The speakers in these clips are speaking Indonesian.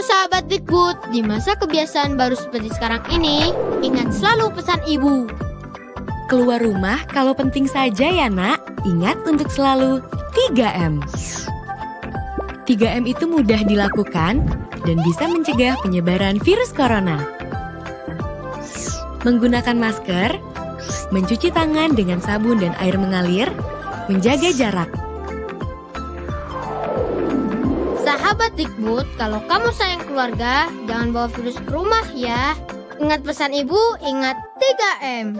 Sahabat Dikbud, di masa kebiasaan baru seperti sekarang ini, ingat selalu pesan ibu. Keluar rumah kalau penting saja ya nak, ingat untuk selalu 3M. 3M itu mudah dilakukan dan bisa mencegah penyebaran virus corona. Menggunakan masker, mencuci tangan dengan sabun dan air mengalir, menjaga jarak, kalau kamu sayang keluarga, jangan bawa virus ke rumah ya. Ingat pesan ibu, ingat 3M.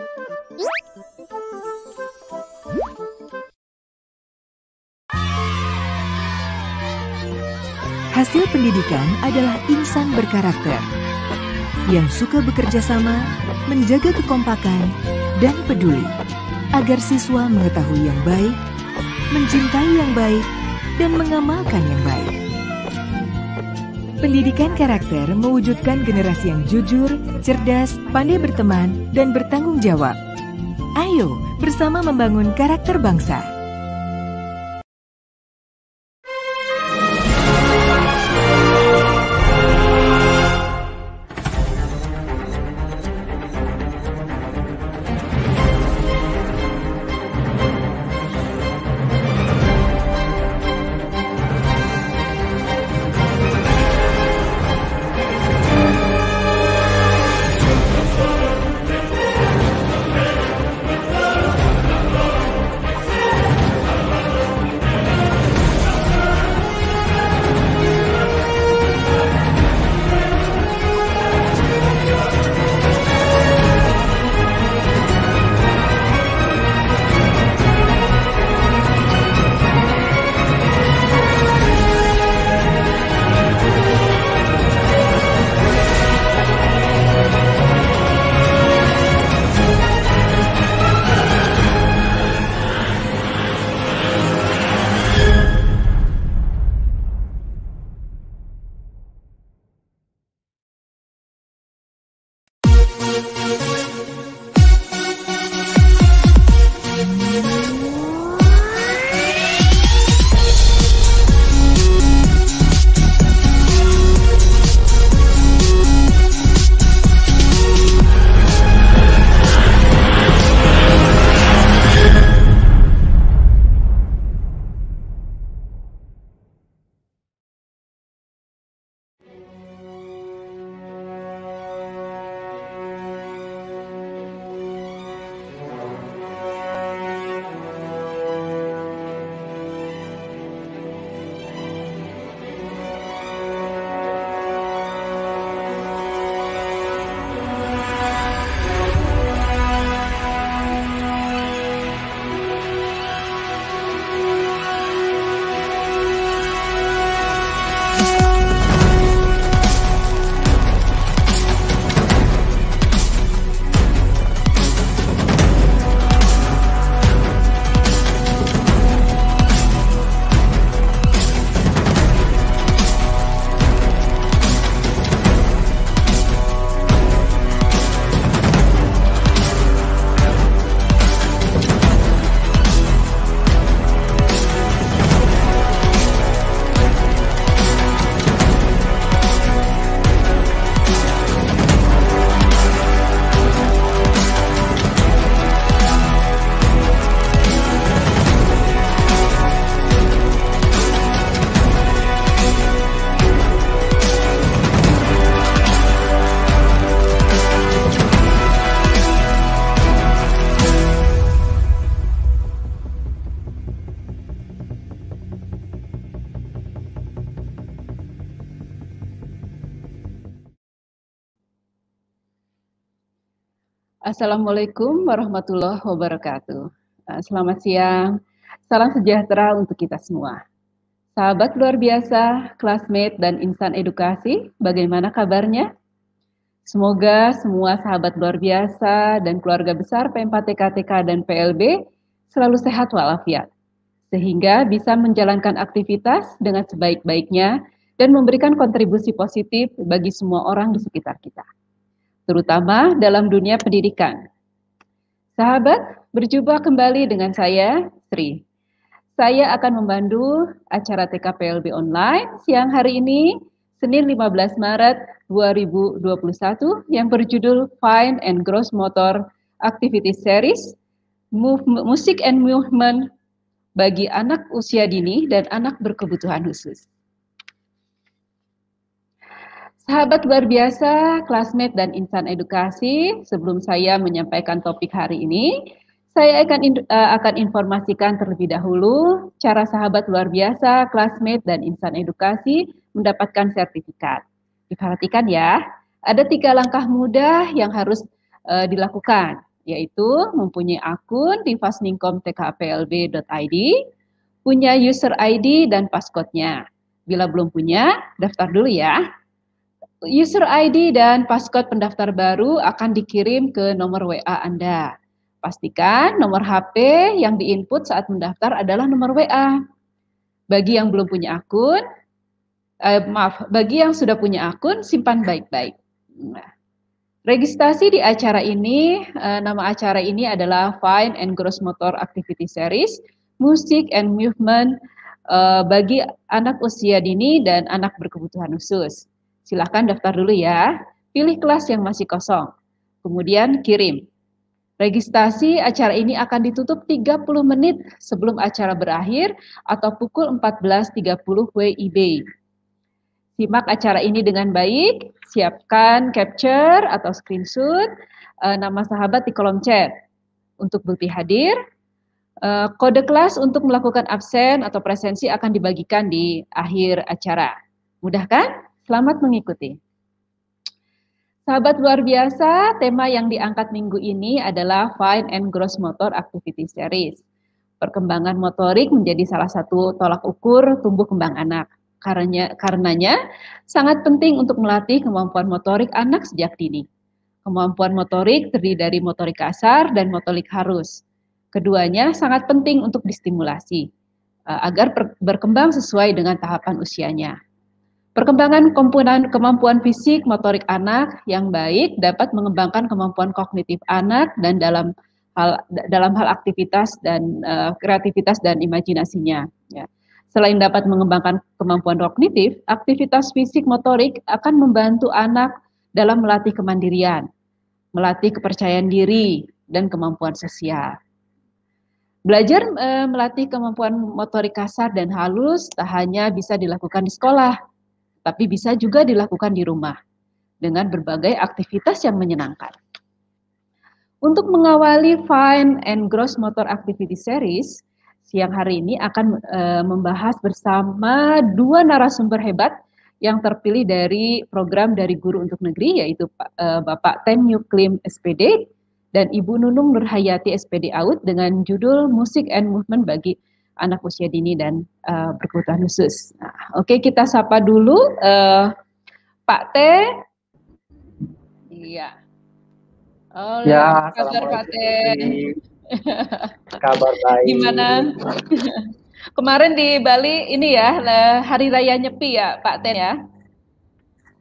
Hasil pendidikan adalah insan berkarakter yang suka bekerja sama, menjaga kekompakan, dan peduli agar siswa mengetahui yang baik, mencintai yang baik, dan mengamalkan yang baik. Pendidikan karakter mewujudkan generasi yang jujur, cerdas, pandai berteman, dan bertanggung jawab. Ayo bersama membangun karakter bangsa. Assalamualaikum warahmatullahi wabarakatuh. Eh, selamat siang, salam sejahtera untuk kita semua. Sahabat luar biasa, classmate dan insan edukasi, bagaimana kabarnya? Semoga semua sahabat luar biasa dan keluarga besar P4TKTK dan PLB selalu sehat walafiat, sehingga bisa menjalankan aktivitas dengan sebaik-baiknya dan memberikan kontribusi positif bagi semua orang di sekitar kita terutama dalam dunia pendidikan. Sahabat, berjumpa kembali dengan saya, Sri. Saya akan membantu acara TKPLB online siang hari ini Senin 15 Maret 2021 yang berjudul Fine and Gross Motor Activity Series Move, Musik and Movement bagi anak usia dini dan anak berkebutuhan khusus. Sahabat luar biasa, klasmet dan insan edukasi, sebelum saya menyampaikan topik hari ini, saya akan uh, akan informasikan terlebih dahulu cara sahabat luar biasa, klasmet dan insan edukasi mendapatkan sertifikat. Diperhatikan ya, ada tiga langkah mudah yang harus uh, dilakukan, yaitu mempunyai akun di fasningkom.tkplb.id, punya user ID dan passcode-nya. Bila belum punya, daftar dulu ya user ID dan passcode pendaftar baru akan dikirim ke nomor WA Anda. Pastikan nomor HP yang diinput saat mendaftar adalah nomor WA. Bagi yang belum punya akun, eh, maaf, bagi yang sudah punya akun, simpan baik-baik. Nah, registrasi di acara ini, eh, nama acara ini adalah Fine and Gross Motor Activity Series, Music and Movement eh, bagi anak usia dini dan anak berkebutuhan khusus. Silahkan daftar dulu ya. Pilih kelas yang masih kosong. Kemudian kirim. Registrasi acara ini akan ditutup 30 menit sebelum acara berakhir atau pukul 14.30 WIB. Simak acara ini dengan baik, siapkan capture atau screenshot uh, nama sahabat di kolom chat. Untuk bukti hadir, uh, kode kelas untuk melakukan absen atau presensi akan dibagikan di akhir acara. Mudah kan? Selamat mengikuti. Sahabat luar biasa, tema yang diangkat minggu ini adalah Fine and Gross Motor Activity Series. Perkembangan motorik menjadi salah satu tolak ukur tumbuh kembang anak. Karenanya, karenanya sangat penting untuk melatih kemampuan motorik anak sejak dini. Kemampuan motorik terdiri dari motorik kasar dan motorik harus. Keduanya sangat penting untuk distimulasi eh, agar berkembang sesuai dengan tahapan usianya. Perkembangan komponen kemampuan fisik motorik anak yang baik dapat mengembangkan kemampuan kognitif anak dan dalam hal dalam hal aktivitas dan uh, kreativitas dan imajinasinya. Ya. Selain dapat mengembangkan kemampuan kognitif, aktivitas fisik motorik akan membantu anak dalam melatih kemandirian, melatih kepercayaan diri, dan kemampuan sosial. Belajar e, melatih kemampuan motorik kasar dan halus tak hanya bisa dilakukan di sekolah, tapi bisa juga dilakukan di rumah dengan berbagai aktivitas yang menyenangkan. Untuk mengawali Fine and Gross Motor Activity Series, siang hari ini akan e, membahas bersama dua narasumber hebat yang terpilih dari program dari Guru untuk Negeri, yaitu e, Bapak Ten Klim SPD dan Ibu Nunung Nurhayati SPD AUD dengan judul Musik and Movement bagi anak usia dini dan uh, berkebutuhan khusus. Nah, Oke, okay, kita sapa dulu uh, Pak T. Iya. Oh, ya, kabar Pak T. Kabar baik. Gimana? Kemarin di Bali ini ya hari raya Nyepi ya Pak Ten ya?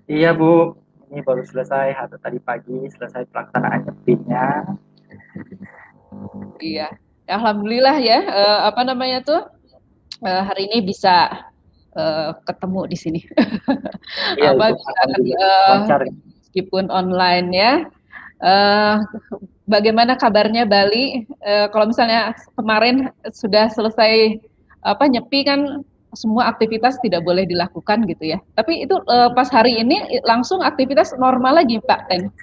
Iya Bu, ini baru selesai atau tadi pagi selesai pelaksanaan Nyepinya. Iya alhamdulillah ya uh, apa namanya tuh uh, hari ini bisa uh, ketemu di sini. Iya, apa bisa, uh, meskipun online ya. Uh, bagaimana kabarnya Bali? Uh, kalau misalnya kemarin sudah selesai apa nyepi kan semua aktivitas tidak boleh dilakukan gitu ya. Tapi itu uh, pas hari ini langsung aktivitas normal lagi Pak Ten.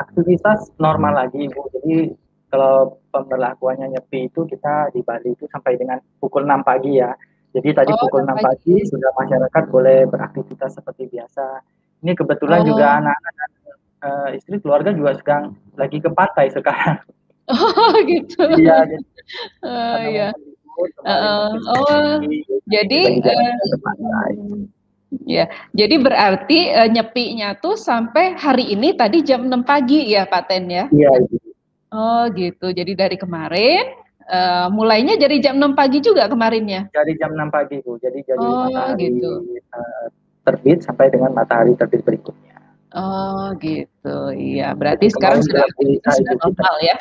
Aktivitas normal lagi Bu. Jadi kalau pemberlakuannya nyepi itu kita di Bali itu sampai dengan pukul 6 pagi ya. Jadi tadi oh, pukul 6 pagi. pagi sudah masyarakat boleh beraktivitas seperti biasa. Ini kebetulan oh. juga anak-anak dan uh, istri keluarga juga sedang lagi ke pantai sekarang. Oh gitu. Iya. Jadi, uh, iya. Uh, oh, jadi uh, ya, jadi berarti uh, nyepinya tuh sampai hari ini tadi jam 6 pagi ya Pak Ten ya? Iya, Oh gitu. Jadi dari kemarin uh, mulainya dari jam 6 pagi juga kemarinnya. Dari jam 6 pagi Bu. Jadi jadi oh, matahari gitu. uh, terbit sampai dengan matahari terbit berikutnya. Oh gitu. Iya, berarti Jadi, sekarang sudah sudah normal ya.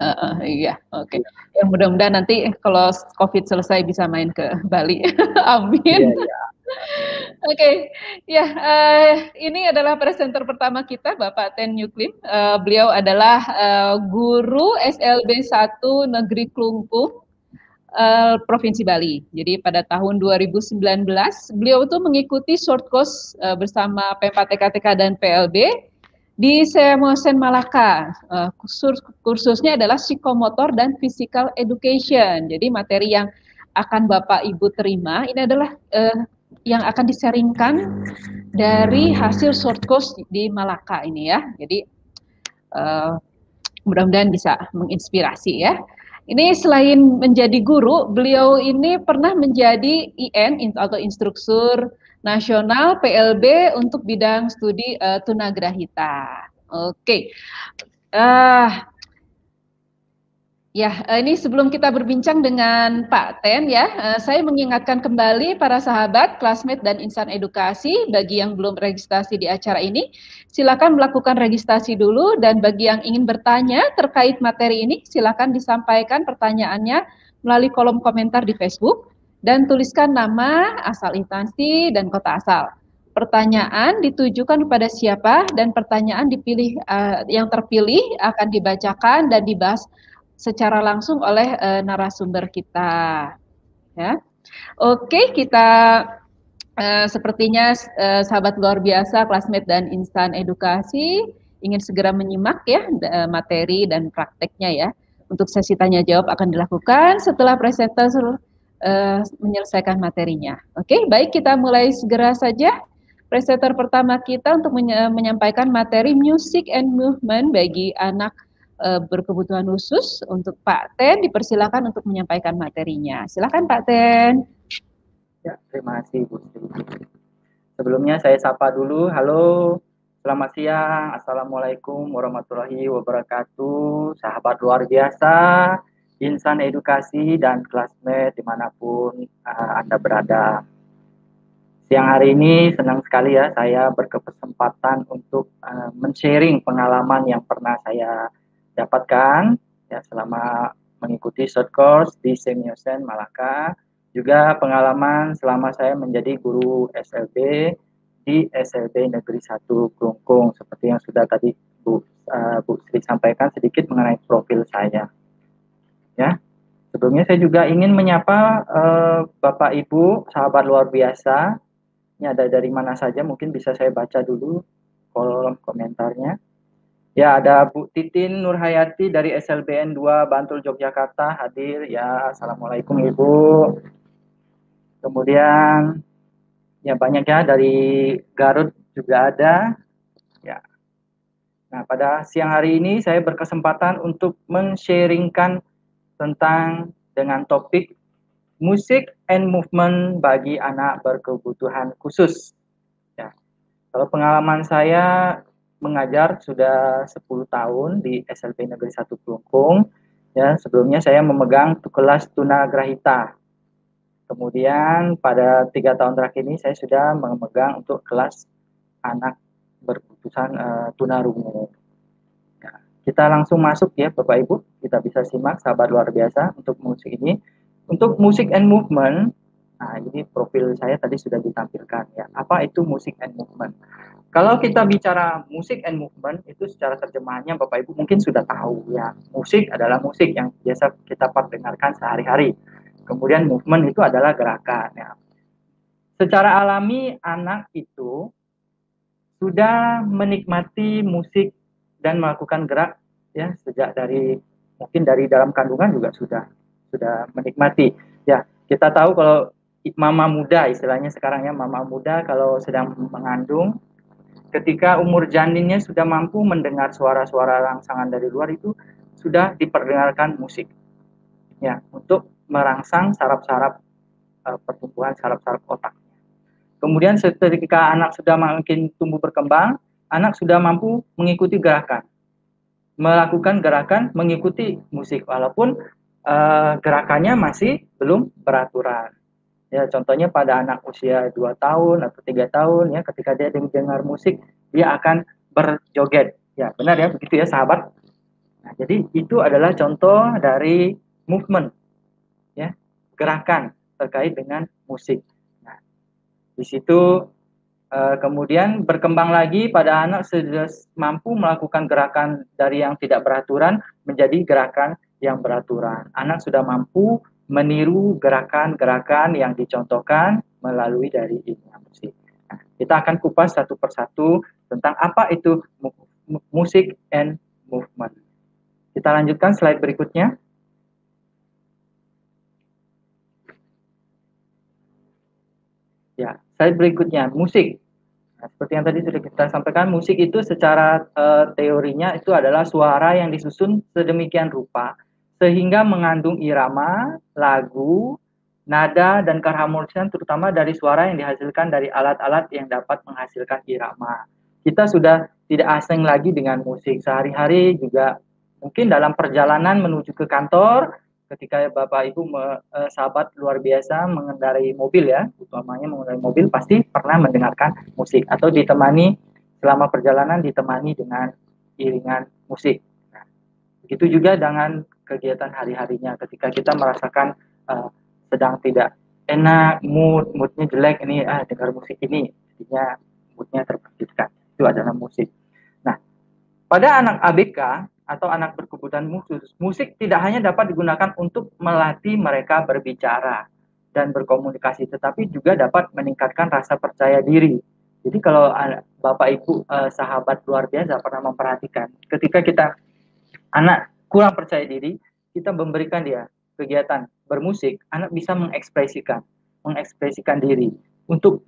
Uh, uh, iya, oke. Okay. Ya mudah-mudahan nanti kalau COVID selesai bisa main ke Bali. Amin. Iya, iya. Okay. ya uh, ini adalah presenter pertama kita, Bapak Ten Yuklim. Uh, beliau adalah uh, guru SLB 1 Negeri Klungkung, uh, Provinsi Bali. Jadi pada tahun 2019 beliau itu mengikuti short course uh, bersama Pempa dan PLB di Semosen Malaka. Uh, kursus, kursusnya adalah psikomotor dan physical education. Jadi materi yang akan Bapak Ibu terima ini adalah uh, yang akan diseringkan dari hasil short course di Malaka ini ya. Jadi uh, mudah-mudahan bisa menginspirasi ya. Ini selain menjadi guru, beliau ini pernah menjadi IN atau instruktur nasional PLB untuk bidang studi uh, tunagrahita. Oke. Okay. Uh, Ya, eh, ini sebelum kita berbincang dengan Pak Ten ya, eh, saya mengingatkan kembali para sahabat, classmate dan insan edukasi bagi yang belum registrasi di acara ini, silakan melakukan registrasi dulu dan bagi yang ingin bertanya terkait materi ini, silakan disampaikan pertanyaannya melalui kolom komentar di Facebook dan tuliskan nama, asal instansi dan kota asal. Pertanyaan ditujukan kepada siapa dan pertanyaan dipilih uh, yang terpilih akan dibacakan dan dibahas secara langsung oleh uh, narasumber kita. Ya, oke kita uh, sepertinya uh, sahabat luar biasa, klasmet dan instan edukasi ingin segera menyimak ya materi dan prakteknya ya. Untuk sesi tanya jawab akan dilakukan setelah presenter uh, menyelesaikan materinya. Oke, baik kita mulai segera saja. Presenter pertama kita untuk menyampaikan materi music and movement bagi anak uh, berkebutuhan khusus untuk Pak Ten dipersilakan untuk menyampaikan materinya. Silakan Pak Ten. Ya, terima kasih Bu. Sebelumnya saya sapa dulu. Halo, selamat siang. Assalamualaikum warahmatullahi wabarakatuh. Sahabat luar biasa, insan edukasi dan klasmet di mana pun uh, Anda berada. Siang hari ini senang sekali ya saya berkesempatan untuk uh, men-sharing pengalaman yang pernah saya dapatkan ya selama mengikuti short course di Semiosen Malaka, juga pengalaman selama saya menjadi guru SLB di SLB Negeri 1 Klungkung seperti yang sudah tadi Bu uh, Bu Sri sampaikan sedikit mengenai profil saya. Ya. Sebelumnya saya juga ingin menyapa uh, Bapak Ibu, sahabat luar biasa. Ini ada dari mana saja mungkin bisa saya baca dulu kolom komentarnya. Ya, ada Bu Titin Nurhayati dari SLBN 2 Bantul Yogyakarta hadir. Ya, Assalamualaikum Ibu. Kemudian ya banyak ya dari Garut juga ada. Ya. Nah, pada siang hari ini saya berkesempatan untuk men-sharingkan tentang dengan topik musik and movement bagi anak berkebutuhan khusus. Ya. Kalau pengalaman saya mengajar sudah 10 tahun di SLP Negeri 1 Kelungkung. Ya, sebelumnya saya memegang kelas tunagrahita. Kemudian pada tiga tahun terakhir ini saya sudah memegang untuk kelas anak berputusan uh, tunarungu. Ya, kita langsung masuk ya Bapak Ibu, kita bisa simak sahabat luar biasa untuk musik ini. Untuk musik and movement, nah ini profil saya tadi sudah ditampilkan ya. Apa itu musik and movement? Kalau kita bicara musik and movement itu secara terjemahannya Bapak Ibu mungkin sudah tahu ya. Musik adalah musik yang biasa kita perdengarkan sehari-hari. Kemudian movement itu adalah gerakan ya. Secara alami anak itu sudah menikmati musik dan melakukan gerak ya sejak dari mungkin dari dalam kandungan juga sudah sudah menikmati. Ya, kita tahu kalau mama muda istilahnya sekarang ya mama muda kalau sedang mengandung ketika umur janinnya sudah mampu mendengar suara-suara rangsangan dari luar itu sudah diperdengarkan musik ya untuk merangsang saraf-saraf uh, pertumbuhan saraf-saraf otak. Kemudian ketika anak sudah makin tumbuh berkembang, anak sudah mampu mengikuti gerakan, melakukan gerakan mengikuti musik walaupun uh, gerakannya masih belum beraturan. Ya, contohnya pada anak usia 2 tahun atau tiga tahun ya ketika dia dengar musik dia akan berjoget. Ya, benar ya begitu ya sahabat. Nah, jadi itu adalah contoh dari movement ya, gerakan terkait dengan musik. Nah, Di situ uh, kemudian berkembang lagi pada anak sudah mampu melakukan gerakan dari yang tidak beraturan menjadi gerakan yang beraturan. Anak sudah mampu meniru gerakan-gerakan yang dicontohkan melalui dari ilmu musik. Nah, kita akan kupas satu persatu tentang apa itu musik and movement. Kita lanjutkan slide berikutnya. Ya, slide berikutnya musik. Nah, seperti yang tadi sudah kita sampaikan, musik itu secara uh, teorinya itu adalah suara yang disusun sedemikian rupa sehingga mengandung irama, lagu, nada dan keharmonisan terutama dari suara yang dihasilkan dari alat-alat yang dapat menghasilkan irama. Kita sudah tidak asing lagi dengan musik sehari-hari juga mungkin dalam perjalanan menuju ke kantor ketika Bapak Ibu me, eh, sahabat luar biasa mengendarai mobil ya, utamanya mengendarai mobil pasti pernah mendengarkan musik atau ditemani selama perjalanan ditemani dengan iringan musik. Nah, begitu juga dengan kegiatan hari-harinya ketika kita merasakan uh, sedang tidak enak, mood, moodnya jelek ini ah dengar musik ini, jadinya moodnya terbangkitkan. Itu adalah musik. Nah, pada anak ABK atau anak berkebutuhan khusus, musik tidak hanya dapat digunakan untuk melatih mereka berbicara dan berkomunikasi, tetapi juga dapat meningkatkan rasa percaya diri. Jadi kalau Bapak Ibu eh, sahabat luar biasa pernah memperhatikan, ketika kita anak kurang percaya diri, kita memberikan dia kegiatan bermusik, anak bisa mengekspresikan, mengekspresikan diri untuk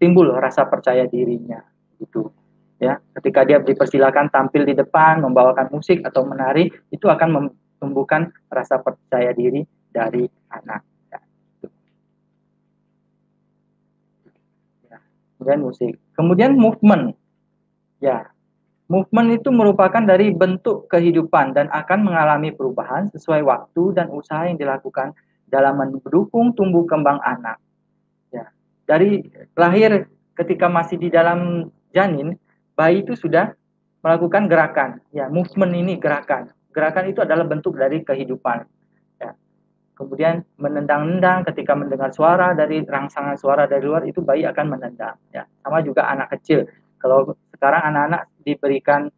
timbul rasa percaya dirinya, gitu ya. Ketika dia dipersilakan tampil di depan membawakan musik atau menari itu akan menumbuhkan rasa percaya diri dari anak ya, ya. kemudian musik. Kemudian movement ya movement itu merupakan dari bentuk kehidupan dan akan mengalami perubahan sesuai waktu dan usaha yang dilakukan dalam mendukung tumbuh kembang anak ya dari lahir ketika masih di dalam janin bayi itu sudah melakukan gerakan. Ya, movement ini gerakan. Gerakan itu adalah bentuk dari kehidupan. Ya. Kemudian menendang-nendang ketika mendengar suara dari rangsangan suara dari luar itu bayi akan menendang. Ya. Sama juga anak kecil. Kalau sekarang anak-anak diberikan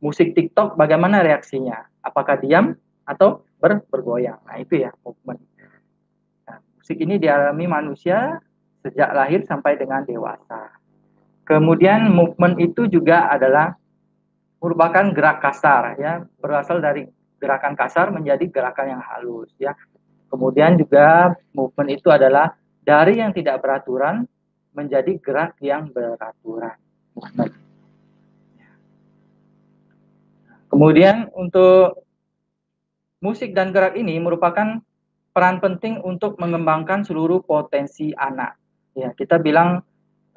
musik TikTok, bagaimana reaksinya? Apakah diam atau ber bergoyang? Nah itu ya movement. Nah, musik ini dialami manusia sejak lahir sampai dengan dewasa. Kemudian movement itu juga adalah merupakan gerak kasar ya, berasal dari gerakan kasar menjadi gerakan yang halus ya. Kemudian juga movement itu adalah dari yang tidak beraturan menjadi gerak yang beraturan. Movement. Kemudian untuk musik dan gerak ini merupakan peran penting untuk mengembangkan seluruh potensi anak. Ya, kita bilang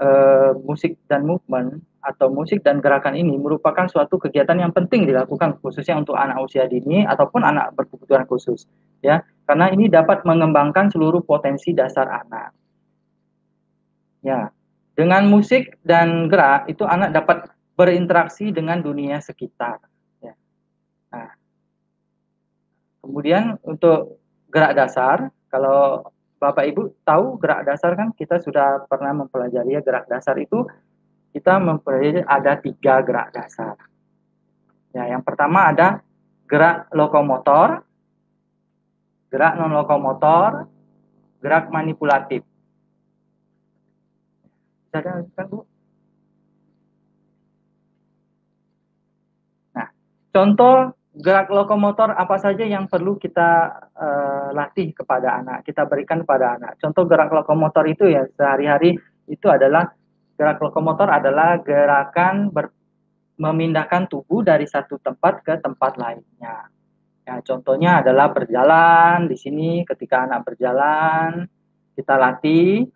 uh, musik dan movement atau musik dan gerakan ini merupakan suatu kegiatan yang penting dilakukan khususnya untuk anak usia dini ataupun anak berkebutuhan khusus ya. Karena ini dapat mengembangkan seluruh potensi dasar anak. Ya dengan musik dan gerak itu anak dapat berinteraksi dengan dunia sekitar nah kemudian untuk gerak dasar kalau Bapak Ibu tahu gerak dasar kan kita sudah pernah mempelajari ya gerak dasar itu kita mempelajari ada tiga gerak dasar. Ya, yang pertama ada gerak lokomotor, gerak non lokomotor, gerak manipulatif. Bisa kan Bu? Nah, contoh gerak lokomotor apa saja yang perlu kita uh, latih kepada anak, kita berikan kepada anak. Contoh gerak lokomotor itu ya sehari-hari itu adalah gerak lokomotor adalah gerakan ber, memindahkan tubuh dari satu tempat ke tempat lainnya. Ya, contohnya adalah berjalan di sini ketika anak berjalan kita latih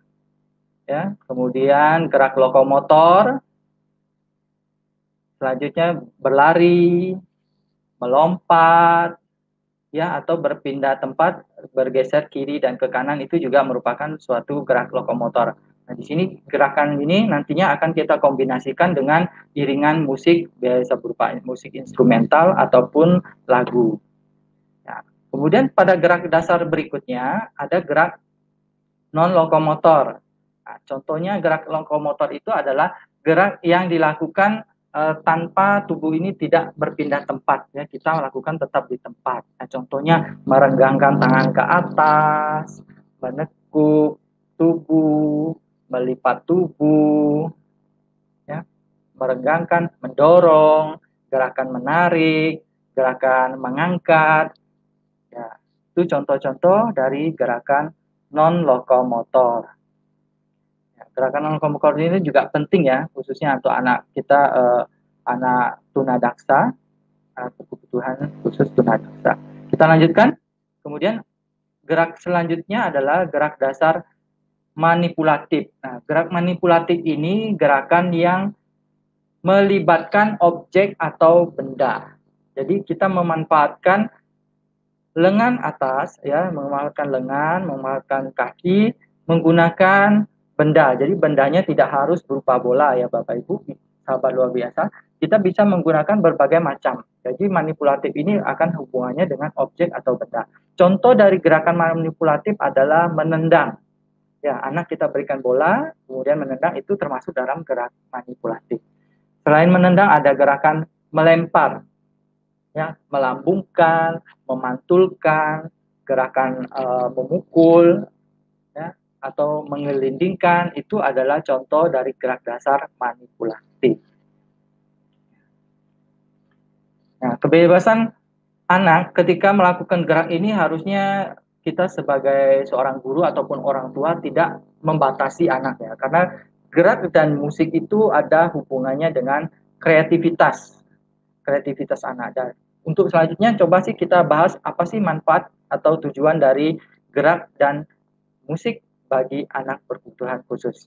ya. Kemudian gerak lokomotor selanjutnya berlari, melompat, ya atau berpindah tempat, bergeser kiri dan ke kanan itu juga merupakan suatu gerak lokomotor. Nah, di sini gerakan ini nantinya akan kita kombinasikan dengan iringan musik biasa berupa musik instrumental ataupun lagu. Ya. Kemudian pada gerak dasar berikutnya ada gerak non lokomotor Nah, contohnya gerak lokomotor itu adalah gerak yang dilakukan uh, tanpa tubuh ini tidak berpindah tempat ya kita melakukan tetap di tempat. Nah, contohnya merenggangkan tangan ke atas, menekuk tubuh, melipat tubuh, ya, merenggangkan, mendorong, gerakan menarik, gerakan mengangkat. Ya, itu contoh-contoh dari gerakan non lokomotor. Gerakan non lokomotor ini juga penting ya, khususnya untuk anak kita eh, anak tunadaksa, atau kebutuhan khusus tunadaksa. Kita lanjutkan. Kemudian gerak selanjutnya adalah gerak dasar manipulatif. Nah, gerak manipulatif ini gerakan yang melibatkan objek atau benda. Jadi kita memanfaatkan lengan atas ya, memanfaatkan lengan, memanfaatkan kaki menggunakan benda. Jadi bendanya tidak harus berupa bola ya Bapak Ibu, sahabat luar biasa. Kita bisa menggunakan berbagai macam. Jadi manipulatif ini akan hubungannya dengan objek atau benda. Contoh dari gerakan manipulatif adalah menendang. Ya, anak kita berikan bola, kemudian menendang itu termasuk dalam gerak manipulatif. Selain menendang ada gerakan melempar ya melambungkan, memantulkan, gerakan uh, memukul atau mengelindingkan itu adalah contoh dari gerak dasar manipulatif. Nah, kebebasan anak ketika melakukan gerak ini harusnya kita sebagai seorang guru ataupun orang tua tidak membatasi anak ya karena gerak dan musik itu ada hubungannya dengan kreativitas kreativitas anak. Dan untuk selanjutnya coba sih kita bahas apa sih manfaat atau tujuan dari gerak dan musik bagi anak berkebutuhan khusus.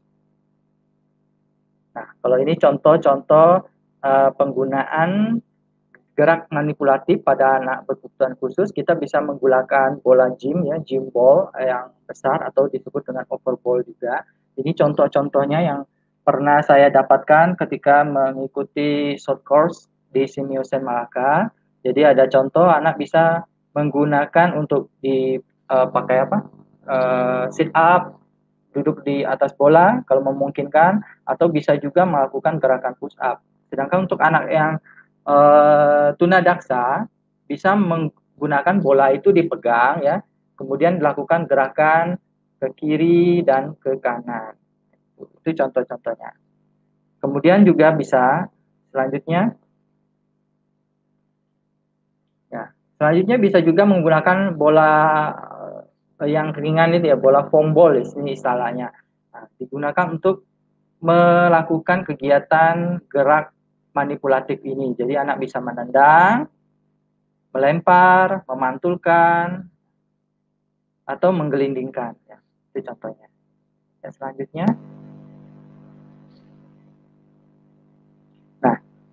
Nah, kalau ini contoh-contoh uh, penggunaan gerak manipulatif pada anak berkebutuhan khusus, kita bisa menggunakan bola gym ya, gym ball yang besar atau disebut dengan overball juga. Ini contoh-contohnya yang pernah saya dapatkan ketika mengikuti short course di Simiosen Malaka jadi ada contoh anak bisa menggunakan untuk dipakai uh, apa? Uh, sit up, duduk di atas bola kalau memungkinkan atau bisa juga melakukan gerakan push up. Sedangkan untuk anak yang uh, tunadaksa bisa menggunakan bola itu dipegang ya, kemudian dilakukan gerakan ke kiri dan ke kanan. Itu contoh-contohnya. Kemudian juga bisa selanjutnya Selanjutnya bisa juga menggunakan bola eh, yang ringan itu ya, bola foam ball ini istilahnya. Nah, digunakan untuk melakukan kegiatan gerak manipulatif ini. Jadi anak bisa menendang, melempar, memantulkan, atau menggelindingkan. Ya, itu contohnya. Dan selanjutnya,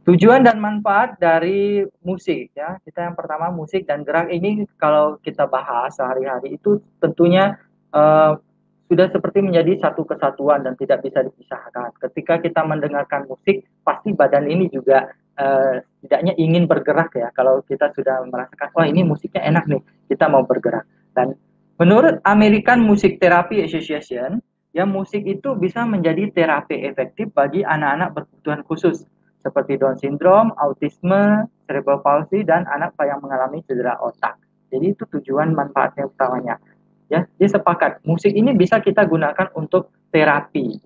Tujuan dan manfaat dari musik ya. Kita yang pertama musik dan gerak ini kalau kita bahas sehari-hari itu tentunya uh, sudah seperti menjadi satu kesatuan dan tidak bisa dipisahkan. Ketika kita mendengarkan musik, pasti badan ini juga uh, tidaknya ingin bergerak ya. Kalau kita sudah merasakan, wah ini musiknya enak nih, kita mau bergerak. Dan menurut American Music Therapy Association, ya musik itu bisa menjadi terapi efektif bagi anak-anak berkebutuhan khusus seperti Down syndrome, autisme, cerebral palsy, dan anak yang mengalami cedera otak. Jadi itu tujuan manfaatnya utamanya. Ya, dia sepakat. Musik ini bisa kita gunakan untuk terapi.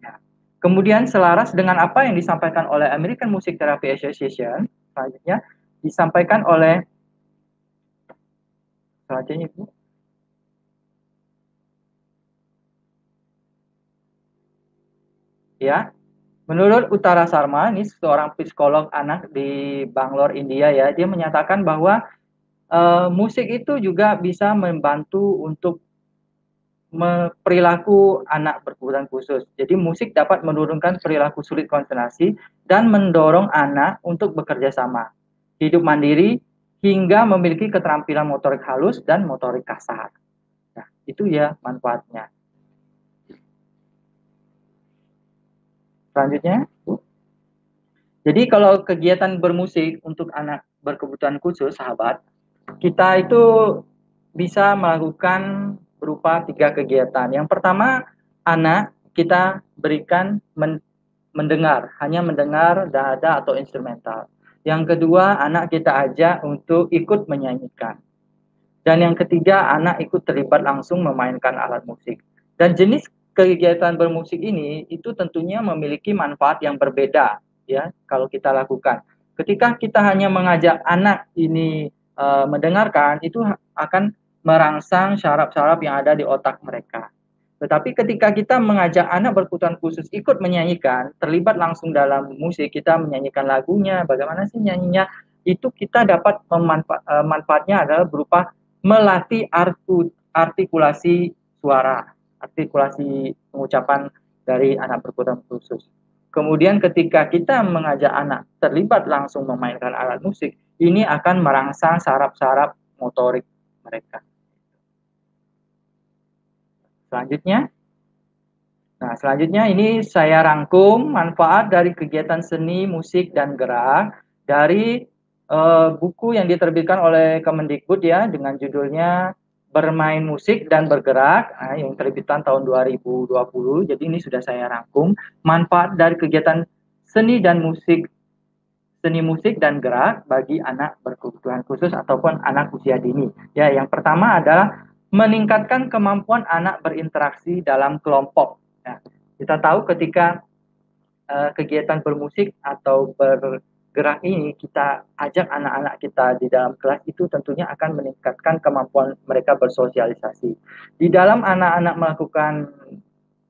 Ya. Kemudian selaras dengan apa yang disampaikan oleh American Music Therapy Association, selanjutnya disampaikan oleh selanjutnya Ibu. Ya, Menurut Utara Sarma, ini seorang psikolog anak di Bangalore, India ya, dia menyatakan bahwa uh, musik itu juga bisa membantu untuk perilaku anak berkebutuhan khusus. Jadi musik dapat menurunkan perilaku sulit konsentrasi dan mendorong anak untuk bekerja sama, hidup mandiri, hingga memiliki keterampilan motorik halus dan motorik kasar. Nah, itu ya manfaatnya. Selanjutnya, Jadi kalau kegiatan bermusik untuk anak berkebutuhan khusus, sahabat, kita itu bisa melakukan berupa tiga kegiatan. Yang pertama, anak kita berikan men mendengar, hanya mendengar dada atau instrumental. Yang kedua, anak kita ajak untuk ikut menyanyikan. Dan yang ketiga, anak ikut terlibat langsung memainkan alat musik. Dan jenis kegiatan bermusik ini itu tentunya memiliki manfaat yang berbeda ya kalau kita lakukan. Ketika kita hanya mengajak anak ini uh, mendengarkan itu akan merangsang syaraf-syaraf yang ada di otak mereka. Tetapi ketika kita mengajak anak berkebutuhan khusus ikut menyanyikan, terlibat langsung dalam musik, kita menyanyikan lagunya, bagaimana sih nyanyinya, itu kita dapat memanfa eh, adalah berupa melatih artikulasi suara, artikulasi pengucapan dari anak berkebutuhan khusus. Kemudian ketika kita mengajak anak terlibat langsung memainkan alat musik, ini akan merangsang saraf-saraf motorik mereka. Selanjutnya, nah selanjutnya ini saya rangkum manfaat dari kegiatan seni, musik, dan gerak dari uh, buku yang diterbitkan oleh Kemendikbud ya dengan judulnya bermain musik dan bergerak nah, yang terbitan tahun 2020. Jadi ini sudah saya rangkum manfaat dari kegiatan seni dan musik seni musik dan gerak bagi anak berkebutuhan khusus ataupun anak usia dini. Ya, yang pertama adalah meningkatkan kemampuan anak berinteraksi dalam kelompok. Nah, kita tahu ketika uh, kegiatan bermusik atau bergerak ini kita ajak anak-anak kita di dalam kelas itu tentunya akan meningkatkan kemampuan mereka bersosialisasi. Di dalam anak-anak melakukan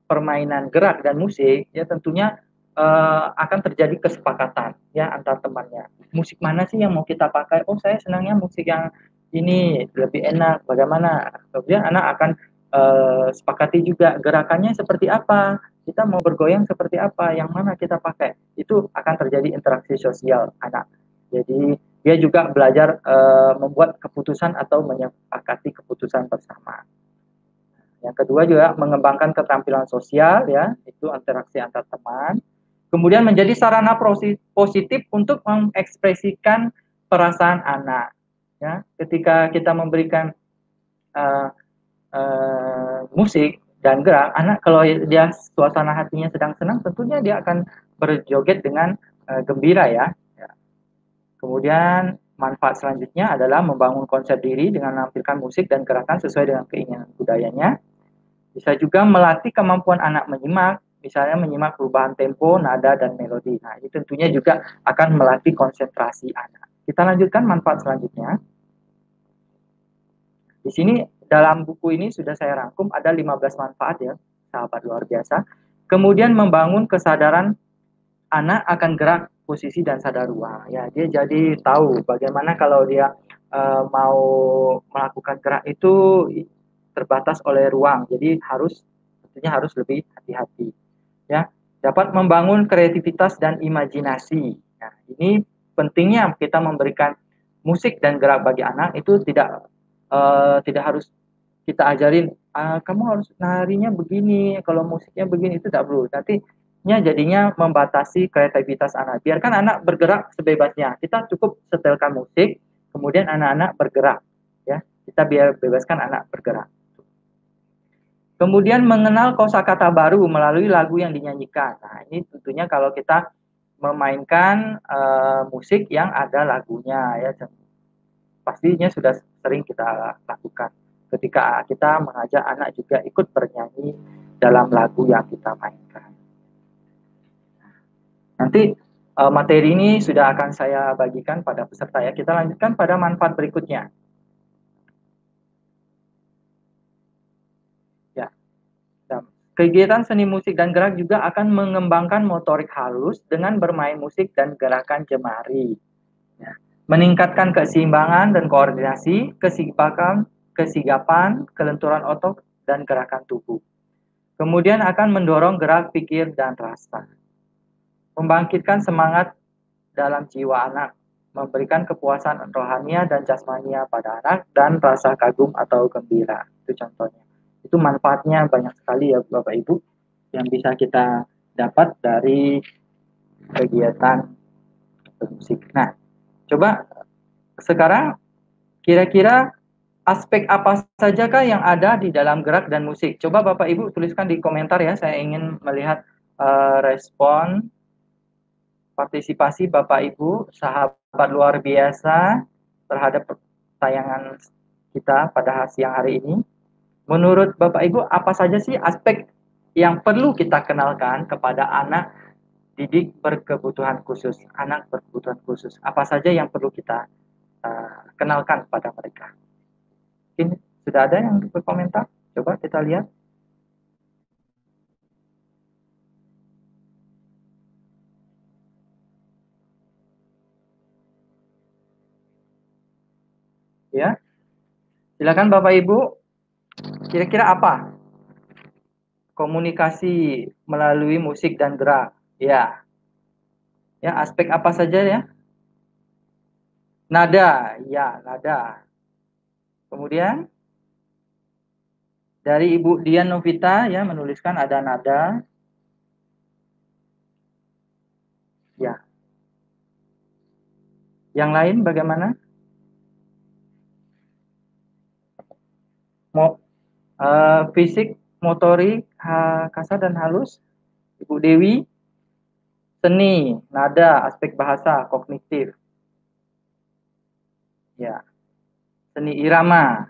permainan gerak dan musik ya tentunya uh, akan terjadi kesepakatan ya antar temannya. Musik mana sih yang mau kita pakai? Oh, saya senangnya musik yang ini lebih enak bagaimana kemudian anak akan uh, sepakati juga gerakannya seperti apa kita mau bergoyang seperti apa yang mana kita pakai itu akan terjadi interaksi sosial anak. Jadi dia juga belajar uh, membuat keputusan atau menyepakati keputusan bersama. Yang kedua juga mengembangkan keterampilan sosial ya itu interaksi antar teman. Kemudian menjadi sarana positif untuk mengekspresikan perasaan anak ya. Ketika kita memberikan uh, uh, musik dan gerak anak kalau dia suasana hatinya sedang senang tentunya dia akan berjoget dengan uh, gembira ya. ya kemudian manfaat selanjutnya adalah membangun konsep diri dengan menampilkan musik dan gerakan sesuai dengan keinginan budayanya bisa juga melatih kemampuan anak menyimak misalnya menyimak perubahan tempo, nada, dan melodi. Nah, ini tentunya juga akan melatih konsentrasi anak. Kita lanjutkan manfaat selanjutnya. Di sini dalam buku ini sudah saya rangkum ada 15 manfaat ya, sahabat luar biasa. Kemudian membangun kesadaran anak akan gerak posisi dan sadar ruang. Ya, dia jadi tahu bagaimana kalau dia uh, mau melakukan gerak itu terbatas oleh ruang. Jadi harus tentunya harus lebih hati-hati. Ya, dapat membangun kreativitas dan imajinasi. Nah, ini pentingnya kita memberikan musik dan gerak bagi anak itu tidak uh, tidak harus kita ajarin uh, kamu harus narinya begini kalau musiknya begini itu tidak perlu. Nantinya jadinya membatasi kreativitas anak. Biarkan anak bergerak sebebasnya. Kita cukup setelkan musik kemudian anak-anak bergerak ya. Kita biar bebaskan anak bergerak. Kemudian mengenal kosakata baru melalui lagu yang dinyanyikan. Nah ini tentunya kalau kita memainkan uh, musik yang ada lagunya ya. Pastinya sudah sering kita lakukan ketika kita mengajak anak juga ikut bernyanyi dalam lagu yang kita mainkan. Nanti uh, materi ini sudah akan saya bagikan pada peserta ya. Kita lanjutkan pada manfaat berikutnya. Ya. Kegiatan seni musik dan gerak juga akan mengembangkan motorik halus dengan bermain musik dan gerakan jemari. Meningkatkan keseimbangan dan koordinasi, kesigapan, kesigapan, kelenturan otot, dan gerakan tubuh. Kemudian akan mendorong gerak pikir dan rasa. Membangkitkan semangat dalam jiwa anak, memberikan kepuasan rohania dan jasmania pada anak, dan rasa kagum atau gembira. Itu contohnya. Itu manfaatnya banyak sekali ya Bapak Ibu yang bisa kita dapat dari kegiatan musik. Nah, Coba sekarang kira-kira aspek apa sajakah yang ada di dalam gerak dan musik? Coba Bapak Ibu tuliskan di komentar ya, saya ingin melihat uh, respon partisipasi Bapak Ibu, sahabat luar biasa terhadap tayangan kita pada siang hari ini. Menurut Bapak Ibu, apa saja sih aspek yang perlu kita kenalkan kepada anak didik berkebutuhan khusus, anak berkebutuhan khusus? Apa saja yang perlu kita uh, kenalkan pada mereka? Ini sudah ada yang berkomentar? Coba kita lihat. Ya. Silakan Bapak Ibu. Kira-kira apa? Komunikasi melalui musik dan gerak. Ya. Ya, aspek apa saja ya? Nada, ya, nada. Kemudian dari Ibu Dian Novita ya menuliskan ada nada. Ya. Yang lain bagaimana? Mo, uh, fisik, motorik, kasar dan halus. Ibu Dewi. Seni, nada, aspek bahasa, kognitif. Ya seni irama.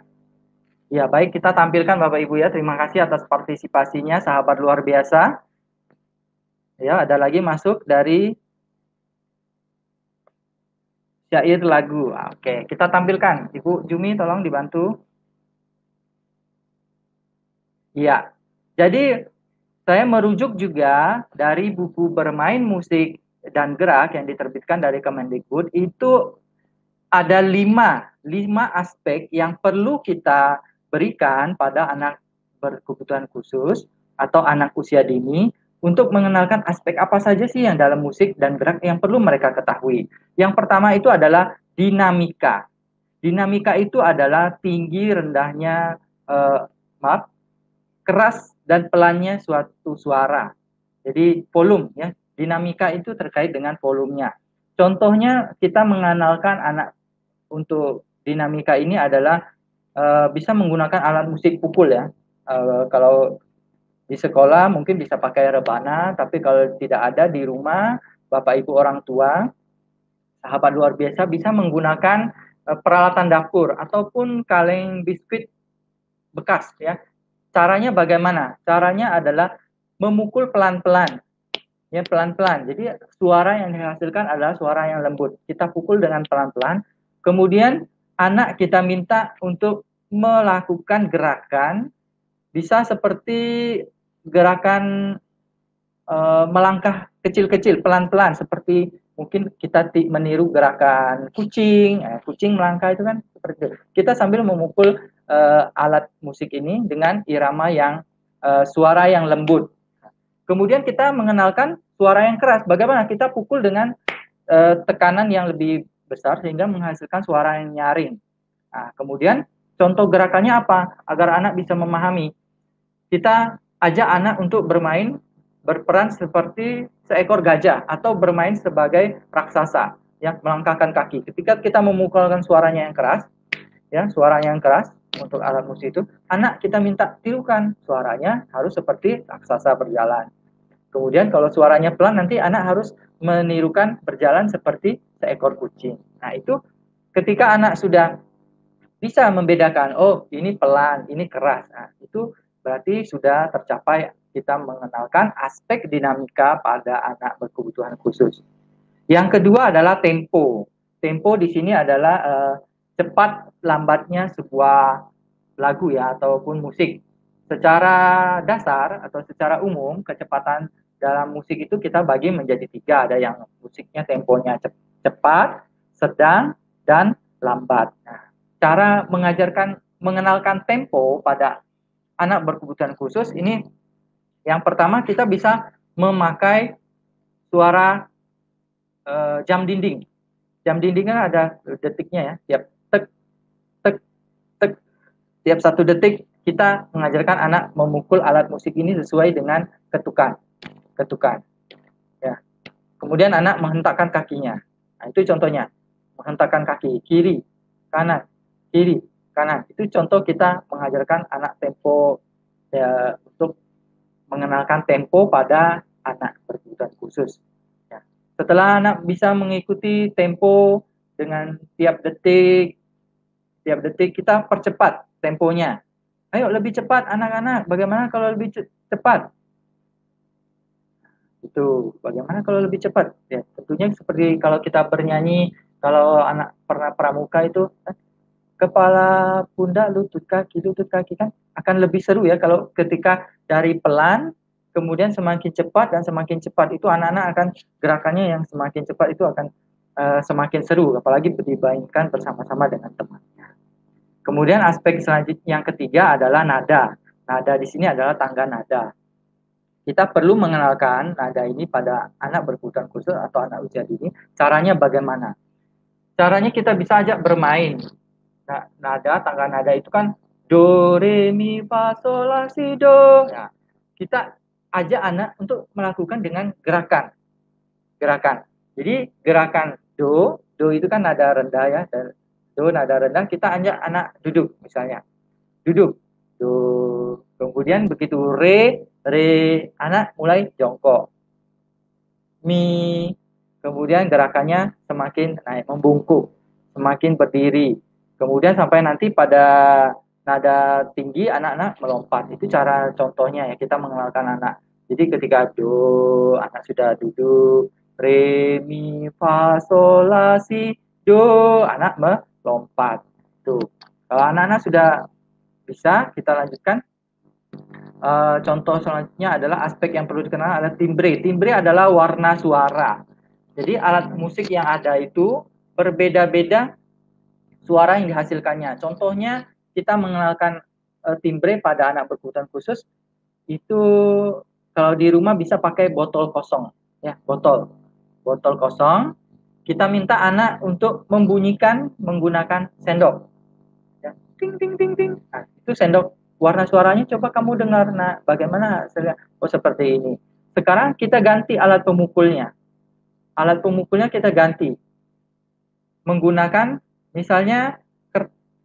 Ya, baik kita tampilkan Bapak Ibu ya. Terima kasih atas partisipasinya sahabat luar biasa. Ya, ada lagi masuk dari syair lagu. Oke, kita tampilkan. Ibu Jumi tolong dibantu. Ya. Jadi saya merujuk juga dari buku bermain musik dan gerak yang diterbitkan dari Kemendikbud itu ada lima, lima aspek yang perlu kita berikan pada anak berkebutuhan khusus atau anak usia dini untuk mengenalkan aspek apa saja sih yang dalam musik dan gerak yang perlu mereka ketahui. Yang pertama itu adalah dinamika. Dinamika itu adalah tinggi rendahnya uh, maaf keras dan pelannya suatu suara. Jadi volume ya. Dinamika itu terkait dengan volumenya. Contohnya kita mengenalkan anak untuk dinamika ini adalah uh, bisa menggunakan alat musik pukul ya. Uh, kalau di sekolah mungkin bisa pakai rebana, tapi kalau tidak ada di rumah, bapak ibu orang tua, sahabat luar biasa bisa menggunakan uh, peralatan dapur ataupun kaleng biskuit bekas ya. Caranya bagaimana? Caranya adalah memukul pelan-pelan. Ya, pelan-pelan. Jadi suara yang dihasilkan adalah suara yang lembut. Kita pukul dengan pelan-pelan Kemudian anak kita minta untuk melakukan gerakan bisa seperti gerakan e, melangkah kecil-kecil pelan-pelan seperti mungkin kita meniru gerakan kucing, eh, kucing melangkah itu kan seperti itu. Kita sambil memukul e, alat musik ini dengan irama yang e, suara yang lembut. Kemudian kita mengenalkan suara yang keras. Bagaimana kita pukul dengan e, tekanan yang lebih besar sehingga menghasilkan suara yang nyaring. Nah, kemudian contoh gerakannya apa? Agar anak bisa memahami. Kita ajak anak untuk bermain berperan seperti seekor gajah atau bermain sebagai raksasa, ya, melangkahkan kaki. Ketika kita memukulkan suaranya yang keras, ya, suaranya yang keras untuk alat musik itu, anak kita minta tirukan suaranya harus seperti raksasa berjalan. Kemudian kalau suaranya pelan nanti anak harus menirukan berjalan seperti seekor kucing. Nah, itu ketika anak sudah bisa membedakan, oh ini pelan, ini keras. Nah, itu berarti sudah tercapai kita mengenalkan aspek dinamika pada anak berkebutuhan khusus. Yang kedua adalah tempo. Tempo di sini adalah uh, cepat lambatnya sebuah lagu ya ataupun musik. Secara dasar atau secara umum kecepatan dalam musik itu kita bagi menjadi tiga. Ada yang musiknya temponya cepat, sedang, dan lambat. Nah, cara mengajarkan, mengenalkan tempo pada anak berkebutuhan khusus ini yang pertama kita bisa memakai suara uh, jam dinding. Jam dinding kan ada detiknya ya, tiap tek, tek, tek, tiap satu detik kita mengajarkan anak memukul alat musik ini sesuai dengan ketukan ketukan. Ya. Kemudian anak menghentakkan kakinya. Nah, itu contohnya. Menghentakkan kaki kiri, kanan, kiri, kanan. Itu contoh kita mengajarkan anak tempo ya, mengenalkan tempo pada anak berkebutuhan khusus. Ya. Setelah anak bisa mengikuti tempo dengan tiap detik, tiap detik kita percepat temponya. Ayo lebih cepat anak-anak. Bagaimana kalau lebih cepat? Itu bagaimana kalau lebih cepat? Ya, tentunya seperti kalau kita bernyanyi, kalau anak pernah pramuka itu kepala pundak lutut kaki lutut kaki kan akan lebih seru ya kalau ketika dari pelan kemudian semakin cepat dan semakin cepat itu anak-anak akan gerakannya yang semakin cepat itu akan uh, semakin seru apalagi dibainkan bersama-sama dengan temannya. Kemudian aspek selanjutnya yang ketiga adalah nada. Nada di sini adalah tangga nada. Kita perlu mengenalkan nada ini pada anak berkebutuhan khusus atau anak usia dini. Caranya bagaimana? Caranya kita bisa ajak bermain. Nada, tangga nada itu kan do, re, mi, fa, sol, la, si, do. Nah, kita ajak anak untuk melakukan dengan gerakan. Gerakan. Jadi gerakan do, do itu kan nada rendah ya, dan do nada rendah kita ajak anak duduk misalnya. Duduk. Do. Kemudian begitu re re anak mulai jongkok. Mi. Kemudian gerakannya semakin naik membungkuk. Semakin berdiri kemudian sampai nanti pada nada tinggi anak-anak melompat itu cara contohnya ya kita mengenalkan anak jadi ketika do anak sudah duduk re mi fa sol la si do anak me lompat. Tuh. Kalau anak-anak sudah bisa, kita lanjutkan. Uh, contoh selanjutnya adalah aspek yang perlu dikenal adalah timbre. Timbre adalah warna suara. Jadi alat musik yang ada itu berbeda-beda suara yang dihasilkannya. Contohnya kita mengenalkan uh, timbre pada anak berkebutuhan khusus itu kalau di rumah bisa pakai botol kosong ya botol botol kosong kita minta anak untuk membunyikan menggunakan sendok. Ya, ting ting ting ting. Nah, itu sendok warna suaranya coba kamu dengar. Nah, bagaimana hasilnya? Oh, seperti ini. Sekarang kita ganti alat pemukulnya. Alat pemukulnya kita ganti. Menggunakan misalnya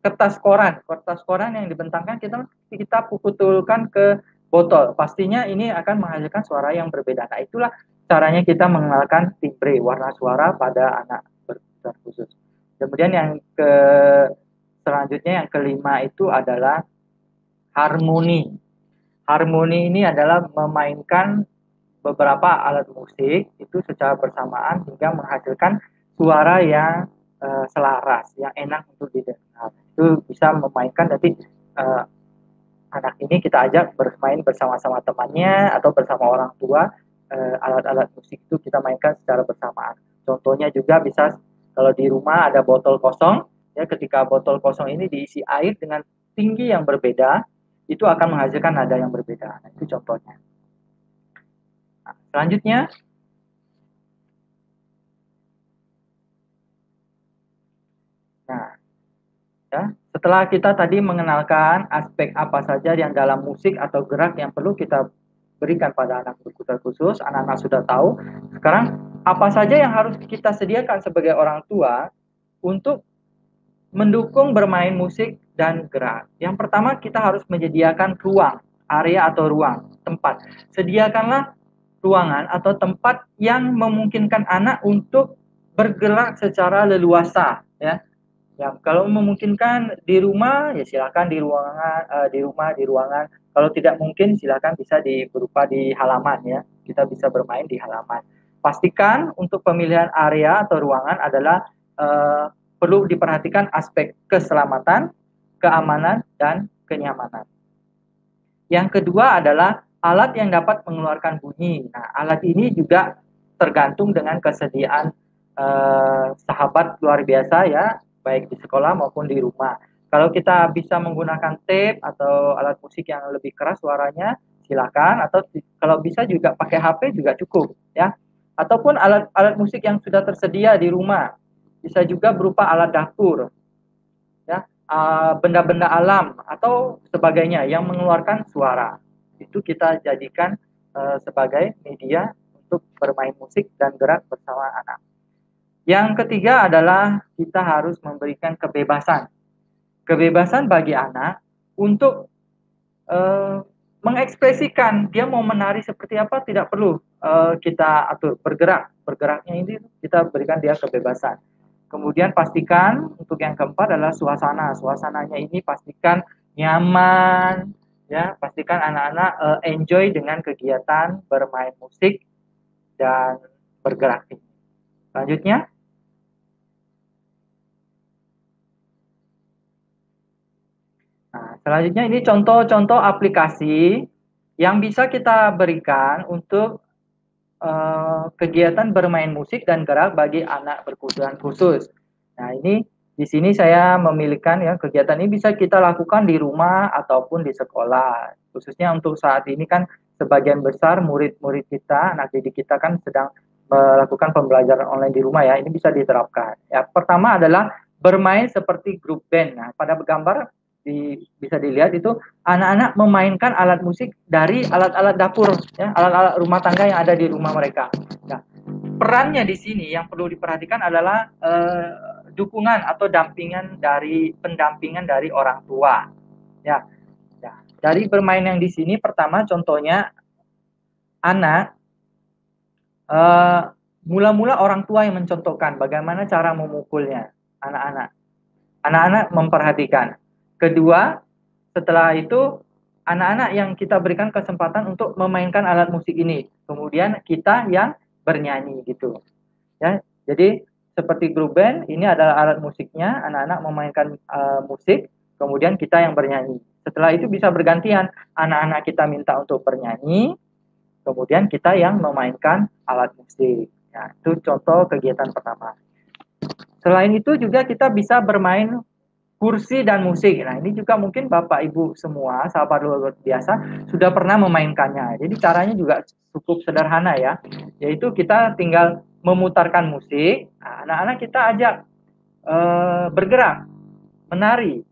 kertas koran. Kertas koran yang dibentangkan kita kita pukutulkan ke botol. Pastinya ini akan menghasilkan suara yang berbeda. Nah, itulah caranya kita mengenalkan timbre warna suara pada anak berkebutuhan khusus. Kemudian yang ke selanjutnya yang kelima itu adalah harmoni. Harmoni ini adalah memainkan beberapa alat musik itu secara bersamaan hingga menghasilkan suara yang uh, selaras, yang enak untuk didengar. Itu bisa memainkan nanti uh, anak ini kita ajak bermain bersama-sama temannya atau bersama orang tua Eh, alat-alat uh, musik itu kita mainkan secara bersamaan. Contohnya juga bisa kalau di rumah ada botol kosong, ya ketika botol kosong ini diisi air dengan tinggi yang berbeda, itu akan menghasilkan nada yang berbeda. Nah, itu contohnya. Nah, selanjutnya, ya, setelah kita tadi mengenalkan aspek apa saja yang dalam musik atau gerak yang perlu kita berikan pada anak berkebutuhan khusus, anak-anak sudah tahu. Sekarang apa saja yang harus kita sediakan sebagai orang tua untuk mendukung bermain musik dan gerak. Yang pertama kita harus menyediakan ruang, area atau ruang, tempat. Sediakanlah ruangan atau tempat yang memungkinkan anak untuk bergerak secara leluasa ya. Ya, kalau memungkinkan di rumah ya silakan di ruangan uh, di rumah di ruangan kalau tidak mungkin silakan bisa di berupa di halaman ya. Kita bisa bermain di halaman. Pastikan untuk pemilihan area atau ruangan adalah uh, perlu diperhatikan aspek keselamatan, keamanan dan kenyamanan. Yang kedua adalah alat yang dapat mengeluarkan bunyi. Nah, alat ini juga tergantung dengan kesediaan uh, sahabat luar biasa ya, baik di sekolah maupun di rumah. Kalau kita bisa menggunakan tape atau alat musik yang lebih keras suaranya, silakan. Atau kalau bisa juga pakai HP juga cukup, ya. Ataupun alat-alat musik yang sudah tersedia di rumah, bisa juga berupa alat dapur, ya, benda-benda alam atau sebagainya yang mengeluarkan suara. Itu kita jadikan uh, sebagai media untuk bermain musik dan gerak bersama anak. Yang ketiga adalah kita harus memberikan kebebasan. Kebebasan bagi anak untuk uh, mengekspresikan dia mau menari seperti apa tidak perlu uh, kita atur bergerak. Bergeraknya ini kita berikan dia kebebasan. Kemudian pastikan untuk yang keempat adalah suasana. Suasananya ini pastikan nyaman ya. Pastikan anak-anak uh, enjoy dengan kegiatan bermain musik dan bergerak. Selanjutnya Nah, selanjutnya ini contoh-contoh aplikasi yang bisa kita berikan untuk uh, kegiatan bermain musik dan gerak bagi anak berkebutuhan khusus. Nah, ini di sini saya memilihkan ya kegiatan ini bisa kita lakukan di rumah ataupun di sekolah. Khususnya untuk saat ini kan sebagian besar murid-murid kita, anak didik kita kan sedang melakukan pembelajaran online di rumah ya. Ini bisa diterapkan. Ya, pertama adalah bermain seperti grup band. Nah, pada gambar di, bisa dilihat itu anak-anak memainkan alat musik dari alat-alat dapur, ya, alat-alat rumah tangga yang ada di rumah mereka. Nah, perannya di sini yang perlu diperhatikan adalah eh, dukungan atau dampingan dari pendampingan dari orang tua. Ya, ya. Dari bermain yang di sini pertama contohnya anak eh, mula-mula orang tua yang mencontohkan bagaimana cara memukulnya anak-anak. Anak-anak memperhatikan Kedua, setelah itu anak-anak yang kita berikan kesempatan untuk memainkan alat musik ini. Kemudian kita yang bernyanyi gitu. Ya, jadi seperti grup band ini adalah alat musiknya, anak-anak memainkan uh, musik, kemudian kita yang bernyanyi. Setelah itu bisa bergantian, anak-anak kita minta untuk bernyanyi, kemudian kita yang memainkan alat musik. Ya, itu contoh kegiatan pertama. Selain itu juga kita bisa bermain kursi dan musik. Nah, ini juga mungkin Bapak Ibu semua, sahabat luar biasa, sudah pernah memainkannya. Jadi caranya juga cukup sederhana ya, yaitu kita tinggal memutarkan musik, nah, anak-anak kita ajak uh, bergerak, menari,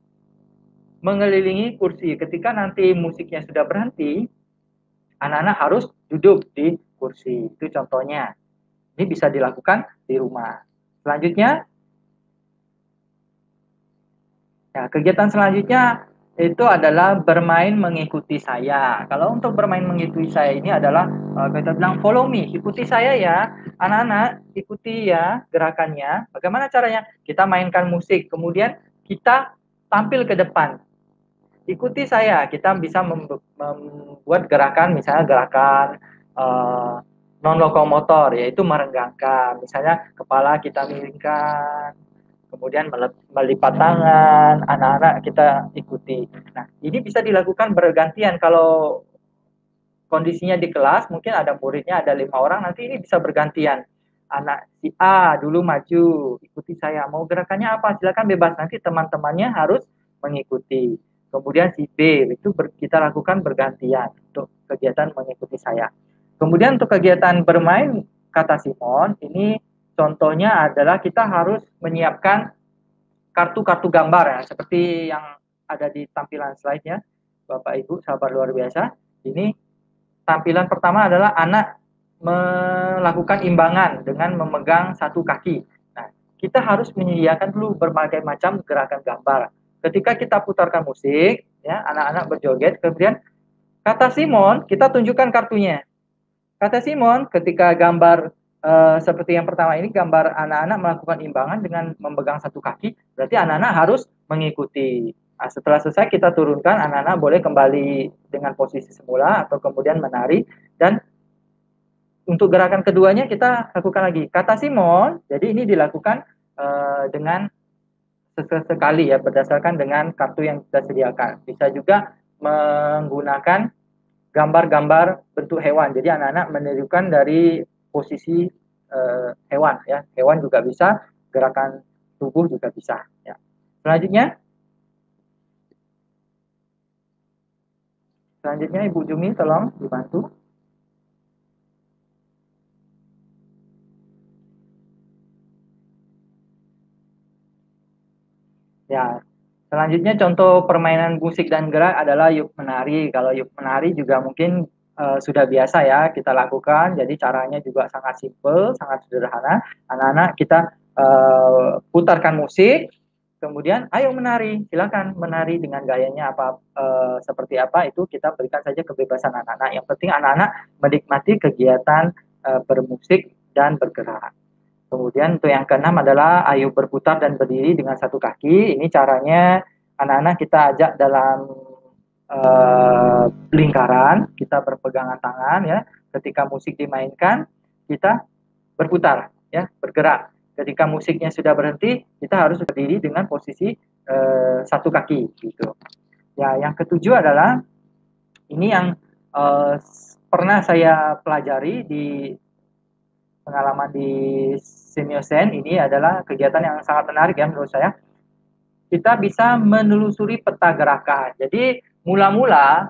mengelilingi kursi. Ketika nanti musiknya sudah berhenti, anak-anak harus duduk di kursi. Itu contohnya. Ini bisa dilakukan di rumah. Selanjutnya, Ya, kegiatan selanjutnya itu adalah bermain mengikuti saya. Kalau untuk bermain mengikuti saya ini adalah uh, kita bilang follow me, ikuti saya ya. Anak-anak, ikuti ya gerakannya. Bagaimana caranya? Kita mainkan musik, kemudian kita tampil ke depan. Ikuti saya, kita bisa membuat gerakan misalnya gerakan uh, non lokomotor yaitu merenggangkan. Misalnya kepala kita miringkan, kemudian melipat tangan, anak-anak kita ikuti. Nah, ini bisa dilakukan bergantian kalau kondisinya di kelas, mungkin ada muridnya ada lima orang, nanti ini bisa bergantian. Anak si A dulu maju, ikuti saya. Mau gerakannya apa? Silakan bebas. Nanti teman-temannya harus mengikuti. Kemudian si B itu kita lakukan bergantian untuk kegiatan mengikuti saya. Kemudian untuk kegiatan bermain kata Simon ini Contohnya adalah kita harus menyiapkan kartu-kartu gambar ya, seperti yang ada di tampilan slide-nya, Bapak Ibu, sahabat luar biasa. Ini tampilan pertama adalah anak melakukan imbangan dengan memegang satu kaki. Nah, kita harus menyediakan dulu berbagai macam gerakan gambar. Ketika kita putarkan musik, ya anak-anak berjoget, kemudian kata Simon, kita tunjukkan kartunya. Kata Simon, ketika gambar Uh, seperti yang pertama ini gambar anak-anak melakukan imbangan dengan memegang satu kaki, berarti anak-anak harus mengikuti. Nah, setelah selesai kita turunkan, anak-anak boleh kembali dengan posisi semula atau kemudian menari dan untuk gerakan keduanya kita lakukan lagi. Kata Simon, jadi ini dilakukan uh, dengan sesekali ya berdasarkan dengan kartu yang kita sediakan. Bisa juga menggunakan gambar-gambar bentuk hewan. Jadi anak-anak menirukan dari posisi uh, hewan ya. Hewan juga bisa, gerakan tubuh juga bisa ya. Selanjutnya Selanjutnya Ibu Jumi tolong dibantu. Ya, selanjutnya contoh permainan musik dan gerak adalah yuk menari. Kalau yuk menari juga mungkin uh, sudah biasa ya kita lakukan. Jadi caranya juga sangat simple, sangat sederhana. Anak-anak kita uh, putarkan musik, Kemudian ayo menari, silakan menari dengan gayanya apa e, seperti apa itu kita berikan saja kebebasan anak-anak. Yang penting anak-anak menikmati kegiatan e, bermusik dan bergerak. Kemudian untuk yang keenam adalah ayo berputar dan berdiri dengan satu kaki. Ini caranya anak-anak kita ajak dalam e, lingkaran, kita berpegangan tangan ya. Ketika musik dimainkan, kita berputar ya, bergerak ketika musiknya sudah berhenti, kita harus berdiri dengan posisi uh, satu kaki gitu. Ya, yang ketujuh adalah ini yang uh, pernah saya pelajari di pengalaman di Semiosen ini adalah kegiatan yang sangat menarik ya menurut saya. Kita bisa menelusuri peta gerakan. Jadi mula-mula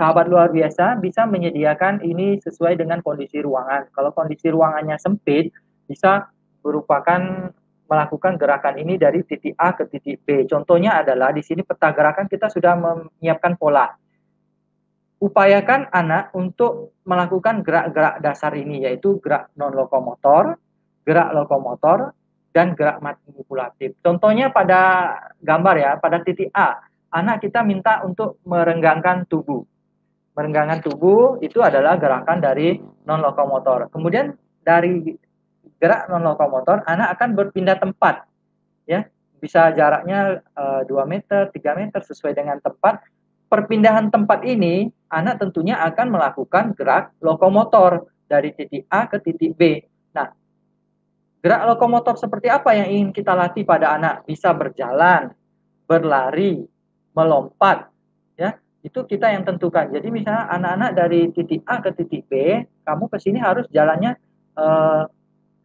sahabat luar biasa bisa menyediakan ini sesuai dengan kondisi ruangan. Kalau kondisi ruangannya sempit, bisa merupakan melakukan gerakan ini dari titik A ke titik B. Contohnya adalah di sini peta gerakan kita sudah menyiapkan pola. Upayakan anak untuk melakukan gerak-gerak dasar ini yaitu gerak non lokomotor, gerak lokomotor, dan gerak manipulatif. Contohnya pada gambar ya, pada titik A, anak kita minta untuk merenggangkan tubuh. Merenggangkan tubuh itu adalah gerakan dari non lokomotor. Kemudian dari gerak non lokomotor, anak akan berpindah tempat, ya bisa jaraknya uh, eh, 2 meter, 3 meter sesuai dengan tempat. Perpindahan tempat ini, anak tentunya akan melakukan gerak lokomotor dari titik A ke titik B. Nah, gerak lokomotor seperti apa yang ingin kita latih pada anak? Bisa berjalan, berlari, melompat, ya itu kita yang tentukan. Jadi misalnya anak-anak dari titik A ke titik B, kamu ke sini harus jalannya uh,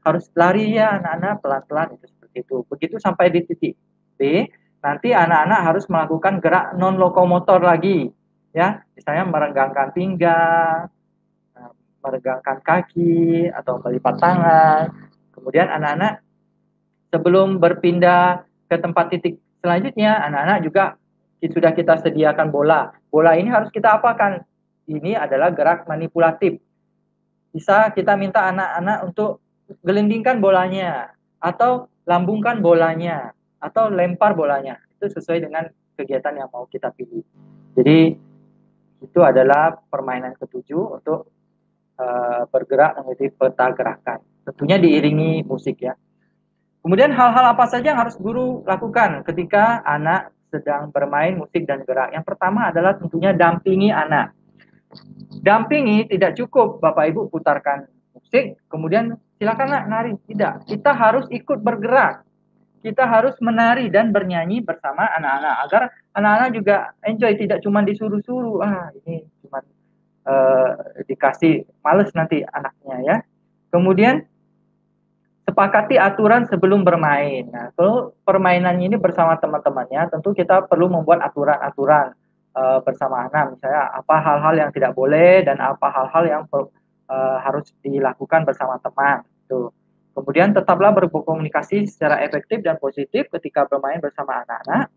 harus lari ya anak-anak pelan-pelan itu seperti itu. Begitu sampai di titik B, nanti anak-anak harus melakukan gerak non lokomotor lagi, ya, misalnya merenggangkan pinggang, eh, merenggangkan kaki atau melipat tangan. Kemudian anak-anak sebelum berpindah ke tempat titik selanjutnya, anak-anak juga sudah kita sediakan bola. Bola ini harus kita apakan? Ini adalah gerak manipulatif. Bisa kita minta anak-anak untuk gelindingkan bolanya atau lambungkan bolanya atau lempar bolanya itu sesuai dengan kegiatan yang mau kita pilih. Jadi itu adalah permainan ketujuh untuk uh, bergerak mengikuti peta gerakan. Tentunya diiringi musik ya. Kemudian hal-hal apa saja yang harus guru lakukan ketika anak sedang bermain musik dan gerak. Yang pertama adalah tentunya dampingi anak. Dampingi tidak cukup Bapak Ibu putarkan musik, kemudian silakan nak nari. Tidak, kita harus ikut bergerak. Kita harus menari dan bernyanyi bersama anak-anak agar anak-anak juga enjoy, tidak cuma disuruh-suruh. Ah, ini cuma uh, dikasih males nanti anaknya ya. Kemudian sepakati aturan sebelum bermain. Nah, kalau permainan ini bersama teman-temannya, tentu kita perlu membuat aturan-aturan uh, bersama anak. Misalnya apa hal-hal yang tidak boleh dan apa hal-hal yang uh, harus dilakukan bersama teman. Tuh. Kemudian tetaplah berkomunikasi secara efektif dan positif ketika bermain bersama anak-anak.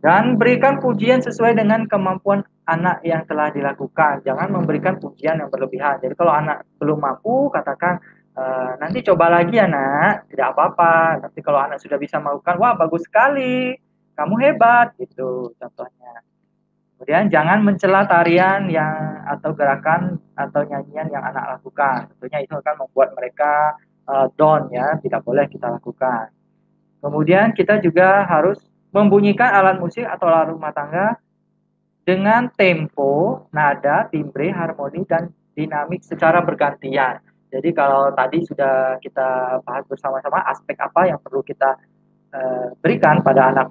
Dan berikan pujian sesuai dengan kemampuan anak yang telah dilakukan. Jangan memberikan pujian yang berlebihan. Jadi kalau anak belum mampu, katakan e, nanti coba lagi anak, tidak apa-apa. Tapi kalau anak sudah bisa melakukan, wah bagus sekali, kamu hebat, gitu contohnya. Kemudian jangan mencela tarian yang atau gerakan atau nyanyian yang anak lakukan. Tentunya itu akan membuat mereka uh, down ya, tidak boleh kita lakukan. Kemudian kita juga harus membunyikan alat musik atau alat rumah tangga dengan tempo, nada, timbre, harmoni dan dinamik secara bergantian. Jadi kalau tadi sudah kita bahas bersama-sama aspek apa yang perlu kita uh, berikan pada anak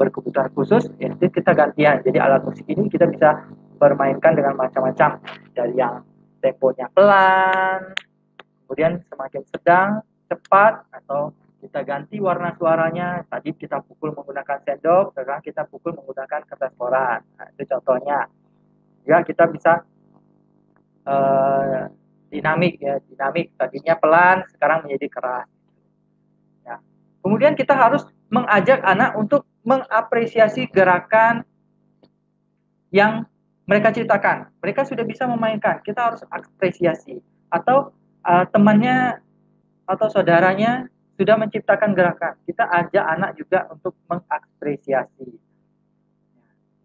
berkebutuhan khusus, ya kita gantian. Jadi alat musik ini kita bisa bermainkan dengan macam-macam dari yang temponya pelan, kemudian semakin sedang, cepat, atau kita ganti warna suaranya. Tadi kita pukul menggunakan sendok, sekarang kita pukul menggunakan kertas koran. Nah, itu contohnya. Ya, kita bisa uh, dinamik ya, dinamik. Tadinya pelan, sekarang menjadi keras. Ya. Kemudian kita harus mengajak anak untuk mengapresiasi gerakan yang mereka ciptakan. Mereka sudah bisa memainkan, kita harus apresiasi. Atau uh, temannya atau saudaranya sudah menciptakan gerakan. Kita ajak anak juga untuk mengapresiasi.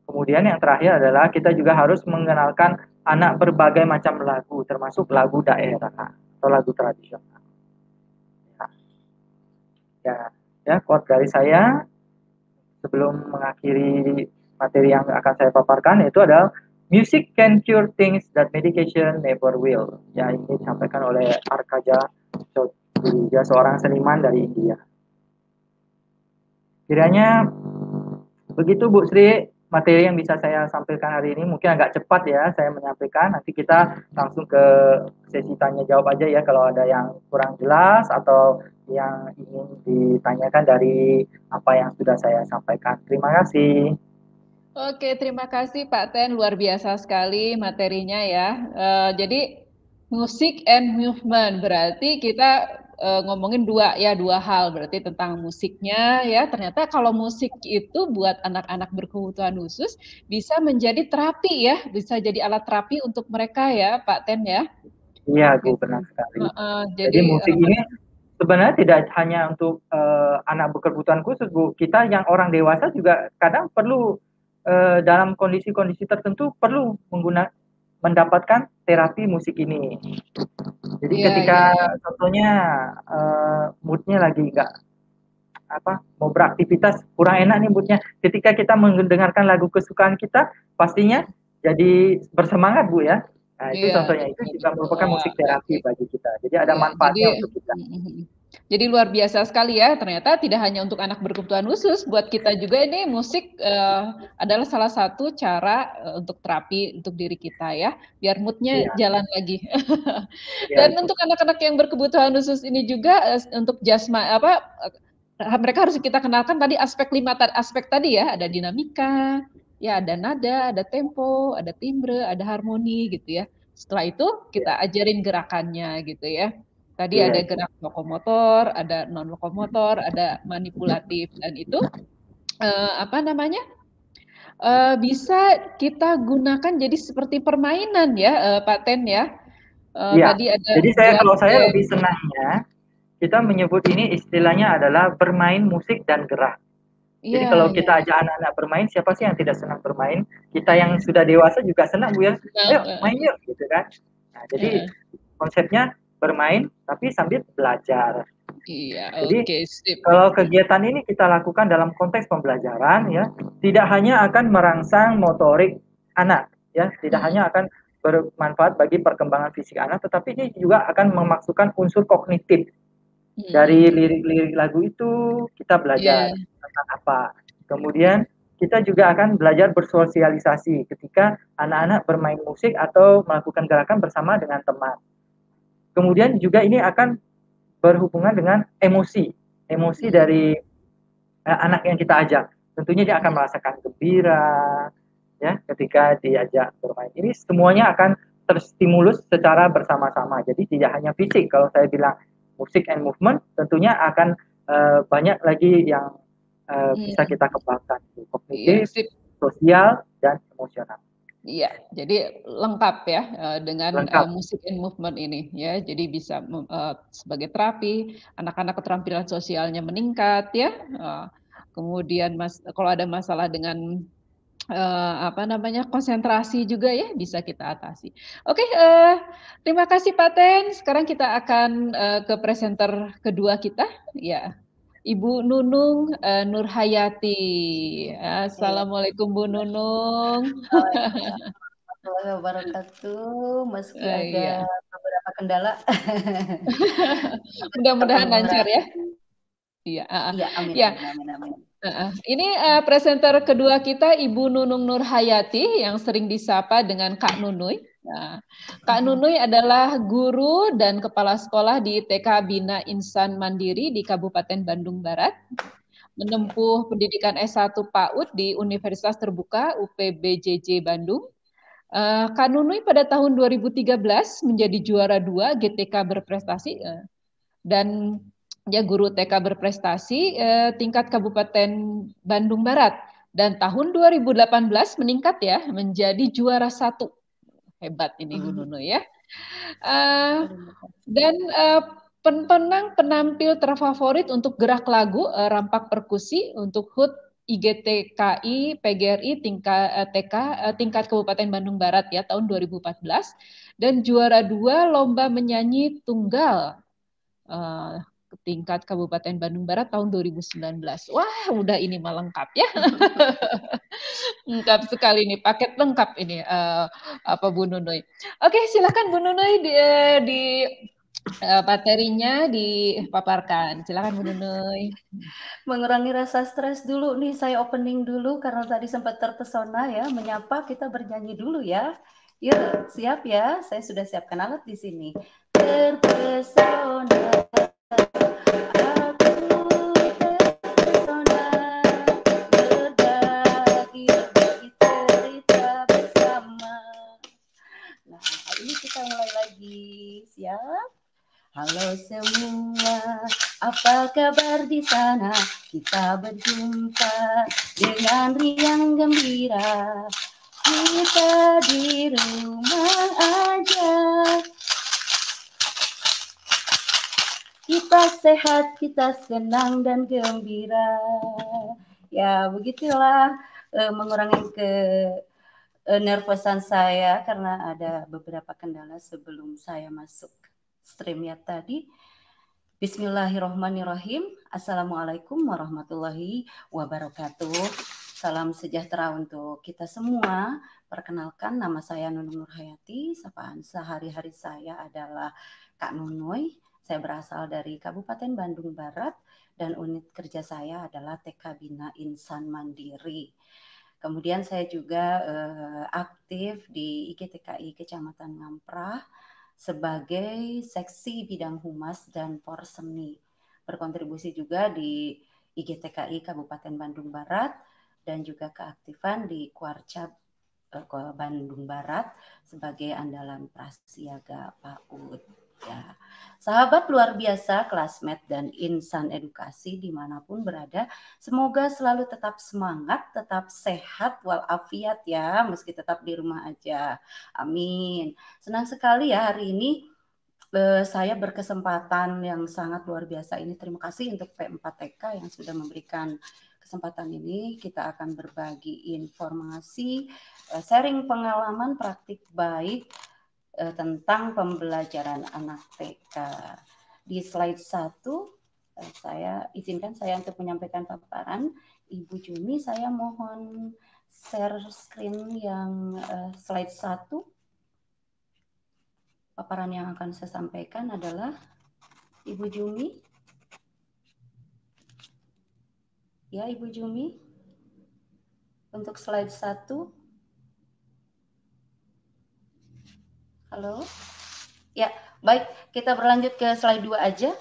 Kemudian yang terakhir adalah kita juga harus mengenalkan anak berbagai macam lagu, termasuk lagu daerah atau lagu tradisional. Ya, ya, ya quote dari saya sebelum mengakhiri materi yang akan saya paparkan itu adalah Music can cure things that medication never will. Ya, ini disampaikan oleh Arkaja Chaudhuri, seorang seniman dari India. Kiranya begitu Bu Sri, materi yang bisa saya sampaikan hari ini mungkin agak cepat ya saya menyampaikan. Nanti kita langsung ke sesi tanya jawab aja ya kalau ada yang kurang jelas atau yang ingin ditanyakan dari apa yang sudah saya sampaikan. Terima kasih. Oke, terima kasih Pak Ten, luar biasa sekali materinya ya. Uh, jadi musik and movement berarti kita uh, ngomongin dua ya dua hal berarti tentang musiknya ya. Ternyata kalau musik itu buat anak-anak berkebutuhan khusus bisa menjadi terapi ya, bisa jadi alat terapi untuk mereka ya Pak Ten ya. Iya, Bu, benar sekali. Uh, uh, jadi, jadi musik uh, ini sebenarnya tidak hanya untuk uh, anak berkebutuhan khusus, Bu. Kita yang orang dewasa juga kadang perlu uh, dalam kondisi-kondisi tertentu perlu menggunakan mendapatkan terapi musik ini. Jadi yeah, ketika yeah. contohnya uh, moodnya lagi enggak apa mau beraktivitas kurang enak nih moodnya, ketika kita mendengarkan lagu kesukaan kita pastinya jadi bersemangat bu ya. Nah itu yeah, contohnya itu juga merupakan musik terapi bagi kita. Jadi ada yeah, manfaatnya jadi, untuk kita. Jadi luar biasa sekali ya, ternyata tidak hanya untuk anak berkebutuhan khusus, buat kita juga ini musik uh, adalah salah satu cara uh, untuk terapi untuk diri kita ya, biar moodnya ya. jalan lagi. ya, Dan itu. untuk anak-anak yang berkebutuhan khusus ini juga uh, untuk jasma apa, uh, mereka harus kita kenalkan tadi aspek lima aspek tadi ya, ada dinamika, ya ada nada, ada tempo, ada timbre, ada harmoni gitu ya. Setelah itu kita ya. ajarin gerakannya gitu ya. Tadi yeah. ada gerak lokomotor, ada non lokomotor, ada manipulatif dan itu uh, apa namanya? Uh, bisa kita gunakan jadi seperti permainan ya, uh, Pak Ten ya. Uh, ya. Tadi ada jadi saya kalau saya lebih senangnya kita menyebut ini istilahnya adalah bermain musik dan gerak. Jadi yeah, kalau kita yeah. ajak anak-anak bermain, siapa sih yang tidak senang bermain? Kita yang sudah dewasa juga senang, Bu ya. Ayo main yuk, gitu kan. Nah, jadi yeah. konsepnya bermain tapi sambil belajar. Iya, Jadi okay, sip. kalau kegiatan ini kita lakukan dalam konteks pembelajaran ya, tidak hanya akan merangsang motorik anak ya, tidak hmm. hanya akan bermanfaat bagi perkembangan fisik anak, tetapi ini juga akan memasukkan unsur kognitif. Hmm. Dari lirik-lirik lagu itu kita belajar yeah. tentang apa. Kemudian kita juga akan belajar bersosialisasi ketika anak-anak bermain musik atau melakukan gerakan bersama dengan teman. Kemudian juga ini akan berhubungan dengan emosi, emosi dari uh, anak yang kita ajak. Tentunya dia akan merasakan gembira, ya, ketika diajak bermain. Ini semuanya akan terstimulus secara bersama-sama. Jadi tidak hanya fisik. Kalau saya bilang musik and movement, tentunya akan uh, banyak lagi yang uh, hmm. bisa kita kembangkan, kognitif, iya, sosial, dan emosional. Iya, jadi lengkap ya uh, dengan lengkap. Uh, musik and movement ini ya. Jadi bisa uh, sebagai terapi, anak-anak keterampilan sosialnya meningkat ya. Uh, kemudian mas kalau ada masalah dengan uh, apa namanya konsentrasi juga ya bisa kita atasi. Oke, uh, terima kasih Pak Ten. Sekarang kita akan uh, ke presenter kedua kita ya. Ibu Nunung uh, Nurhayati. Assalamualaikum Bu Nunung. Warahmatullahi wabarakatuh. Meski uh, ada iya. beberapa kendala. Mudah-mudahan lancar ya. Iya, uh, iya, amin, ya. amin, amin, amin. Uh, ini uh, presenter kedua kita Ibu Nunung Nurhayati yang sering disapa dengan Kak Nunuy. Nah, Kak Nunui adalah guru dan kepala sekolah di TK Bina Insan Mandiri di Kabupaten Bandung Barat. Menempuh pendidikan S1 PAUD di Universitas Terbuka UPBJJ Bandung. Uh, Kak Nunui pada tahun 2013 menjadi juara dua GTK berprestasi uh, dan ya guru TK berprestasi uh, tingkat Kabupaten Bandung Barat dan tahun 2018 meningkat ya menjadi juara satu hebat ini Bu hmm. Nunu ya. Uh, dan uh, Penang penampil terfavorit untuk gerak lagu uh, rampak perkusi untuk HUT IGTKI PGRI tingkat uh, TK uh, tingkat Kabupaten Bandung Barat ya tahun 2014 dan juara dua lomba menyanyi tunggal uh, tingkat Kabupaten Bandung Barat tahun 2019. Wah, udah ini mah lengkap ya. lengkap sekali ini, paket lengkap ini uh, apa Bu Nunui. Oke, silakan Bu Nunui di, uh, di uh, materinya dipaparkan. Silakan Bu Nunui. Mengurangi rasa stres dulu nih, saya opening dulu karena tadi sempat terpesona ya, menyapa kita bernyanyi dulu ya. Yuk, siap ya. Saya sudah siapkan alat di sini. Terpesona Halo semua, apa kabar di sana? Kita berjumpa dengan riang gembira. Kita di rumah aja. Kita sehat, kita senang dan gembira. Ya, begitulah uh, mengurangi ke uh, nervosan saya karena ada beberapa kendala sebelum saya masuk stream ya tadi. Bismillahirrahmanirrahim. Assalamualaikum warahmatullahi wabarakatuh. Salam sejahtera untuk kita semua. Perkenalkan nama saya Nunung Nurhayati. Sapaan sehari-hari saya adalah Kak Nunoy. Saya berasal dari Kabupaten Bandung Barat dan unit kerja saya adalah TK Bina Insan Mandiri. Kemudian saya juga uh, aktif di IGTKI Kecamatan Ngamprah sebagai seksi bidang humas dan porseni. Berkontribusi juga di IGTKI Kabupaten Bandung Barat dan juga keaktifan di Kuarca eh, Bandung Barat sebagai andalan prasiaga PAUD ya. Sahabat luar biasa, klasmet dan insan edukasi di mana pun berada, semoga selalu tetap semangat, tetap sehat walafiat ya, meski tetap di rumah aja. Amin. Senang sekali ya hari ini eh, saya berkesempatan yang sangat luar biasa ini. Terima kasih untuk P4TK yang sudah memberikan kesempatan ini. Kita akan berbagi informasi, eh, sharing pengalaman praktik baik uh, tentang pembelajaran anak TK. Di slide satu, uh, saya izinkan saya untuk menyampaikan paparan. Ibu Juni, saya mohon share screen yang uh, slide satu. Paparan yang akan saya sampaikan adalah Ibu Jumi. Ya, Ibu Jumi. Untuk slide satu, Halo? Ya, baik. Kita berlanjut ke slide 2 aja.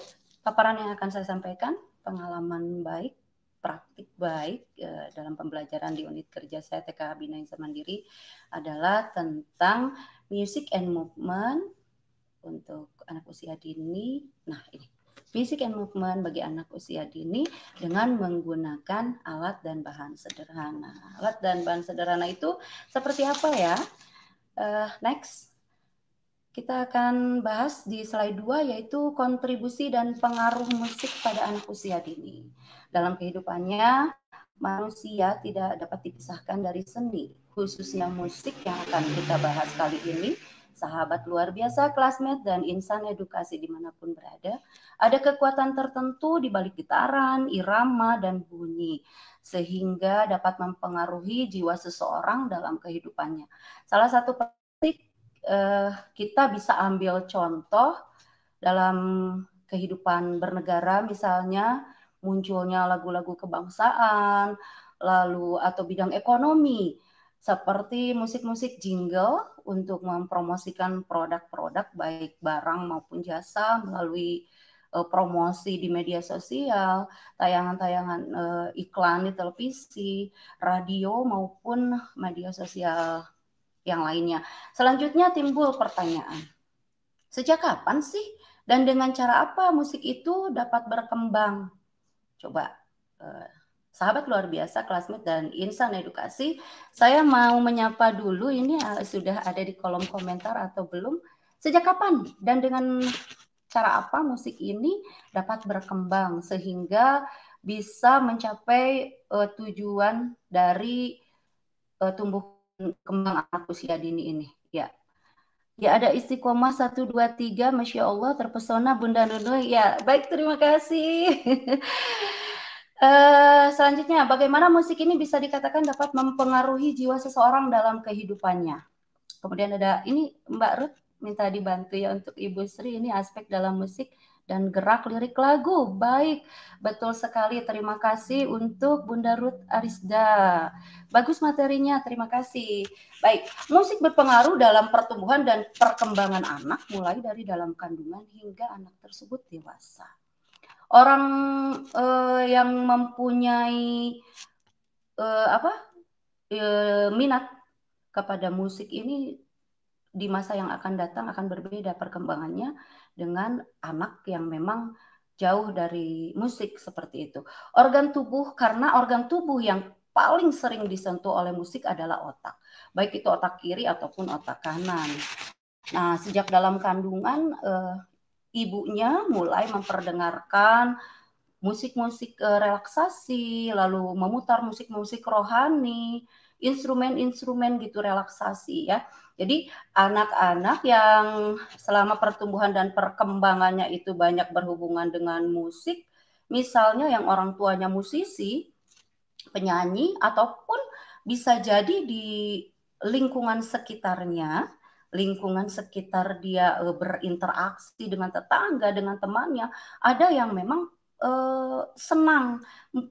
Paparan yang akan saya sampaikan, pengalaman baik, praktik baik eh, dalam pembelajaran di unit kerja saya TK Bina Insan Mandiri adalah tentang music and movement untuk anak usia dini. Nah, ini music and movement bagi anak usia dini dengan menggunakan alat dan bahan sederhana. Alat dan bahan sederhana itu seperti apa ya? Uh, next. Kita akan bahas di slide 2 yaitu kontribusi dan pengaruh musik pada anak usia dini. Dalam kehidupannya, manusia tidak dapat dipisahkan dari seni, khususnya musik yang akan kita bahas kali ini. Sahabat luar biasa, klasmet, dan insan edukasi di mana pun berada, ada kekuatan tertentu di balik gitaran, irama, dan bunyi, sehingga dapat mempengaruhi jiwa seseorang dalam kehidupannya. Salah satu musik uh, kita bisa ambil contoh dalam kehidupan bernegara misalnya munculnya lagu-lagu kebangsaan lalu atau bidang ekonomi seperti musik-musik jingle untuk mempromosikan produk-produk baik barang maupun jasa melalui uh, promosi di media sosial, tayangan-tayangan uh, iklan di televisi, radio maupun media sosial yang lainnya. Selanjutnya timbul pertanyaan. Sejak kapan sih dan dengan cara apa musik itu dapat berkembang? Coba eh, sahabat luar biasa, klasmet dan insan edukasi, saya mau menyapa dulu ini uh, sudah ada di kolom komentar atau belum? Sejak kapan dan dengan cara apa musik ini dapat berkembang sehingga bisa mencapai uh, tujuan dari uh, tumbuh kembang anak usia dini ini. Ya, Ya ada istiqomah satu dua tiga, masya Allah terpesona Bunda Nunu. Ya baik terima kasih. uh, selanjutnya, bagaimana musik ini bisa dikatakan dapat mempengaruhi jiwa seseorang dalam kehidupannya? Kemudian ada ini Mbak Ruth minta dibantu ya untuk Ibu Sri ini aspek dalam musik dan gerak lirik lagu. Baik, betul sekali. Terima kasih untuk Bunda Ruth Arisda. Bagus materinya, terima kasih. Baik, musik berpengaruh dalam pertumbuhan dan perkembangan anak mulai dari dalam kandungan hingga anak tersebut dewasa. Orang eh, yang mempunyai eh, apa eh, minat kepada musik ini di masa yang akan datang akan berbeda perkembangannya dengan anak yang memang jauh dari musik seperti itu. Organ tubuh karena organ tubuh yang paling sering disentuh oleh musik adalah otak. Baik itu otak kiri ataupun otak kanan. Nah, sejak dalam kandungan eh, ibunya mulai memperdengarkan musik-musik eh, relaksasi, lalu memutar musik-musik rohani, instrumen-instrumen gitu relaksasi ya. Jadi anak-anak yang selama pertumbuhan dan perkembangannya itu banyak berhubungan dengan musik, misalnya yang orang tuanya musisi, penyanyi ataupun bisa jadi di lingkungan sekitarnya, lingkungan sekitar dia e, berinteraksi dengan tetangga, dengan temannya, ada yang memang uh, senang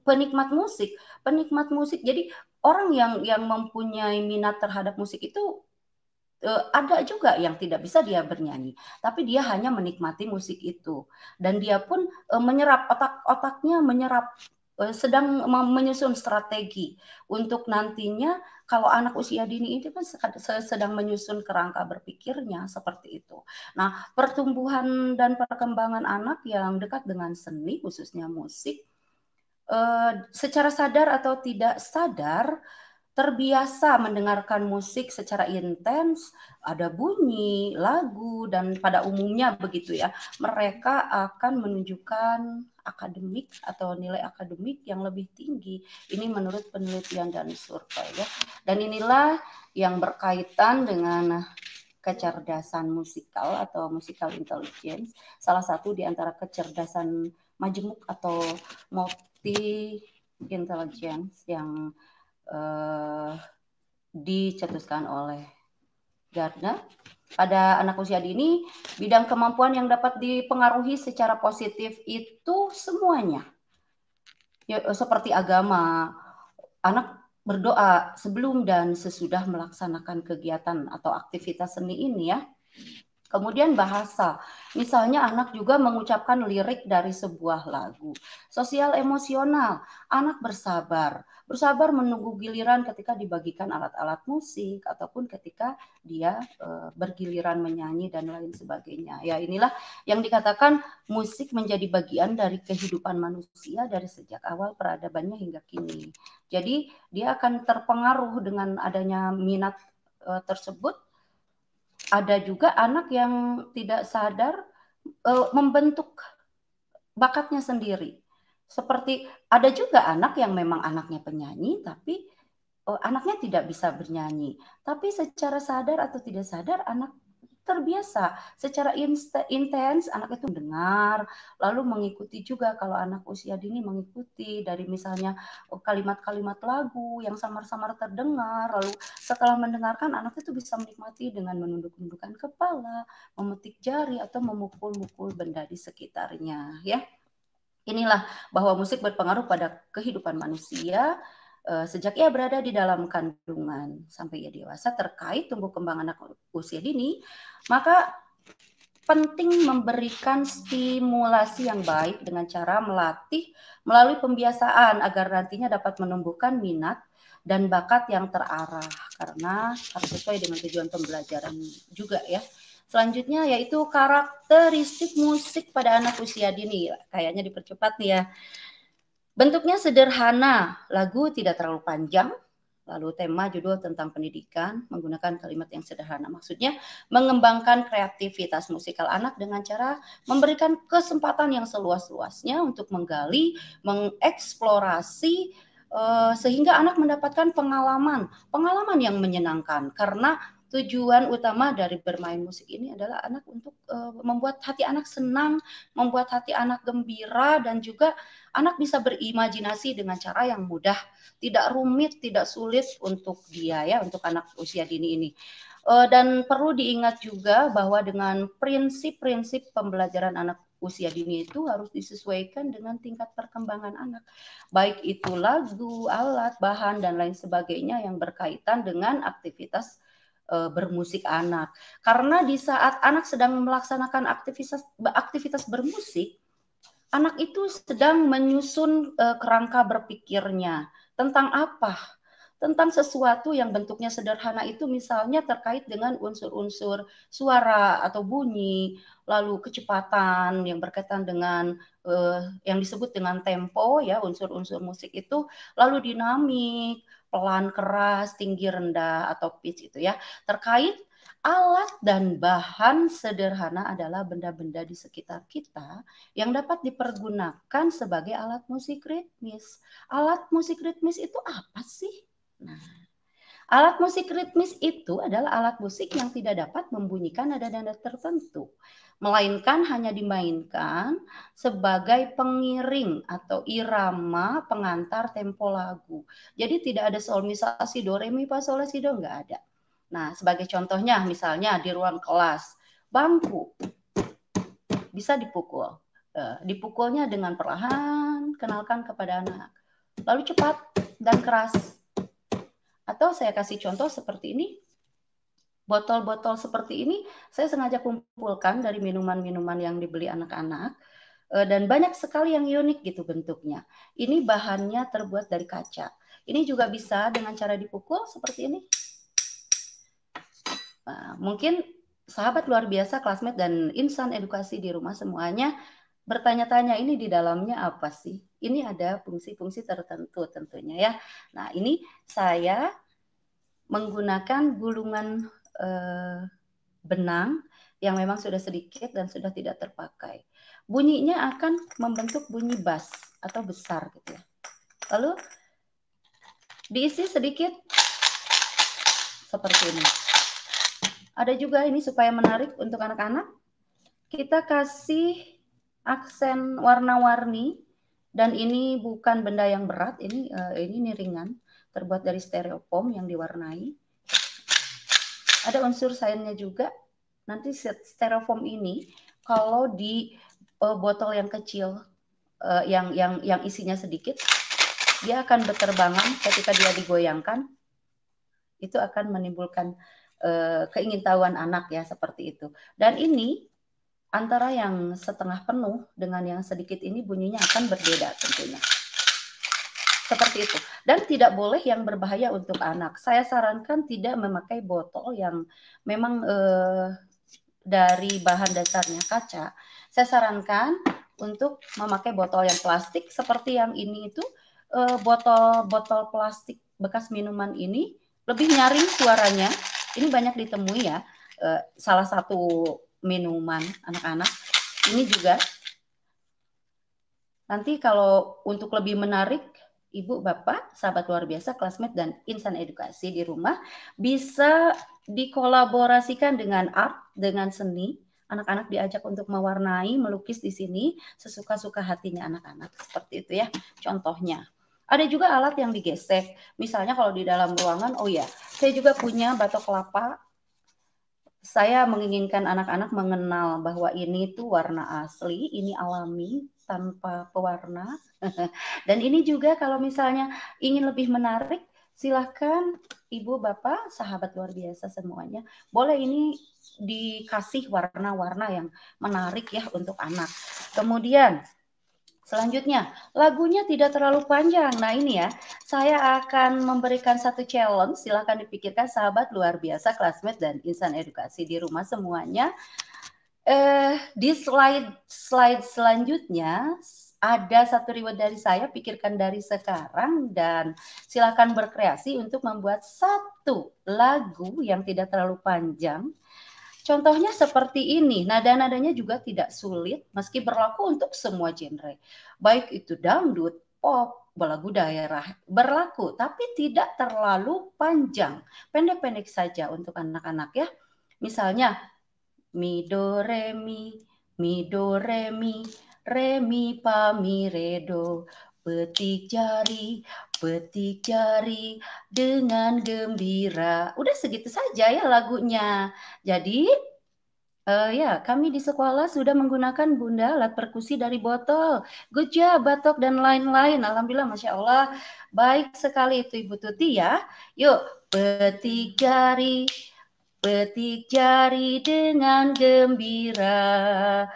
penikmat musik, penikmat musik. Jadi orang yang yang mempunyai minat terhadap musik itu ada juga yang tidak bisa dia bernyanyi, tapi dia hanya menikmati musik itu dan dia pun uh, menyerap otak-otaknya menyerap uh, sedang menyusun strategi untuk nantinya kalau anak usia dini itu kan sedang menyusun kerangka berpikirnya seperti itu. Nah, pertumbuhan dan perkembangan anak yang dekat dengan seni khususnya musik Eh, secara sadar atau tidak sadar terbiasa mendengarkan musik secara intens, ada bunyi, lagu, dan pada umumnya begitu ya, mereka akan menunjukkan akademik atau nilai akademik yang lebih tinggi. Ini menurut penelitian dan survei ya. Dan inilah yang berkaitan dengan kecerdasan musikal atau musical intelligence, salah satu di antara kecerdasan majemuk atau multi intelligence yang uh, dicetuskan oleh Gardner. Pada anak usia dini, bidang kemampuan yang dapat dipengaruhi secara positif itu semuanya. Ya, seperti agama, anak berdoa sebelum dan sesudah melaksanakan kegiatan atau aktivitas seni ini ya. Kemudian bahasa, misalnya anak juga mengucapkan lirik dari sebuah lagu. Sosial emosional, anak bersabar, bersabar menunggu giliran ketika dibagikan alat-alat musik ataupun ketika dia e, bergiliran menyanyi dan lain sebagainya. Ya inilah yang dikatakan musik menjadi bagian dari kehidupan manusia dari sejak awal peradabannya hingga kini. Jadi dia akan terpengaruh dengan adanya minat e, tersebut ada juga anak yang tidak sadar uh, membentuk bakatnya sendiri. Seperti ada juga anak yang memang anaknya penyanyi tapi uh, anaknya tidak bisa bernyanyi. Tapi secara sadar atau tidak sadar anak terbiasa. Secara intens anak itu mendengar lalu mengikuti juga kalau anak usia dini mengikuti. Dari misalnya oh, kalimat-kalimat lagu yang samar-samar terdengar lalu setelah mendengarkan anak itu bisa menikmati dengan menunduk-nundukkan kepala memetik jari atau memukul-mukul benda di sekitarnya ya. Inilah bahwa musik berpengaruh pada kehidupan manusia sejak ia berada di dalam kandungan sampai ia dewasa terkait tumbuh kembang anak usia dini, maka penting memberikan stimulasi yang baik dengan cara melatih melalui pembiasaan agar nantinya dapat menumbuhkan minat dan bakat yang terarah karena harus sesuai dengan tujuan pembelajaran juga ya. Selanjutnya yaitu karakteristik musik pada anak usia dini. Kayaknya dipercepat nih ya. Bentuknya sederhana, lagu tidak terlalu panjang, Lalu tema judul tentang pendidikan menggunakan kalimat yang sederhana. Maksudnya mengembangkan kreativitas musikal anak dengan cara memberikan kesempatan yang seluas-luasnya untuk menggali, mengeksplorasi uh, sehingga anak mendapatkan pengalaman, pengalaman yang menyenangkan karena tujuan utama dari bermain musik ini adalah anak untuk uh, membuat hati anak senang, membuat hati anak gembira dan juga anak bisa berimajinasi dengan cara yang mudah, tidak rumit, tidak sulit untuk dia ya, untuk anak usia dini ini. Uh, dan perlu diingat juga bahwa dengan prinsip-prinsip pembelajaran anak usia dini itu harus disesuaikan dengan tingkat perkembangan anak. Baik itu lagu, alat, bahan, dan lain sebagainya yang berkaitan dengan aktivitas uh, bermusik anak. Karena di saat anak sedang melaksanakan aktivitas aktivitas bermusik, anak itu sedang menyusun uh, kerangka berpikirnya tentang apa? Tentang sesuatu yang bentuknya sederhana itu misalnya terkait dengan unsur-unsur suara atau bunyi, lalu kecepatan yang berkaitan dengan uh, yang disebut dengan tempo ya, unsur-unsur musik itu, lalu dinamik, pelan keras, tinggi rendah atau pitch itu ya. Terkait alat dan bahan sederhana adalah benda-benda di sekitar kita yang dapat dipergunakan sebagai alat musik ritmis. Alat musik ritmis itu apa sih? Nah, alat musik ritmis itu adalah alat musik yang tidak dapat membunyikan nada-nada tertentu, melainkan hanya dimainkan sebagai pengiring atau irama pengantar tempo lagu. Jadi tidak ada sol misal si do re mi fa sol si do nggak ada. Nah, sebagai contohnya misalnya di ruang kelas, bangku bisa dipukul. Uh, dipukulnya dengan perlahan, kenalkan kepada anak. Lalu cepat dan keras. Atau saya kasih contoh seperti ini. Botol-botol seperti ini saya sengaja kumpulkan dari minuman-minuman yang dibeli anak-anak eh, dan banyak sekali yang unik gitu bentuknya. Ini bahannya terbuat dari kaca. Ini juga bisa dengan cara dipukul seperti ini. Nah, mungkin sahabat luar biasa, classmate dan insan edukasi di rumah semuanya bertanya-tanya ini di dalamnya apa sih? Ini ada fungsi-fungsi tertentu tentunya ya. Nah, ini saya menggunakan gulungan eh, benang yang memang sudah sedikit dan sudah tidak terpakai. Bunyinya akan membentuk bunyi bass atau besar gitu ya. Lalu diisi sedikit seperti ini. Ada juga ini supaya menarik untuk anak-anak. Kita kasih aksen warna-warni dan ini bukan benda yang berat, ini uh, ini, ini ringan, terbuat dari styrofoam yang diwarnai. Ada unsur sainnya juga. Nanti styrofoam ini kalau di uh, botol yang kecil uh, yang yang yang isinya sedikit, dia akan berterbangan ketika dia digoyangkan. Itu akan menimbulkan eh, keingintahuan anak ya seperti itu. Dan ini antara yang setengah penuh dengan yang sedikit ini bunyinya akan berbeda tentunya. Seperti itu. Dan tidak boleh yang berbahaya untuk anak. Saya sarankan tidak memakai botol yang memang eh, dari bahan dasarnya kaca. Saya sarankan untuk memakai botol yang plastik seperti yang ini itu eh, botol-botol plastik bekas minuman ini lebih nyaring suaranya ini banyak ditemui ya. Uh, salah satu minuman anak-anak. Ini juga nanti kalau untuk lebih menarik Ibu, Bapak, sahabat luar biasa, classmate dan insan edukasi di rumah bisa dikolaborasikan dengan art, dengan seni. Anak-anak diajak untuk mewarnai, melukis di sini sesuka-suka hatinya anak-anak. Seperti itu ya contohnya. Ada juga alat yang digesek. Misalnya kalau di dalam ruangan, oh ya, saya juga punya batok kelapa. Saya menginginkan anak-anak mengenal bahwa ini tuh warna asli, ini alami tanpa pewarna. Dan ini juga kalau misalnya ingin lebih menarik, silahkan ibu bapak sahabat luar biasa semuanya boleh ini dikasih warna-warna yang menarik ya untuk anak kemudian Selanjutnya, lagunya tidak terlalu panjang. Nah ini ya, saya akan memberikan satu challenge. Silahkan dipikirkan sahabat luar biasa, classmate dan insan edukasi di rumah semuanya. Eh, di slide slide selanjutnya ada satu reward dari saya, pikirkan dari sekarang dan silakan berkreasi untuk membuat satu lagu yang tidak terlalu panjang. Contohnya seperti ini, nada-nadanya juga tidak sulit meski berlaku untuk semua genre. Baik itu dangdut, pop, lagu daerah berlaku, tapi tidak terlalu panjang. Pendek-pendek saja untuk anak-anak ya. Misalnya, mi do re mi, mi do re mi, re mi pa mi re do petik jari petik jari dengan gembira udah segitu saja ya lagunya jadi Uh, ya, kami di sekolah sudah menggunakan bunda alat perkusi dari botol, job, batok dan lain-lain. Alhamdulillah, masya Allah, baik sekali itu Ibu Tuti ya. Yuk, petik jari, petik jari dengan gembira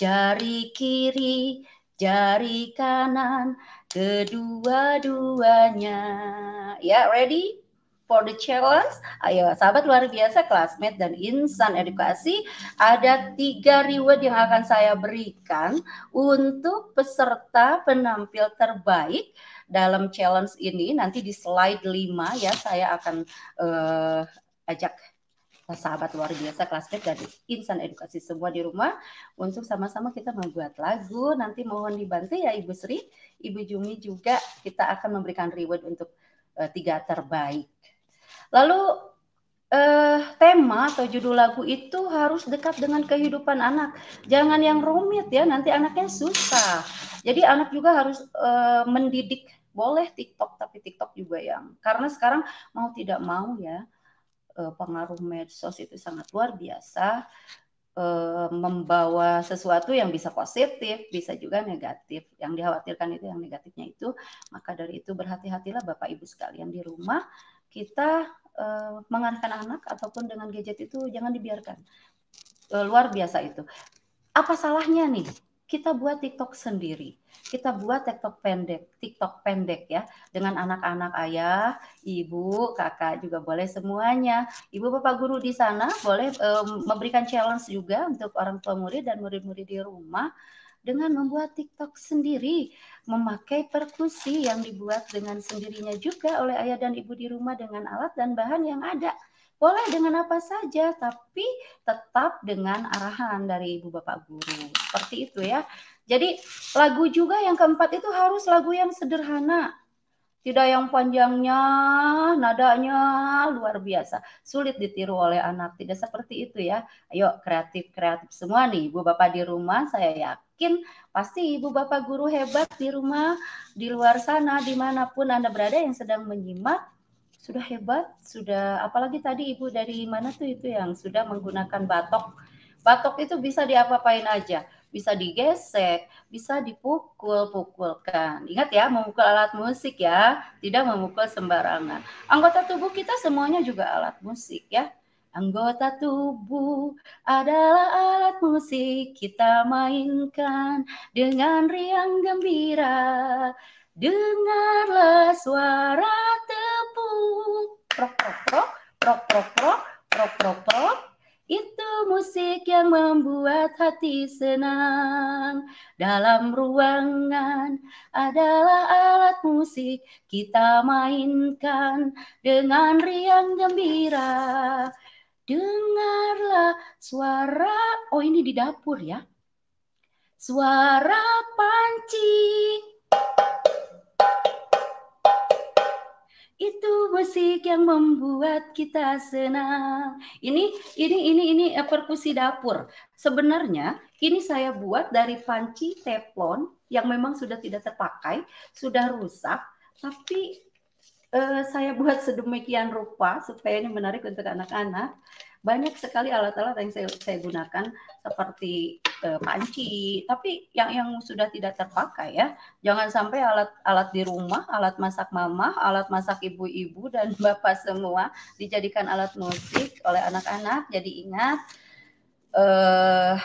jari kiri, jari kanan, kedua-duanya. Ya, ready? for the challenge. Ayo, sahabat luar biasa, classmate dan insan edukasi, ada tiga reward yang akan saya berikan untuk peserta penampil terbaik dalam challenge ini. Nanti di slide 5 ya, saya akan uh, ajak sahabat luar biasa kelasmate dari insan edukasi semua di rumah untuk sama-sama kita membuat lagu. Nanti mohon dibantu ya Ibu Sri, Ibu Jumi juga kita akan memberikan reward untuk uh, tiga terbaik. Lalu uh, tema atau judul lagu itu harus dekat dengan kehidupan anak. Jangan yang rumit ya, nanti anaknya susah. Jadi anak juga harus uh, mendidik boleh TikTok tapi TikTok juga yang karena sekarang mau tidak mau ya uh, pengaruh medsos itu sangat luar biasa uh, membawa sesuatu yang bisa positif, bisa juga negatif. Yang dikhawatirkan itu yang negatifnya itu, maka dari itu berhati-hatilah Bapak Ibu sekalian di rumah kita uh, mengarahkan anak ataupun dengan gadget itu jangan dibiarkan. Uh, luar biasa itu. Apa salahnya nih? Kita buat TikTok sendiri kita buat TikTok pendek, TikTok pendek ya dengan anak-anak ayah, ibu, kakak juga boleh semuanya. Ibu bapak guru di sana boleh um, memberikan challenge juga untuk orang tua murid dan murid-murid di rumah dengan membuat TikTok sendiri, memakai perkusi yang dibuat dengan sendirinya juga oleh ayah dan ibu di rumah dengan alat dan bahan yang ada. Boleh dengan apa saja, tapi tetap dengan arahan dari ibu bapak guru. Seperti itu ya. Jadi lagu juga yang keempat itu harus lagu yang sederhana. Tidak yang panjangnya, nadanya luar biasa. Sulit ditiru oleh anak. Tidak seperti itu ya. Ayo kreatif-kreatif semua nih. Ibu Bapak di rumah saya yakin pasti Ibu Bapak guru hebat di rumah, di luar sana, di mana pun Anda berada yang sedang menyimak. Sudah hebat, sudah apalagi tadi Ibu dari mana tuh itu yang sudah menggunakan batok. Batok itu bisa diapa-apain aja bisa digesek, bisa dipukul-pukulkan. Ingat ya, memukul alat musik ya, tidak memukul sembarangan. Anggota tubuh kita semuanya juga alat musik ya. Anggota tubuh adalah alat musik kita mainkan dengan riang gembira. Dengarlah suara tepuk. Prok, prok, prok, prok, prok, prok, prok, prok, prok, itu musik yang membuat hati senang. Dalam ruangan adalah alat musik kita mainkan dengan riang gembira. Dengarlah suara, oh ini di dapur ya. Suara panci itu musik yang membuat kita senang. Ini ini ini ini eh, perkusi dapur. Sebenarnya ini saya buat dari panci teflon yang memang sudah tidak terpakai, sudah rusak, tapi uh, saya buat sedemikian rupa supaya ini menarik untuk anak-anak banyak sekali alat-alat yang saya, saya gunakan seperti uh, panci, tapi yang yang sudah tidak terpakai ya. Jangan sampai alat-alat di rumah, alat masak mama, alat masak ibu-ibu dan bapak semua dijadikan alat musik oleh anak-anak. Jadi ingat uh,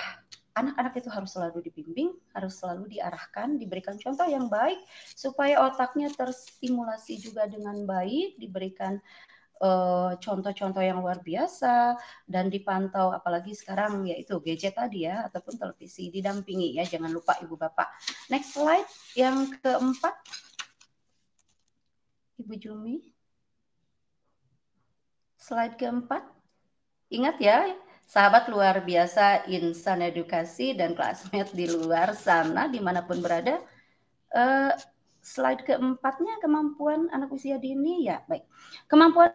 anak-anak itu harus selalu dibimbing, harus selalu diarahkan, diberikan contoh yang baik supaya otaknya terstimulasi juga dengan baik, diberikan contoh-contoh yang luar biasa dan dipantau apalagi sekarang yaitu gadget tadi ya ataupun televisi didampingi ya jangan lupa ibu bapak. Next slide yang keempat. Ibu Jumi. Slide keempat. Ingat ya sahabat luar biasa insan edukasi dan classmate di luar sana di mana pun berada. Uh, slide keempatnya kemampuan anak usia dini ya. Baik. Kemampuan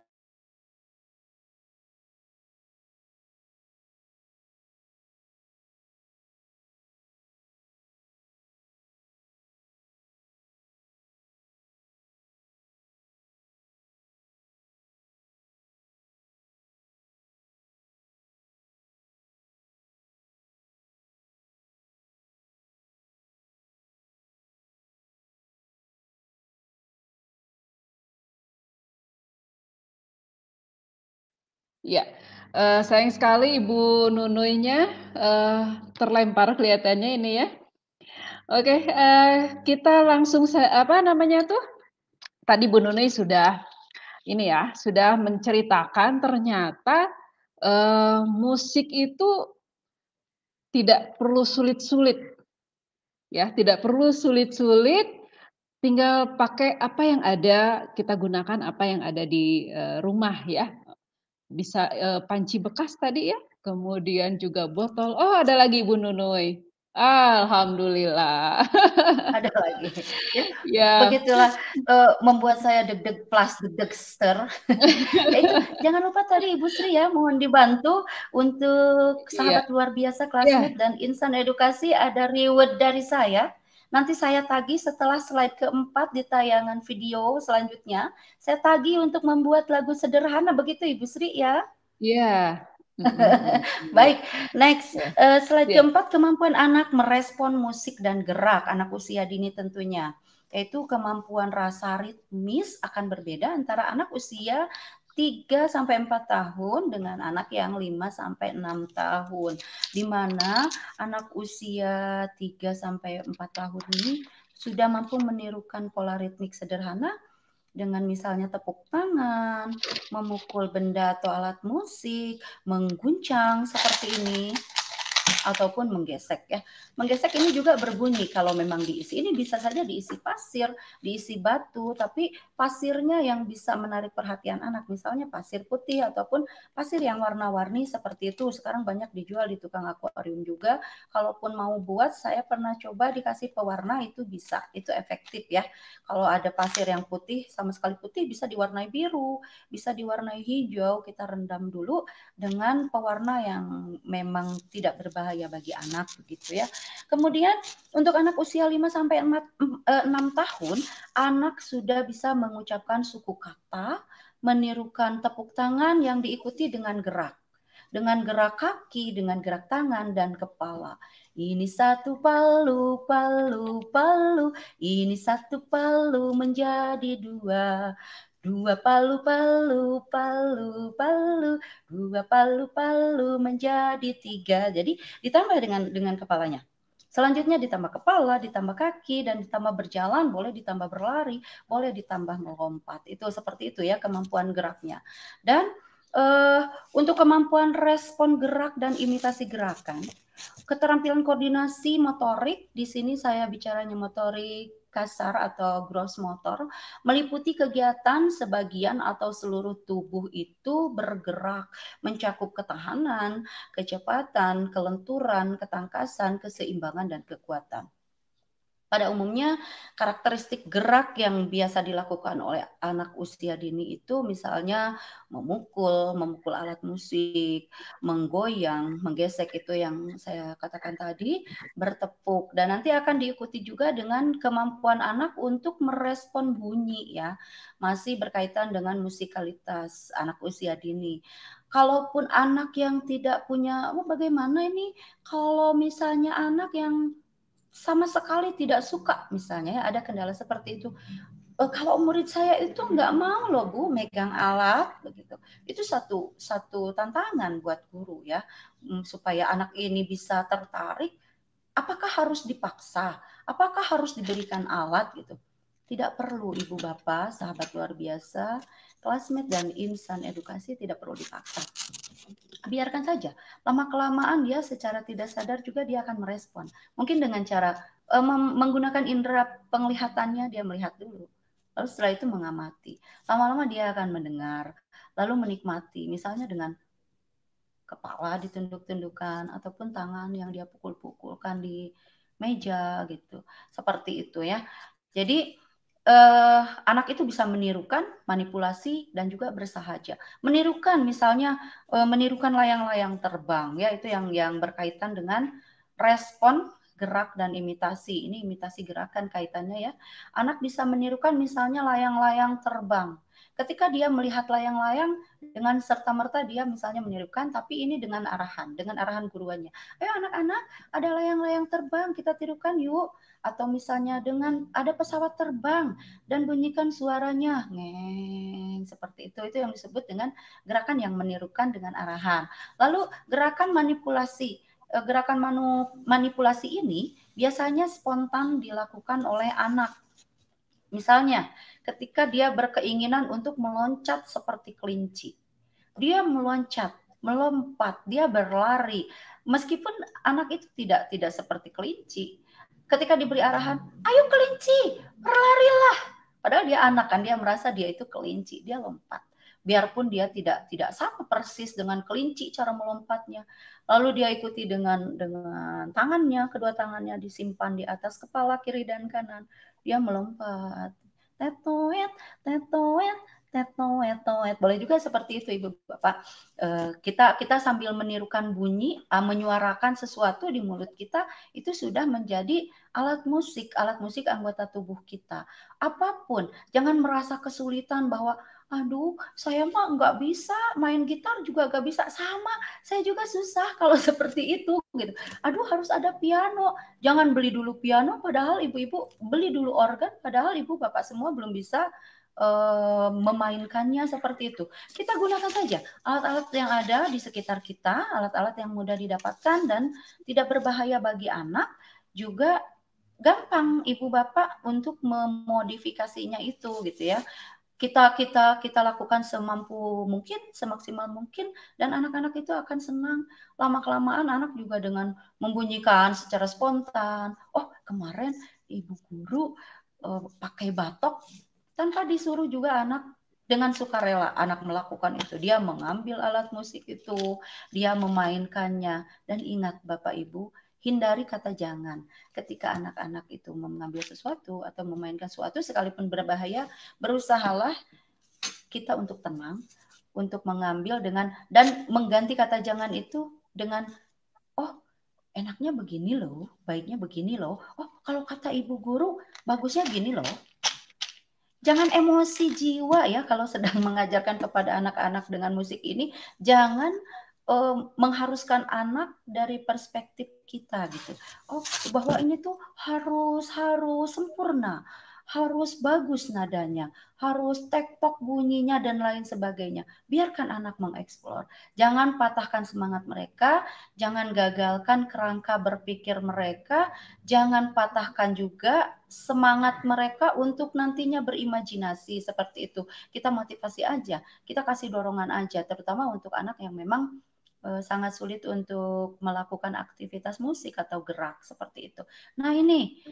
Ya, uh, sayang sekali Ibu Nunuinya uh, terlempar kelihatannya ini ya. Oke, uh, kita langsung apa namanya tuh? Tadi Bu Nunui sudah ini ya, sudah menceritakan ternyata uh, musik itu tidak perlu sulit-sulit. Ya, tidak perlu sulit-sulit, tinggal pakai apa yang ada, kita gunakan apa yang ada di rumah ya bisa uh, panci bekas tadi ya, kemudian juga botol. Oh, ada lagi Ibu Nunui. Alhamdulillah. Ada lagi. Ya. ya. Begitulah uh, membuat saya deg-deg plus deg-degster. itu jangan lupa tadi Ibu Sri ya mohon dibantu untuk iya. sahabat ya. luar biasa classmate ya. dan insan edukasi ada reward dari saya Nanti saya tagih setelah slide keempat di tayangan video selanjutnya. Saya tagih untuk membuat lagu sederhana begitu Ibu Sri ya. Iya. Yeah. Baik, next uh, slide yeah. keempat kemampuan anak merespon musik dan gerak anak usia dini tentunya yaitu kemampuan rasa ritmis akan berbeda antara anak usia 3 sampai 4 tahun dengan anak yang 5 sampai 6 tahun. Di mana anak usia 3 sampai 4 tahun ini sudah mampu menirukan pola ritmik sederhana dengan misalnya tepuk tangan, memukul benda atau alat musik, mengguncang seperti ini ataupun menggesek ya. Menggesek ini juga berbunyi kalau memang diisi. Ini bisa saja diisi pasir, diisi batu, tapi pasirnya yang bisa menarik perhatian anak. Misalnya pasir putih ataupun pasir yang warna-warni seperti itu. Sekarang banyak dijual di tukang akuarium juga. Kalaupun mau buat, saya pernah coba dikasih pewarna itu bisa. Itu efektif ya. Kalau ada pasir yang putih, sama sekali putih bisa diwarnai biru, bisa diwarnai hijau. Kita rendam dulu dengan pewarna yang memang tidak berbahaya bagi anak begitu ya. Kemudian untuk anak usia 5 sampai 6 eh, tahun, anak sudah bisa mengucapkan suku kata, menirukan tepuk tangan yang diikuti dengan gerak. Dengan gerak kaki, dengan gerak tangan dan kepala. Ini satu palu, palu, palu. Ini satu palu menjadi dua. Dua palu palu palu palu dua palu palu menjadi tiga. Jadi ditambah dengan dengan kepalanya. Selanjutnya ditambah kepala, ditambah kaki dan ditambah berjalan, boleh ditambah berlari, boleh ditambah melompat. Itu seperti itu ya kemampuan geraknya. Dan uh, untuk kemampuan respon gerak dan imitasi gerakan, keterampilan koordinasi motorik di sini saya bicaranya motorik kasar atau gross motor meliputi kegiatan sebagian atau seluruh tubuh itu bergerak mencakup ketahanan, kecepatan, kelenturan, ketangkasan, keseimbangan dan kekuatan. Pada umumnya karakteristik gerak yang biasa dilakukan oleh anak usia dini itu misalnya memukul, memukul alat musik, menggoyang, menggesek itu yang saya katakan tadi, bertepuk. Dan nanti akan diikuti juga dengan kemampuan anak untuk merespon bunyi ya. Masih berkaitan dengan musikalitas anak usia dini. Kalaupun anak yang tidak punya oh bagaimana ini? Kalau misalnya anak yang sama sekali tidak suka misalnya ya ada kendala seperti itu. E, kalau murid saya itu nggak mau loh bu megang alat begitu. Itu satu satu tantangan buat guru ya mm, supaya anak ini bisa tertarik. Apakah harus dipaksa? Apakah harus diberikan alat gitu? Tidak perlu ibu bapak, sahabat luar biasa, classmate dan insan edukasi tidak perlu dipaksa. Biarkan saja. Lama kelamaan dia secara tidak sadar juga dia akan merespon. Mungkin dengan cara uh, menggunakan indera penglihatannya dia melihat dulu. Lalu setelah itu mengamati. Lama-lama dia akan mendengar, lalu menikmati. Misalnya dengan kepala ditunduk-tundukan ataupun tangan yang dia pukul-pukulkan di meja gitu. Seperti itu ya. Jadi eh, anak itu bisa menirukan, manipulasi dan juga bersahaja. Menirukan misalnya eh, menirukan layang-layang terbang ya itu yang yang berkaitan dengan respon gerak dan imitasi. Ini imitasi gerakan kaitannya ya. Anak bisa menirukan misalnya layang-layang terbang ketika dia melihat layang-layang dengan serta-merta dia misalnya menirukan tapi ini dengan arahan, dengan arahan guruannya. Ayo anak-anak, ada layang-layang terbang, kita tirukan yuk. Atau misalnya dengan ada pesawat terbang dan bunyikan suaranya ngeng seperti itu. Itu yang disebut dengan gerakan yang menirukan dengan arahan. Lalu gerakan manipulasi eh, gerakan manipulasi ini biasanya spontan dilakukan oleh anak Misalnya, ketika dia berkeinginan untuk meloncat seperti kelinci, dia meloncat, melompat, dia berlari. Meskipun anak itu tidak tidak seperti kelinci, ketika diberi arahan, "Ayo kelinci, berlarilah." Padahal dia anak kan, dia merasa dia itu kelinci, dia lompat. Biarpun dia tidak tidak sama persis dengan kelinci cara melompatnya. Lalu dia ikuti dengan dengan tangannya, kedua tangannya disimpan di atas kepala kiri dan kanan dia melompat. Tetoet, tetoet, tetoet, toet. Boleh juga seperti itu Ibu Bapak. Uh, kita kita sambil menirukan bunyi, uh, menyuarakan sesuatu di mulut kita itu sudah menjadi alat musik, alat musik anggota tubuh kita. Apa pun, jangan merasa kesulitan bahwa aduh saya mah nggak bisa main gitar juga nggak bisa. Sama saya juga susah kalau seperti itu gitu. Aduh harus ada piano. Jangan beli dulu piano padahal ibu-ibu beli dulu organ padahal ibu bapak semua belum bisa uh, memainkannya seperti itu. Kita gunakan saja alat-alat yang ada di sekitar kita alat-alat yang mudah didapatkan dan tidak berbahaya bagi anak. Juga gampang ibu bapak untuk memodifikasinya itu gitu ya kita kita kita lakukan semampu mungkin semaksimal mungkin dan anak-anak itu akan senang. Lama kelamaan anak juga dengan membunyikan secara spontan oh kemarin ibu guru uh, pakai batok tanpa disuruh juga anak dengan sukarela anak melakukan itu. Dia mengambil alat musik itu dia memainkannya. Dan ingat Bapak Ibu hindari kata jangan. Ketika anak-anak itu mengambil sesuatu atau memainkan sesuatu sekalipun berbahaya, berusahalah kita untuk tenang, untuk mengambil dengan dan mengganti kata jangan itu dengan oh enaknya begini loh, baiknya begini loh. Oh, kalau kata ibu guru bagusnya gini loh. Jangan emosi jiwa ya kalau sedang mengajarkan kepada anak-anak dengan musik ini, jangan uh, mengharuskan anak dari perspektif kita gitu. Oh, bahwa ini tuh harus harus sempurna, harus bagus nadanya, harus tektok bunyinya dan lain sebagainya. Biarkan anak mengeksplor. Jangan patahkan semangat mereka, jangan gagalkan kerangka berpikir mereka, jangan patahkan juga semangat mereka untuk nantinya berimajinasi seperti itu. Kita motivasi aja, kita kasih dorongan aja, terutama untuk anak yang memang sangat sulit untuk melakukan aktivitas musik atau gerak seperti itu. Nah, ini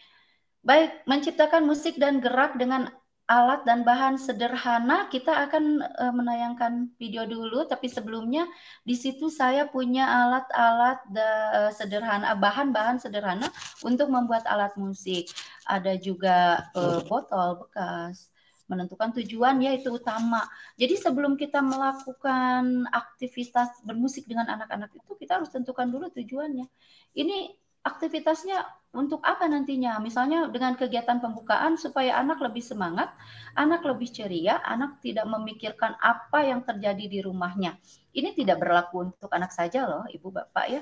baik menciptakan musik dan gerak dengan alat dan bahan sederhana. Kita akan uh, menayangkan video dulu, tapi sebelumnya di situ saya punya alat-alat uh, sederhana, bahan-bahan sederhana untuk membuat alat musik. Ada juga botol bekas menentukan tujuan ya itu utama. Jadi sebelum kita melakukan aktivitas bermusik dengan anak-anak itu kita harus tentukan dulu tujuannya. Ini aktivitasnya untuk apa nantinya? Misalnya dengan kegiatan pembukaan supaya anak lebih semangat, anak lebih ceria, anak tidak memikirkan apa yang terjadi di rumahnya. Ini tidak berlaku untuk anak saja loh, Ibu Bapak ya.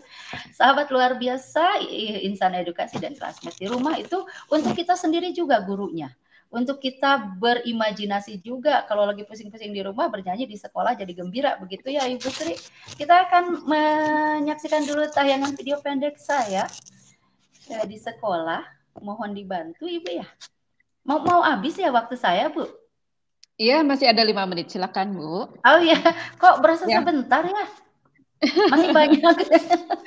Sahabat luar biasa, insan edukasi dan di rumah itu untuk kita sendiri juga gurunya untuk kita berimajinasi juga kalau lagi pusing-pusing di rumah bernyanyi di sekolah jadi gembira begitu ya Ibu Sri. Kita akan menyaksikan dulu tayangan video pendek saya di sekolah. Mohon dibantu Ibu ya. Mau mau habis ya waktu saya, Bu? Iya, masih ada lima menit. Silakan, Bu. Oh iya, kok berasa ya. sebentar ya? Masih banyak.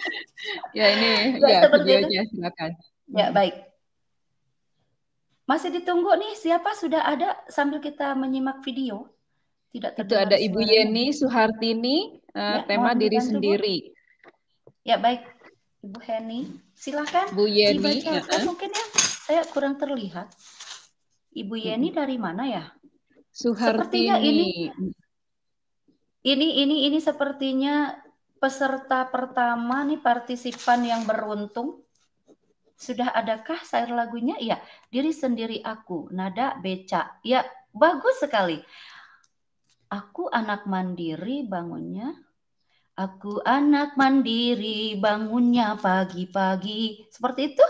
ya ini, ya, seperti itu. silakan. Ya, baik. Masih ditunggu nih, siapa sudah ada sambil kita menyimak video? Tidak Itu ada Ibu. Yeni Suhartini, uh, ya, tema diri sendiri. Ya, baik. Ibu Heni, silakan. Bu Yeni, ya, mungkin ya, saya kurang terlihat. Ibu Yeni dari mana ya? Suhartini. Sepertinya ini ini ini ini sepertinya peserta pertama nih partisipan yang beruntung. Sudah adakah saya lagunya? Ya, diri sendiri aku, nada beca. Ya, bagus sekali. Aku anak mandiri bangunnya. Aku anak mandiri bangunnya pagi-pagi. Seperti itu?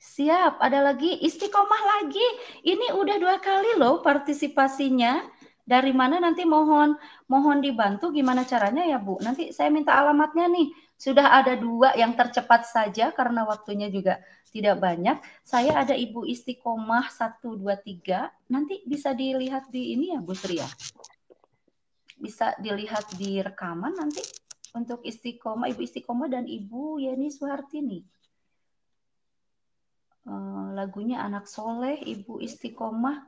Siap, ada lagi istiqomah lagi. Ini udah dua kali loh partisipasinya. Dari mana nanti mohon mohon dibantu gimana caranya ya Bu? Nanti saya minta alamatnya nih. Sudah ada dua yang tercepat saja karena waktunya juga tidak banyak. Saya ada Ibu Istiqomah 1, 2, 3. Nanti bisa dilihat di ini ya Bu Sri ya? Bisa dilihat di rekaman nanti untuk Istiqomah, Ibu Istiqomah dan Ibu Yeni Suhartini. Uh, lagunya Anak Soleh, Ibu Istiqomah.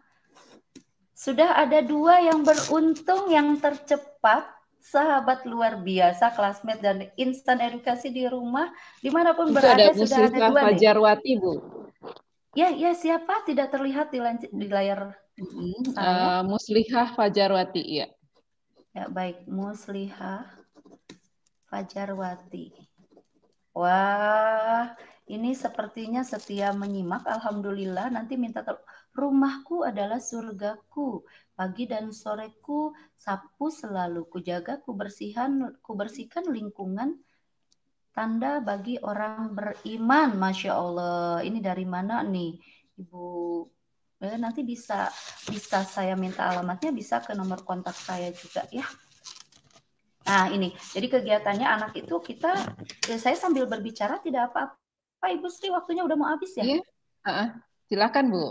Sudah ada dua yang beruntung yang tercepat, sahabat luar biasa, klasmet dan instan edukasi di rumah, di mana pun Itu berada ada sudah ada dua Fajarwati, Bu. Ya, ya siapa tidak terlihat di, di layar hmm, Uh, Muslihah Fajarwati, iya. Ya baik, Muslihah Fajarwati. Wah, ini sepertinya setia menyimak. Alhamdulillah. Nanti minta rumahku adalah surgaku. Pagi dan soreku sapu selalu. Kujaga, kubersihan, kubersihkan lingkungan. Tanda bagi orang beriman. Masya Allah. Ini dari mana nih, Ibu? Eh, nanti bisa bisa saya minta alamatnya bisa ke nomor kontak saya juga ya. Nah ini, jadi kegiatannya anak itu kita, ya saya sambil berbicara tidak apa-apa Ibu Sri waktunya udah mau habis ya? Iya. Uh -uh. Silakan Bu.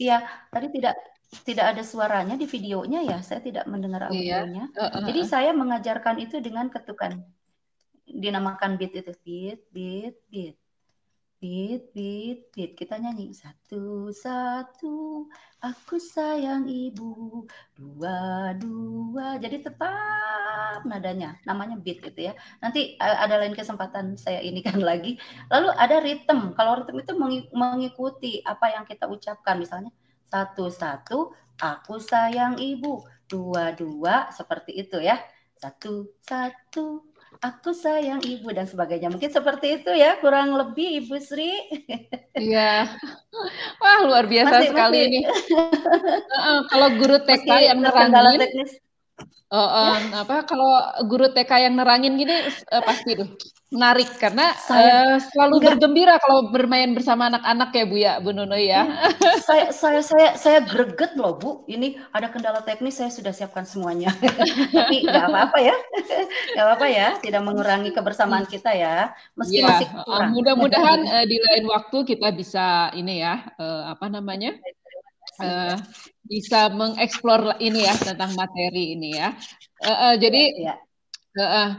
Iya, tadi tidak tidak ada suaranya di videonya ya. Saya tidak mendengar iya. audionya. Iya. Uh, uh, Jadi saya mengajarkan itu dengan ketukan. Dinamakan beat itu beat, beat, beat. Beat, beat, beat. Kita nyanyi satu, satu. Aku sayang ibu. Dua, dua. Jadi tetap nadanya. Namanya beat gitu ya. Nanti ada lain kesempatan saya ini kan lagi. Lalu ada ritme. Kalau ritme itu mengikuti apa yang kita ucapkan. Misalnya satu, satu. Aku sayang ibu. Dua, dua. Seperti itu ya. Satu, satu aku sayang ibu dan sebagainya. Mungkin seperti itu ya, kurang lebih Ibu Sri. Iya. Wah, luar biasa masih, sekali masih. ini. uh, kalau guru TK yang nerangin uh, ya. apa kalau guru TK yang nerangin gini uh, pasti tuh menarik karena saya, uh, selalu enggak. bergembira kalau bermain bersama anak-anak ya Bu ya Bu Nuno ya. ya. saya saya saya saya greget loh Bu. Ini ada kendala teknis saya sudah siapkan semuanya. Tapi nggak apa-apa ya. Nggak apa-apa ya, tidak mengurangi kebersamaan kita ya. Meski ya, masih kurang. mudah-mudahan uh, di lain waktu kita bisa ini ya uh, apa namanya? Uh, bisa mengeksplor ini ya tentang materi ini ya. Uh, uh, jadi ya. Uh, uh,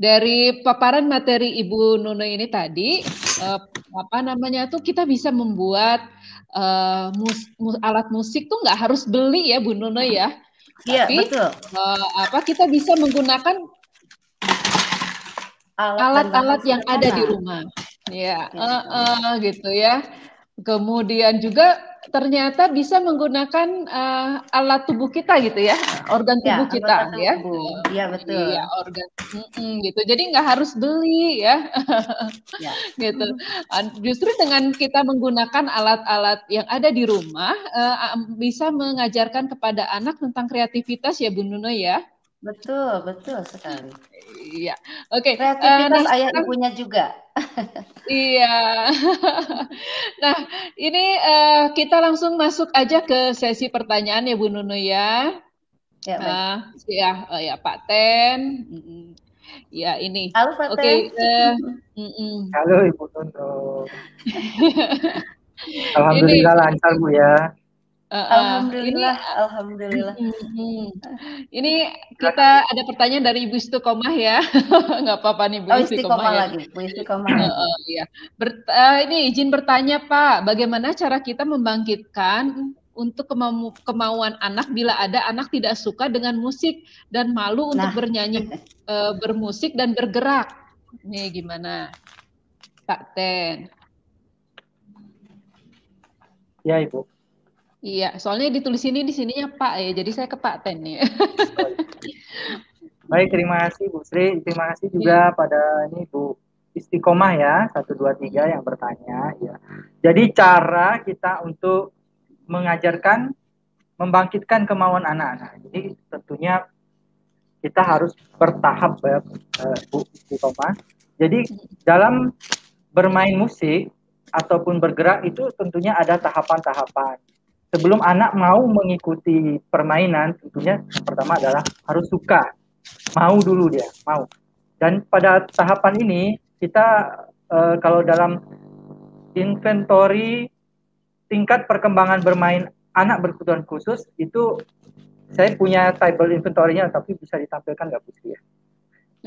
dari paparan materi Ibu Nuno ini tadi, uh, apa namanya tuh kita bisa membuat uh, mus, mus, alat musik tuh nggak harus beli ya Bu Nuno ya. Iya betul. Uh, apa kita bisa menggunakan alat-alat yang ada di rumah. Ya, ya. Uh, uh, gitu ya. Kemudian juga ternyata bisa menggunakan uh, alat tubuh kita gitu ya, organ ya, tubuh ya, kita ya. Iya betul. Iya organ mm -mm, gitu. Jadi nggak harus beli ya, ya. gitu. Justru dengan kita menggunakan alat-alat yang ada di rumah uh, bisa mengajarkan kepada anak tentang kreativitas ya Bu Nuno ya. Betul, betul sekali. Iya. Oke. Okay. Kreativitas uh, nah, ayah ibunya juga. iya. nah, ini uh, kita langsung masuk aja ke sesi pertanyaan ya Bu Nunu ya. Ya, uh, ya, uh, ya Pak Ten. Ya ini. Halo Pak Oke. Okay, uh, Halo Ibu Nunu. Alhamdulillah ini, lancar Bu ya. Uh, alhamdulillah, ini, alhamdulillah. Ini kita ada pertanyaan dari Ibu Istiqomah ya, nggak apa-apa nih Bu oh, Istiqomah. ya. lagi, Bu Istiqomah. Uh, uh, ya. Ber, uh, ini izin bertanya Pak, bagaimana cara kita membangkitkan untuk kemau kemauan anak bila ada anak tidak suka dengan musik dan malu untuk nah. bernyanyi, uh, bermusik dan bergerak. Nih gimana, Pak Ten? Ya Ibu. Iya, soalnya ditulis ini di sininya Pak ya, jadi saya ke Pak Ten ya. Baik, terima kasih Bu Sri. Terima kasih juga ya. pada ini Bu Istiqomah ya, satu dua tiga yang bertanya ya. Jadi cara kita untuk mengajarkan membangkitkan kemauan anak-anak. Jadi tentunya kita harus bertahap ya, Bu Istiqomah. Jadi dalam bermain musik ataupun bergerak itu tentunya ada tahapan-tahapan sebelum anak mau mengikuti permainan tentunya pertama adalah harus suka mau dulu dia mau dan pada tahapan ini kita uh, kalau dalam inventory tingkat perkembangan bermain anak berkebutuhan khusus itu saya punya table inventory-nya tapi bisa ditampilkan nggak Bu ya?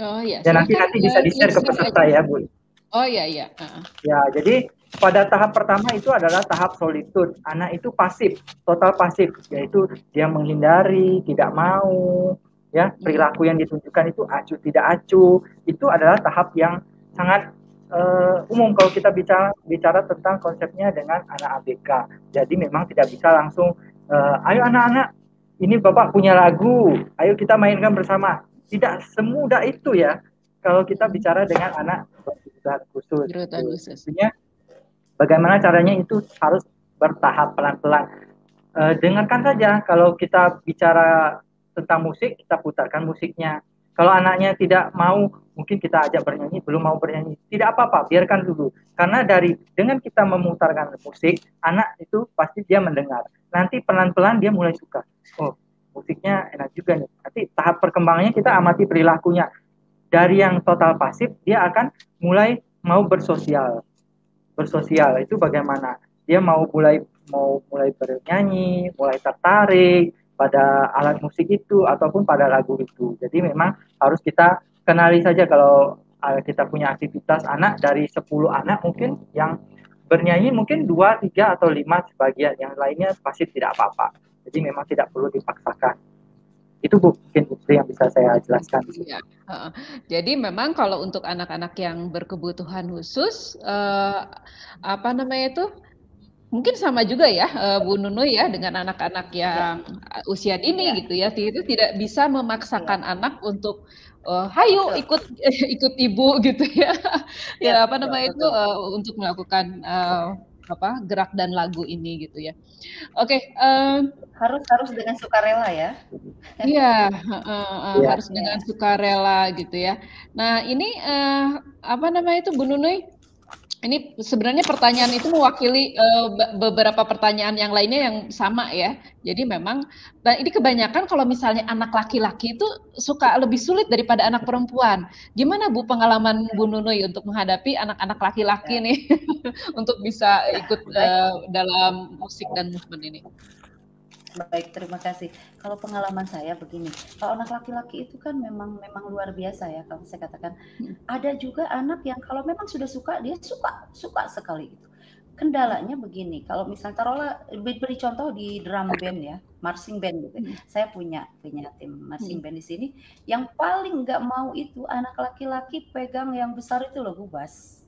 Oh iya. Dan nanti nanti bisa di-share ke peserta ya Bu. Oh iya iya. Uh -uh. Ya jadi pada tahap pertama itu adalah tahap solitude. Anak itu pasif, total pasif, yaitu dia menghindari, tidak mau, ya perilaku yang ditunjukkan itu acuh tidak acuh. Itu adalah tahap yang sangat uh, umum kalau kita bicara bicara tentang konsepnya dengan anak ABK. Jadi memang tidak bisa langsung, uh, ayo anak-anak, ini bapak punya lagu, ayo kita mainkan bersama. Tidak semudah itu ya kalau kita bicara dengan anak berkebutuhan khusus. Berkebutuhan khusus. Bagaimana caranya itu harus bertahap pelan-pelan. E, dengarkan saja kalau kita bicara tentang musik, kita putarkan musiknya. Kalau anaknya tidak mau, mungkin kita ajak bernyanyi, belum mau bernyanyi. Tidak apa-apa, biarkan dulu. Karena dari dengan kita memutarkan musik, anak itu pasti dia mendengar. Nanti pelan-pelan dia mulai suka. Oh, musiknya enak juga nih. Nanti tahap perkembangannya kita amati perilakunya. Dari yang total pasif, dia akan mulai mau bersosial bersosial. Itu bagaimana? Dia mau mulai mau mulai bernyanyi mulai tertarik pada alat musik itu ataupun pada lagu itu. Jadi memang harus kita kenali saja kalau uh, kita punya aktivitas anak dari 10 anak mungkin yang bernyanyi mungkin dua tiga atau lima sebagian. Yang lainnya pasti tidak apa-apa. Jadi memang tidak perlu dipaksakan itu mungkin Putri yang bisa saya jelaskan. Ya, uh, jadi memang kalau untuk anak-anak yang berkebutuhan khusus, uh, apa namanya itu, mungkin sama juga ya uh, Bu Nunu ya dengan anak-anak yang ya. usia dini ya. gitu ya, itu tidak bisa memaksakan ya. anak untuk uh, hayu ikut ikut ibu gitu ya, ya, ya apa namanya itu uh, untuk melakukan uh, apa gerak dan lagu ini gitu ya. Oke, okay, uh, harus harus dengan sukarela ya. Iya, uh, uh, ya. harus dengan sukarela gitu ya. Nah ini uh, apa namanya itu Bu Nunui? Ini sebenarnya pertanyaan itu mewakili uh, beberapa pertanyaan yang lainnya yang sama ya. Jadi memang, dan ini kebanyakan kalau misalnya anak laki-laki itu suka lebih sulit daripada anak perempuan. Gimana Bu pengalaman Bu Nunui untuk menghadapi anak-anak laki-laki ya. nih untuk bisa ikut uh, dalam musik dan movement ini? Baik, terima kasih. Kalau pengalaman saya begini, kalau anak laki-laki itu kan memang memang luar biasa ya kalau saya katakan. Hmm. Ada juga anak yang kalau memang sudah suka dia suka suka sekali itu. Kendalanya begini, kalau misalnya taruhlah beri contoh di drum band ya, marching band gitu. Hmm. Saya punya punya tim marching hmm. band di sini yang paling nggak mau itu anak laki-laki pegang yang besar itu loh bubas.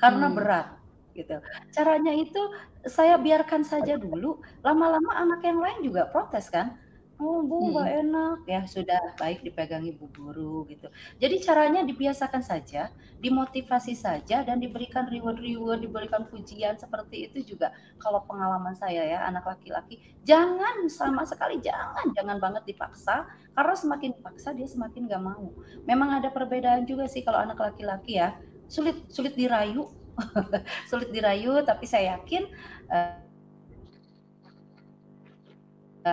Karena hmm. berat gitu. Caranya itu saya biarkan saja dulu, lama-lama anak yang lain juga protes kan. Oh Bu nggak hmm. enak, ya sudah baik dipegang ibu guru gitu. Jadi caranya dibiasakan saja, dimotivasi saja dan diberikan reward-reward, diberikan pujian seperti itu juga. Kalau pengalaman saya ya anak laki-laki, jangan sama sekali jangan, jangan banget dipaksa karena semakin dipaksa dia semakin nggak mau. Memang ada perbedaan juga sih kalau anak laki-laki ya, sulit sulit dirayu sulit dirayu tapi saya yakin uh,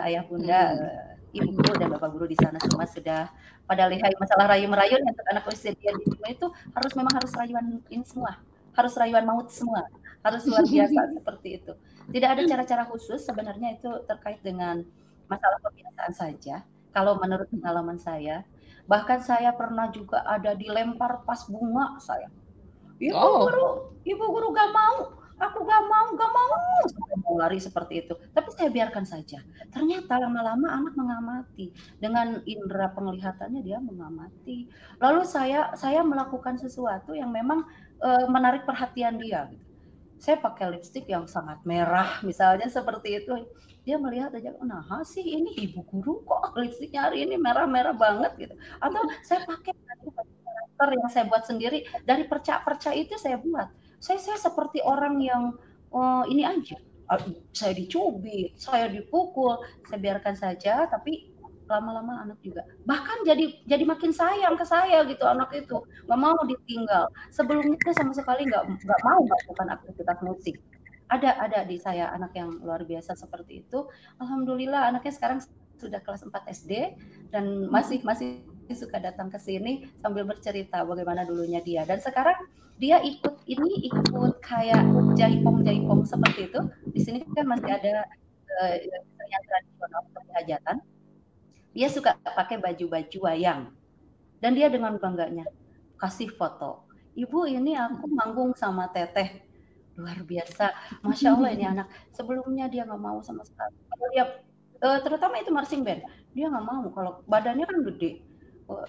ayah bunda hmm. ibu guru dan bapak guru di sana semua sudah pada lihai masalah rayu merayu untuk anak usia dia di rumah itu harus memang harus rayuan ini semua harus rayuan maut semua harus luar biasa seperti itu. Tidak ada cara-cara khusus sebenarnya itu terkait dengan masalah kebiasaan saja. Kalau menurut pengalaman saya, bahkan saya pernah juga ada dilempar pas bunga saya. Ibu oh. guru, ibu guru gak mau aku gak mau, gak mau, mau lari seperti itu. Tapi saya biarkan saja. Ternyata lama-lama anak mengamati dengan indera penglihatannya dia mengamati. Lalu saya saya melakukan sesuatu yang memang e, menarik perhatian dia. Gitu. Saya pakai lipstick yang sangat merah, misalnya seperti itu. Dia melihat aja, nah sih ini ibu guru kok lipstiknya hari ini merah-merah banget gitu. Atau saya pakai karakter yang saya buat sendiri dari perca-perca itu saya buat. Saya saya seperti orang yang uh, ini aja saya dicubit, saya dipukul, saya biarkan saja, tapi lama-lama anak juga bahkan jadi jadi makin sayang ke saya gitu anak itu. Nggak mau ditinggal. Sebelumnya sama sekali nggak nggak mau melakukan aktivitas musik. Ada ada di saya anak yang luar biasa seperti itu. Alhamdulillah anaknya sekarang sudah kelas 4 SD dan masih masih suka datang ke sini sambil bercerita bagaimana dulunya dia. Dan sekarang dia ikut ini ikut kayak jaipong jaipong seperti itu. Di sini kan masih ada uh, yang tradisional hajatan. Dia suka pakai baju-baju wayang. Dan dia dengan bangganya kasih foto. Ibu ini aku manggung sama teteh. Luar biasa. Masya allah ini anak. Sebelumnya dia nggak mau sama sekali. Dia uh, terutama itu marching band dia nggak mau. Kalau badannya kan gede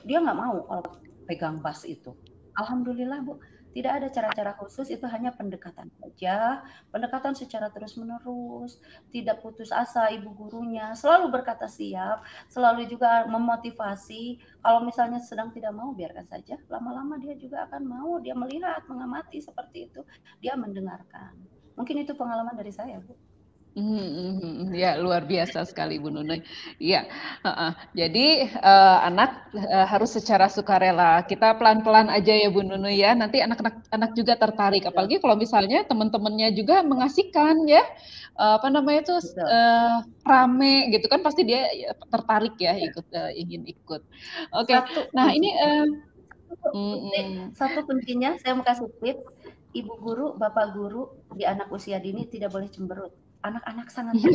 dia nggak mau kalau pegang bass itu alhamdulillah bu tidak ada cara-cara khusus, itu hanya pendekatan saja. Pendekatan secara terus-menerus, tidak putus asa ibu gurunya, selalu berkata siap, selalu juga memotivasi. Kalau misalnya sedang tidak mau, biarkan saja. Lama-lama dia juga akan mau, dia melihat, mengamati seperti itu. Dia mendengarkan. Mungkin itu pengalaman dari saya, Bu. Hmm, ya luar biasa sekali Bu Nunung. Iya, uh. jadi uh, anak uh, harus secara sukarela. Kita pelan-pelan aja ya Bu Nunung ya. Nanti anak-anak anak juga tertarik. Iya. Apalagi kalau misalnya teman-temannya juga mengasihkan ya, uh, apa namanya itu uh, rame gitu kan pasti dia tertarik ya ikut uh, ingin ikut. Oke, okay. nah ini uh, satu kuncinya saya mau kasih tips. Ibu guru, bapak guru di anak usia dini tidak boleh cemberut anak-anak sangat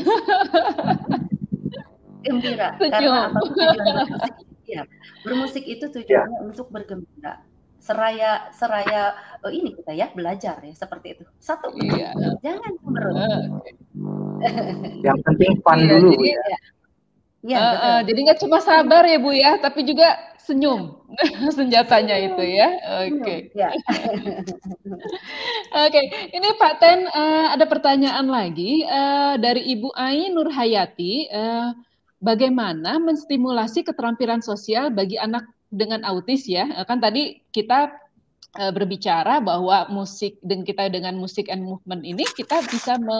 gembira karena apa tujuan bermusik ya bermusik itu tujuannya ya. untuk bergembira. Seraya seraya oh ini kita ya belajar ya seperti itu. Satu iya. jangan menurut yang penting fun iya, dulu jadi, ya, ya. Ya, uh, uh, jadi nggak cuma sabar ya Bu ya, tapi juga senyum senjatanya itu ya. Oke. Okay. Ya. Oke, okay. ini Pak Ten uh, ada pertanyaan lagi uh, dari Ibu Ai Nurhayati. Uh, bagaimana menstimulasi keterampilan sosial bagi anak dengan autis ya? Kan tadi kita berbicara bahwa musik dan kita dengan musik and movement ini kita bisa me,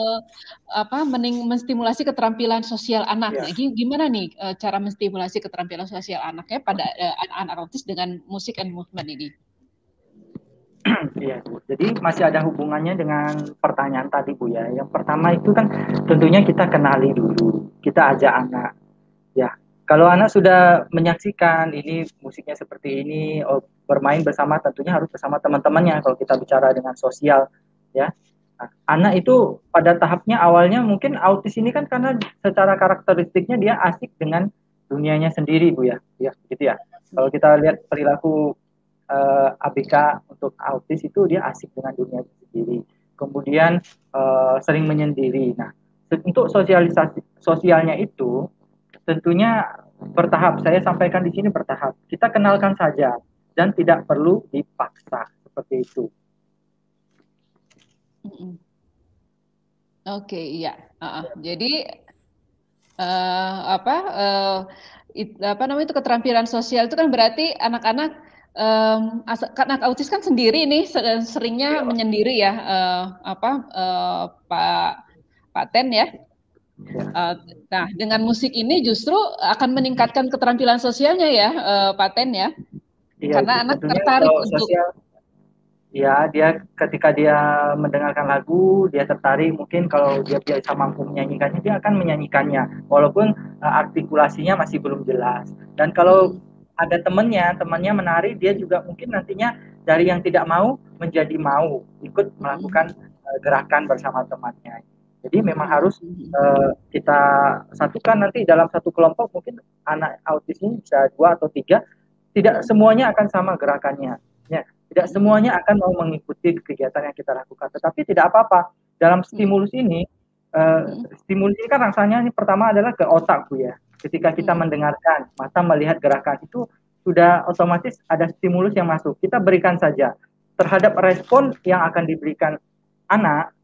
apa mening, menstimulasi keterampilan sosial anak. Nah, gimana nih uh, cara menstimulasi keterampilan sosial anaknya pada uh, anak-anak autis dengan musik and movement ini? Iya, Jadi masih ada hubungannya dengan pertanyaan tadi Bu ya. Yang pertama itu kan tentunya kita kenali dulu, kita ajak anak. Ya, kalau anak sudah menyaksikan ini musiknya seperti ini, oh bermain bersama tentunya harus bersama teman-temannya kalau kita bicara dengan sosial ya. Nah, anak itu pada tahapnya awalnya mungkin autis ini kan karena secara karakteristiknya dia asik dengan dunianya sendiri bu ya. Ya gitu ya. Kalau kita lihat perilaku uh, eh, ABK untuk autis itu dia asik dengan dunia sendiri. Kemudian uh, sering menyendiri. Nah untuk sosialisasi sosialnya itu tentunya bertahap. Saya sampaikan di sini bertahap. Kita kenalkan saja dan tidak perlu dipaksa seperti itu. Oke, okay, iya. Uh, jadi uh, apa uh, it, apa namanya itu keterampilan sosial itu kan berarti anak-anak um, anak autis kan sendiri nih seringnya ya. menyendiri ya uh, apa uh, Pak Pak Ten ya. Uh, nah dengan musik ini justru akan meningkatkan keterampilan sosialnya ya uh, Pak Ten ya. Iya, Karena anak tertarik untuk sosial, ya dia ketika dia mendengarkan lagu dia tertarik mungkin kalau dia biasa mampu menyanyikannya dia akan menyanyikannya walaupun uh, artikulasinya masih belum jelas dan kalau ada temannya temannya menari dia juga mungkin nantinya dari yang tidak mau menjadi mau ikut melakukan uh, gerakan bersama temannya. Jadi memang harus uh, kita satukan nanti dalam satu kelompok mungkin anak autis ini bisa dua atau tiga, tidak semuanya akan sama gerakannya. Ya, tidak semuanya akan mau mengikuti kegiatan yang kita lakukan. Tetapi tidak apa-apa. Dalam stimulus ini, uh, stimulus ini kan rasanya ini pertama adalah ke otak bu ya. Ketika kita mendengarkan, mata melihat gerakan itu sudah otomatis ada stimulus yang masuk. Kita berikan saja terhadap respon yang akan diberikan anak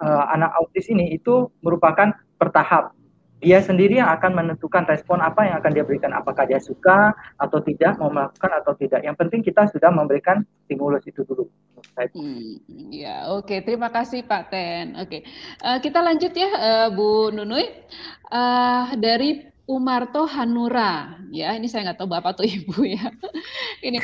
uh, anak autis ini itu merupakan bertahap. Dia sendiri yang akan menentukan respon apa yang akan dia berikan, apakah dia suka atau tidak, mau melakukan atau tidak. Yang penting kita sudah memberikan stimulus itu dulu. Hmm, ya, oke. Okay. Terima kasih Pak Ten. Oke, okay. uh, eh, kita lanjut ya, uh, Bu Nunui. Uh, dari Umarto Hanura, ya ini saya nggak tahu bapak atau ibu ya. ini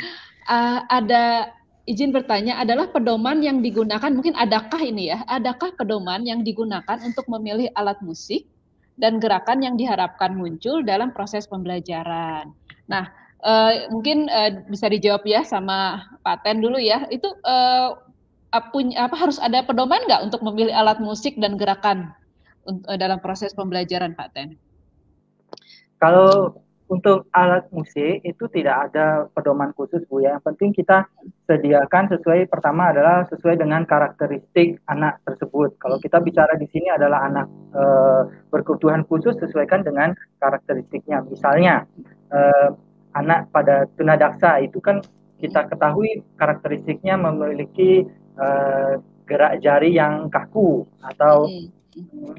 uh, ada izin bertanya adalah pedoman yang digunakan mungkin adakah ini ya adakah pedoman yang digunakan untuk memilih alat musik dan gerakan yang diharapkan muncul dalam proses pembelajaran. Nah uh, mungkin uh, bisa dijawab ya sama Pak Ten dulu ya itu uh, punya apa harus ada pedoman nggak untuk memilih alat musik dan gerakan uh, dalam proses pembelajaran Pak Ten? Kalau untuk alat musik itu tidak ada pedoman khusus Bu ya. Yang penting kita sediakan sesuai pertama adalah sesuai dengan karakteristik anak tersebut. Kalau kita bicara di sini adalah anak e, berkebutuhan khusus sesuaikan dengan karakteristiknya. Misalnya e, anak pada tunadaksa itu kan kita ketahui karakteristiknya memiliki e, gerak jari yang kaku atau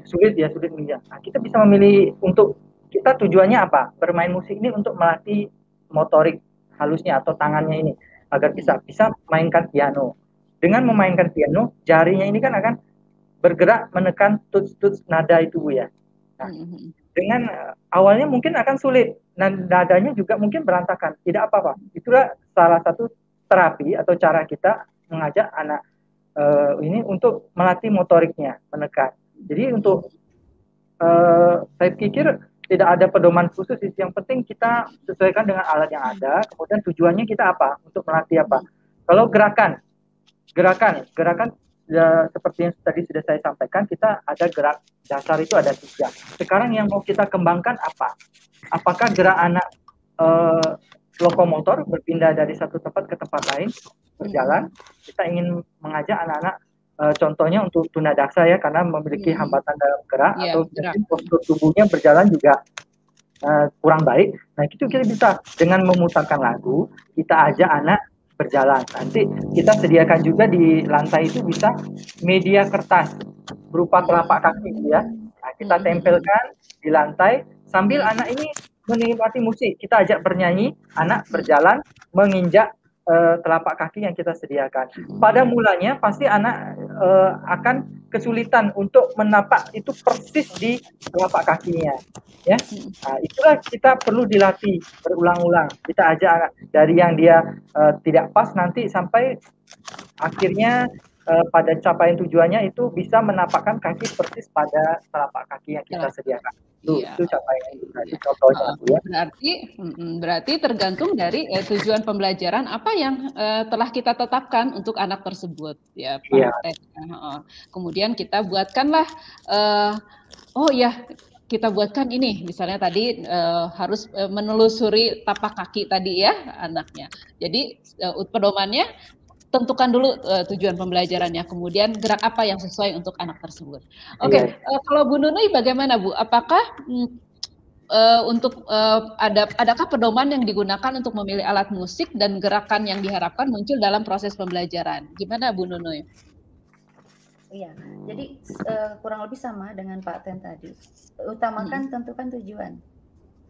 sulit ya sulit menginjak. Nah, kita bisa memilih untuk kita tujuannya apa? Bermain musik ini untuk melatih motorik halusnya atau tangannya ini agar bisa bisa mainkan piano. Dengan memainkan piano, jarinya ini kan akan bergerak menekan tuts-tuts nada itu Bu ya. Nah, mm-hmm. dengan uh, awalnya mungkin akan sulit dan nadanya juga mungkin berantakan. Tidak apa-apa. Itulah salah satu terapi atau cara kita mengajak anak uh, ini untuk melatih motoriknya, menekan. Jadi untuk uh, saya pikir tidak ada pedoman khusus yang penting kita sesuaikan dengan alat yang ada. Kemudian tujuannya kita apa? Untuk melatih apa? Kalau gerakan gerakan gerakan ya, seperti yang tadi sudah saya sampaikan kita ada gerak dasar itu ada tiga. Sekarang yang mau kita kembangkan apa? Apakah gerak anak eh, lokomotor berpindah dari satu tempat ke tempat lain? Berjalan. Kita ingin mengajak anak-anak uh, contohnya untuk tunadaksa ya karena memiliki hmm. hambatan dalam gerak yeah, atau mungkin postur tubuhnya berjalan juga uh, kurang baik. Nah itu kita bisa dengan memutarkan lagu kita ajak anak berjalan. Nanti kita sediakan juga di lantai itu bisa media kertas berupa telapak kaki ya. Nah, kita hmm. tempelkan di lantai sambil anak ini menikmati musik. Kita ajak bernyanyi, anak berjalan menginjak uh, telapak kaki yang kita sediakan. Pada mulanya pasti anak uh, akan kesulitan untuk menapak itu persis di telapak kakinya, ya. Nah, itulah kita perlu dilatih berulang-ulang. Kita ajak dari yang dia uh, tidak pas nanti sampai akhirnya uh, pada capaian tujuannya itu bisa menapakkan kaki persis pada telapak kaki yang kita ya. sediakan itu iya. itu capaian itu berarti iya. contohnya uh, ya. Berarti berarti tergantung dari eh, tujuan pembelajaran apa yang eh, telah kita tetapkan untuk anak tersebut ya Pak. Iya. Kemudian kita buatkanlah uh, oh ya kita buatkan ini misalnya tadi uh, harus uh, menelusuri tapak kaki tadi ya anaknya. Jadi uh, pedomannya tentukan dulu uh, tujuan pembelajarannya, kemudian gerak apa yang sesuai untuk anak tersebut. Oke, okay. Iya. uh, kalau Bu Nunui bagaimana Bu? Apakah uh, untuk uh, ada adakah pedoman yang digunakan untuk memilih alat musik dan gerakan yang diharapkan muncul dalam proses pembelajaran? Gimana Bu Nunui? Iya, jadi uh, kurang lebih sama dengan Pak Ten tadi. Utamakan hmm. tentukan tujuan,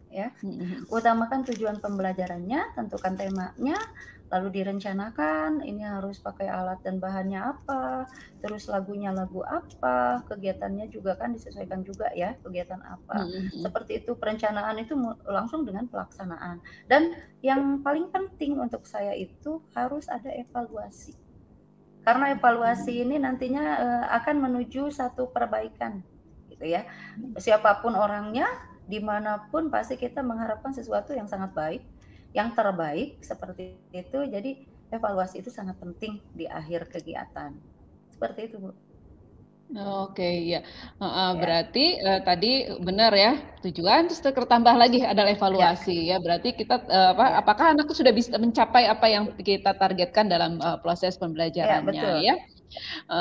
ya. Hmm. Utamakan tujuan pembelajarannya, tentukan temanya, lalu direncanakan ini harus pakai alat dan bahannya apa, terus lagunya lagu apa, kegiatannya juga kan disesuaikan juga ya kegiatan apa. Mm-hmm. Seperti itu perencanaan itu langsung dengan pelaksanaan. Dan yang paling penting untuk saya itu harus ada evaluasi. Karena evaluasi ini nantinya uh, akan menuju satu perbaikan gitu ya. Siapa pun orangnya, di mana pun pasti kita mengharapkan sesuatu yang sangat baik yang terbaik seperti itu. Jadi evaluasi itu sangat penting di akhir kegiatan. Seperti itu, Bu. Oke, ya. Uh, berarti uh, tadi benar ya tujuan terus tertambah lagi adalah evaluasi ya. ya. Berarti kita uh, apa? Ya. Apakah anak sudah bisa mencapai apa yang kita targetkan dalam uh, proses pembelajarannya ya? Betul. ya?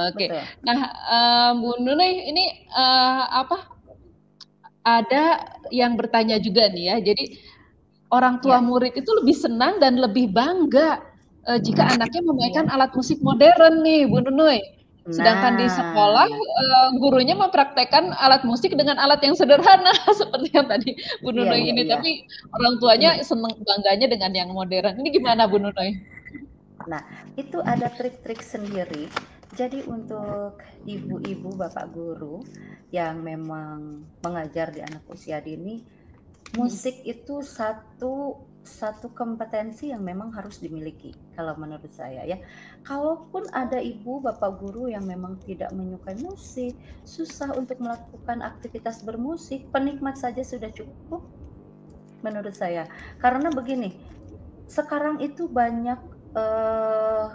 Oke. Okay. Nah, uh, Bu Nunai ini uh, apa? Ada yang bertanya juga nih ya. Jadi orang tua ya. murid itu lebih senang dan lebih bangga uh, jika anaknya memainkan ya. alat musik modern nih, Bu Nunui. Sedangkan nah. di sekolah uh, gurunya mempraktekkan alat musik dengan alat yang sederhana seperti yang tadi Bu iya, Nunoy iya, ini, iya. tapi orang tuanya iya. seneng bangganya dengan yang modern. Ini gimana Bu Nunoy? Nah, itu ada trik-trik sendiri. Jadi untuk ibu-ibu, bapak guru yang memang mengajar di anak usia dini, musik itu satu satu kompetensi yang memang harus dimiliki kalau menurut saya ya. Kalaupun ada ibu bapak guru yang memang tidak menyukai musik, susah untuk melakukan aktivitas bermusik, penikmat saja sudah cukup menurut saya. Karena begini, sekarang itu banyak eh,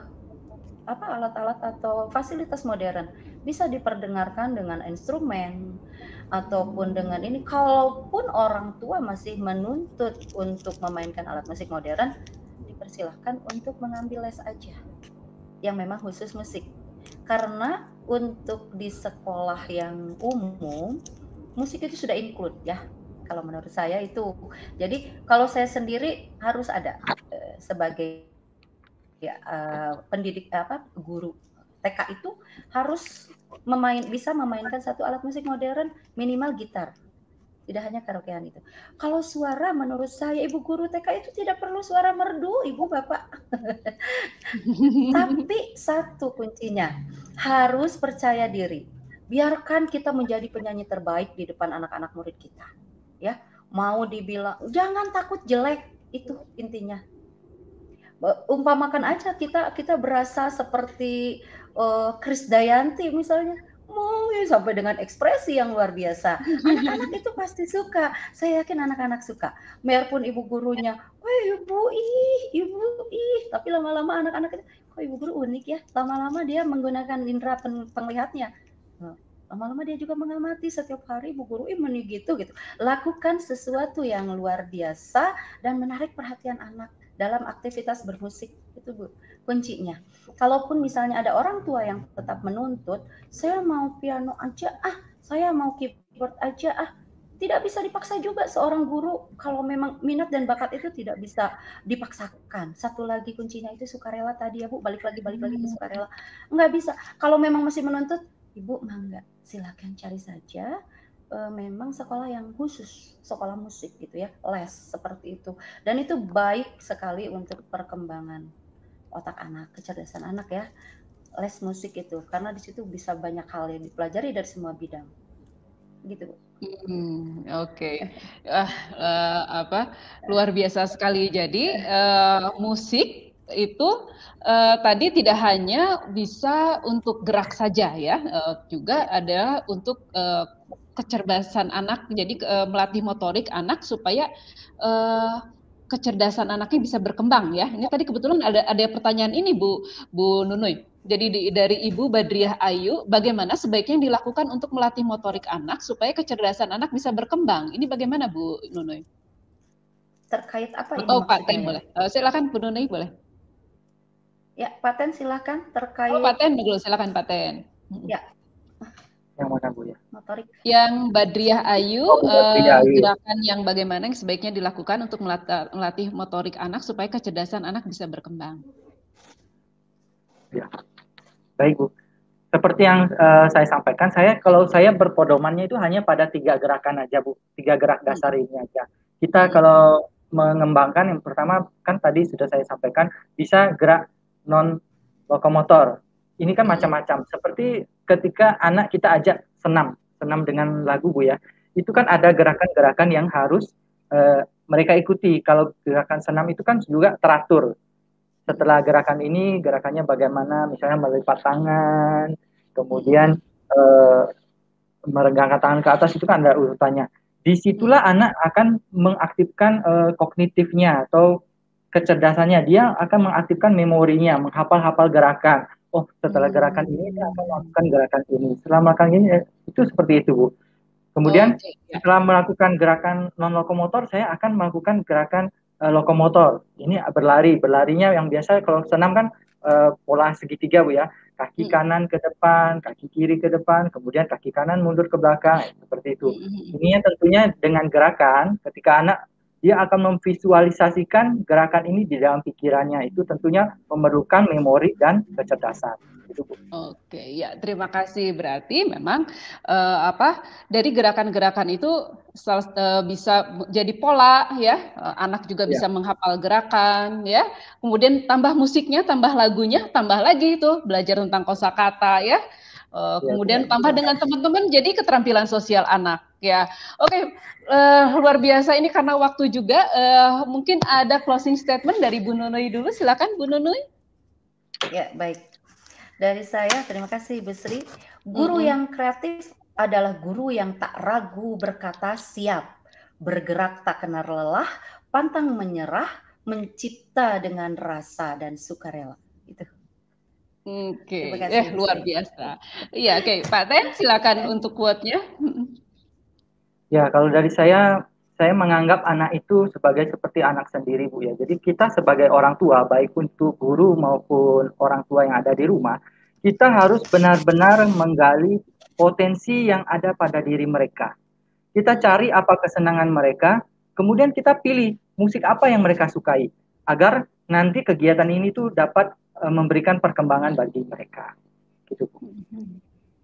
apa alat-alat atau fasilitas modern bisa diperdengarkan dengan instrumen ataupun dengan ini kalaupun orang tua masih menuntut untuk memainkan alat musik modern dipersilahkan untuk mengambil les aja yang memang khusus musik. Karena untuk di sekolah yang umum musik itu sudah include ya kalau menurut saya itu. Jadi kalau saya sendiri harus ada uh, sebagai ya uh, pendidik apa guru TK itu harus memain bisa memainkan satu alat musik modern minimal gitar tidak hanya karaokean itu. Kalau suara menurut saya ibu guru TK itu tidak perlu suara merdu ibu bapak. Tapi satu kuncinya harus percaya diri. Biarkan kita menjadi penyanyi terbaik di depan anak-anak murid kita. Ya, mau dibilang jangan takut jelek itu intinya. Umpamakan aja kita kita berasa seperti uh, Chris Dayanti misalnya mau ya, sampai dengan ekspresi yang luar biasa. Anak-anak itu pasti suka. Saya yakin anak-anak suka. Biarpun ibu gurunya, wah ibu ih, ibu ih, tapi lama-lama anak-anak itu, kok ibu guru unik ya. Lama-lama dia menggunakan indera pen penglihatnya. Lama-lama dia juga mengamati setiap hari ibu guru ini gitu gitu. Lakukan sesuatu yang luar biasa dan menarik perhatian anak dalam aktivitas bermusik itu Bu kuncinya. Kalaupun misalnya ada orang tua yang tetap menuntut, saya mau piano aja ah, saya mau keyboard aja ah. Tidak bisa dipaksa juga seorang guru kalau memang minat dan bakat itu tidak bisa dipaksakan. Satu lagi kuncinya itu sukarela tadi ya Bu, balik lagi balik lagi ke hmm. sukarela. Enggak bisa. Kalau memang masih menuntut, Ibu mangga silakan cari saja uh, memang sekolah yang khusus sekolah musik gitu ya les seperti itu dan itu baik sekali untuk perkembangan otak anak, kecerdasan anak ya. Les musik itu karena di situ bisa banyak hal yang dipelajari dari semua bidang. Gitu, Hmm, oke. Okay. Uh, uh, apa luar biasa sekali. Jadi uh, musik itu uh, tadi tidak hanya bisa untuk gerak saja ya, uh, juga ada untuk uh, kecerdasan anak. Jadi uh, melatih motorik anak supaya uh, kecerdasan anaknya bisa berkembang ya. Ini tadi kebetulan ada ada pertanyaan ini Bu Bu Nunui. Jadi di, dari Ibu Badriah Ayu, bagaimana sebaiknya dilakukan untuk melatih motorik anak supaya kecerdasan anak bisa berkembang? Ini bagaimana Bu Nunui? Terkait apa ini? Oh, paten boleh. Uh, silakan Bu Nunui boleh. Ya, paten silakan terkait. Oh, paten dulu, silakan paten. Ya, yang mana Bu ya? Motorik. Yang Badriah Ayu, oh, Badriah uh, Ayu. gerakan yang bagaimana yang sebaiknya dilakukan untuk melatih, motorik anak supaya kecerdasan anak bisa berkembang. Ya. Baik Bu. Seperti yang uh, saya sampaikan, saya kalau saya berpodomannya itu hanya pada tiga gerakan aja Bu, tiga gerak hmm. dasar ini aja. Kita hmm. kalau mengembangkan yang pertama kan tadi sudah saya sampaikan bisa gerak non lokomotor. Ini kan hmm. macam-macam. Seperti ketika anak kita ajak senam, senam dengan lagu Bu ya, itu kan ada gerakan-gerakan yang harus uh, mereka ikuti. Kalau gerakan senam itu kan juga teratur. Setelah gerakan ini, gerakannya bagaimana, misalnya melipat tangan, kemudian uh, meregangkan tangan ke atas itu kan ada urutannya. Di situlah anak akan mengaktifkan uh, kognitifnya atau kecerdasannya. Dia akan mengaktifkan memorinya, menghafal-hafal gerakan oh setelah hmm. gerakan ini saya akan melakukan gerakan ini. Setelah melakukan ini eh, itu seperti itu Bu. Kemudian oh, okay. setelah melakukan gerakan non lokomotor saya akan melakukan gerakan uh, lokomotor. Ini berlari, berlarinya yang biasa kalau senam kan uh, pola segitiga Bu ya. Kaki hmm. kanan ke depan, kaki kiri ke depan, kemudian kaki kanan mundur ke belakang seperti itu. Hmm. hmm, hmm. Ini tentunya dengan gerakan ketika anak dia akan memvisualisasikan gerakan ini di dalam pikirannya itu tentunya memerlukan memori dan kecerdasan. Oke, ya terima kasih. Berarti memang uh, apa dari gerakan-gerakan itu uh, bisa jadi pola ya. Uh, anak juga ya. bisa menghafal gerakan ya. Kemudian tambah musiknya, tambah lagunya, tambah lagi itu belajar tentang kosakata ya Uh, kemudian ya, tambah ya. dengan teman-teman jadi keterampilan sosial anak ya. Oke, okay, uh, eh, luar biasa ini karena waktu juga uh, mungkin ada closing statement dari Bu Nunui dulu. Silakan Bu Nunui. Ya, baik. Dari saya terima kasih Bu Sri. Guru mm -hmm. yang kreatif adalah guru yang tak ragu berkata siap, bergerak tak kenal lelah, pantang menyerah, mencipta dengan rasa dan sukarela. Oke, okay. eh luar biasa. Iya, oke, okay. Pak Ten, silakan untuk quote-nya. Ya, kalau dari saya, saya menganggap anak itu sebagai seperti anak sendiri, Bu ya. Jadi kita sebagai orang tua, baik untuk guru maupun orang tua yang ada di rumah, kita harus benar-benar menggali potensi yang ada pada diri mereka. Kita cari apa kesenangan mereka, kemudian kita pilih musik apa yang mereka sukai, agar nanti kegiatan ini tuh dapat memberikan perkembangan bagi mereka. Gitu.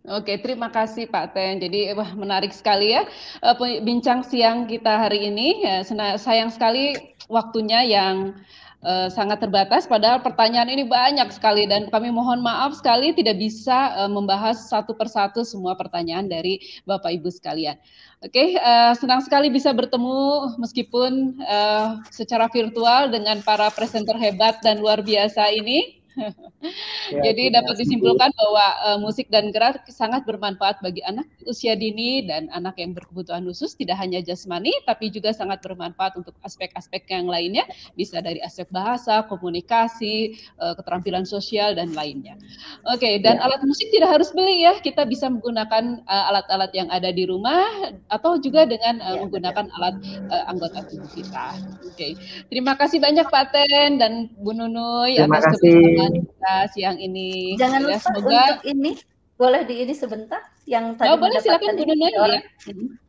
Oke, terima kasih Pak Ten. Jadi wah menarik sekali ya uh, bincang siang kita hari ini. Ya, sayang sekali waktunya yang uh, sangat terbatas. Padahal pertanyaan ini banyak sekali dan kami mohon maaf sekali tidak bisa uh, membahas satu persatu semua pertanyaan dari Bapak Ibu sekalian. Oke, uh, senang sekali bisa bertemu meskipun uh, secara virtual dengan para presenter hebat dan luar biasa ini. Ya, Jadi dapat disimpulkan bahwa uh, musik dan gerak sangat bermanfaat bagi anak usia dini dan anak yang berkebutuhan khusus tidak hanya jasmani tapi juga sangat bermanfaat untuk aspek-aspek yang lainnya bisa dari aspek bahasa, komunikasi, uh, keterampilan sosial dan lainnya. Oke, okay, dan ya. alat musik tidak harus beli ya. Kita bisa menggunakan eh, alat-alat uh, yang ada di rumah atau juga dengan uh, menggunakan alat uh, anggota tubuh kita. Oke. Okay. Terima kasih banyak Pak Ten dan Bu Nunui atas kebersamaan kita siang ini. Jangan ya, lupa semoga... untuk ini boleh di ini sebentar yang tadi oh, boleh silakan Bu Nunun ya.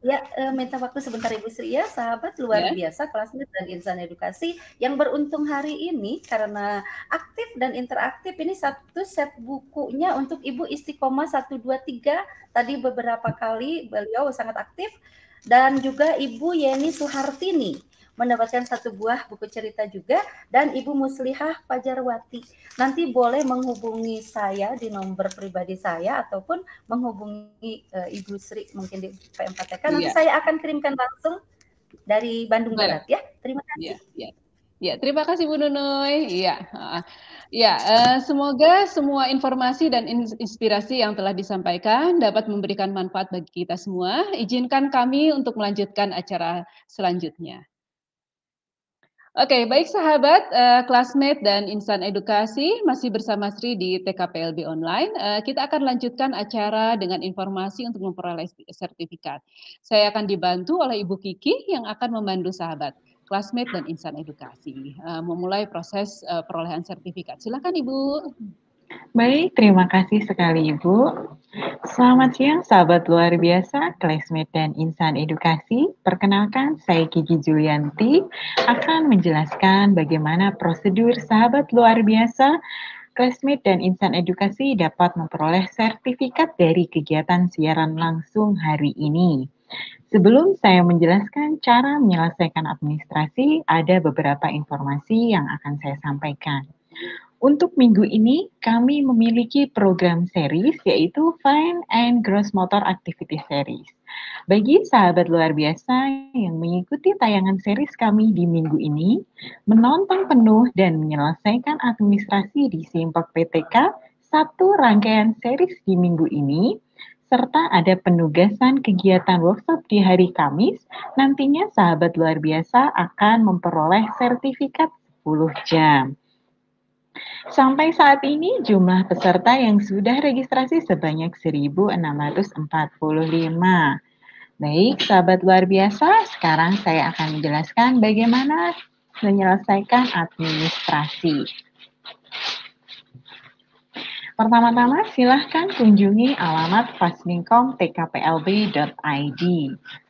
Ya, uh, minta waktu sebentar Ibu Sri ya, sahabat luar ya. biasa kelasnya dan insan edukasi yang beruntung hari ini karena aktif dan interaktif ini satu set bukunya untuk Ibu Istiqomah 123 tadi beberapa kali beliau sangat aktif dan juga Ibu Yeni Suhartini mendapatkan satu buah buku cerita juga dan Ibu Muslihah Pajarwati. Nanti boleh menghubungi saya di nomor pribadi saya ataupun menghubungi uh, Ibu Sri mungkin di P4TK. Nanti yeah. saya akan kirimkan langsung dari Bandung Barat ya. Terima kasih. Yeah, yeah. Ya, terima kasih Bu Nunoy. Iya. Ya, uh, semoga semua informasi dan inspirasi yang telah disampaikan dapat memberikan manfaat bagi kita semua. Izinkan kami untuk melanjutkan acara selanjutnya. Oke, baik sahabat, uh, classmate dan insan edukasi masih bersama Sri di TKPLB online. Uh, kita akan lanjutkan acara dengan informasi untuk memperoleh sertifikat. Saya akan dibantu oleh Ibu Kiki yang akan membantu sahabat, classmate dan insan edukasi uh, memulai proses uh, perolehan sertifikat. Silakan Ibu. Baik, terima kasih sekali Ibu. Selamat siang sahabat luar biasa, classmate dan insan edukasi. Perkenalkan, saya Kiki Julianti akan menjelaskan bagaimana prosedur sahabat luar biasa, classmate dan insan edukasi dapat memperoleh sertifikat dari kegiatan siaran langsung hari ini. Sebelum saya menjelaskan cara menyelesaikan administrasi, ada beberapa informasi yang akan saya sampaikan. Untuk minggu ini, kami memiliki program series yaitu Fine and Gross Motor Activity Series. Bagi sahabat luar biasa yang mengikuti tayangan series kami di minggu ini, menonton penuh dan menyelesaikan administrasi di Simpok PTK, satu rangkaian series di minggu ini, serta ada penugasan kegiatan workshop di hari Kamis, nantinya sahabat luar biasa akan memperoleh sertifikat 10 jam. Sampai saat ini jumlah peserta yang sudah registrasi sebanyak 1.645. Baik, sahabat luar biasa, sekarang saya akan menjelaskan bagaimana menyelesaikan administrasi. Pertama-tama silahkan kunjungi alamat fasminkom.tkplb.id.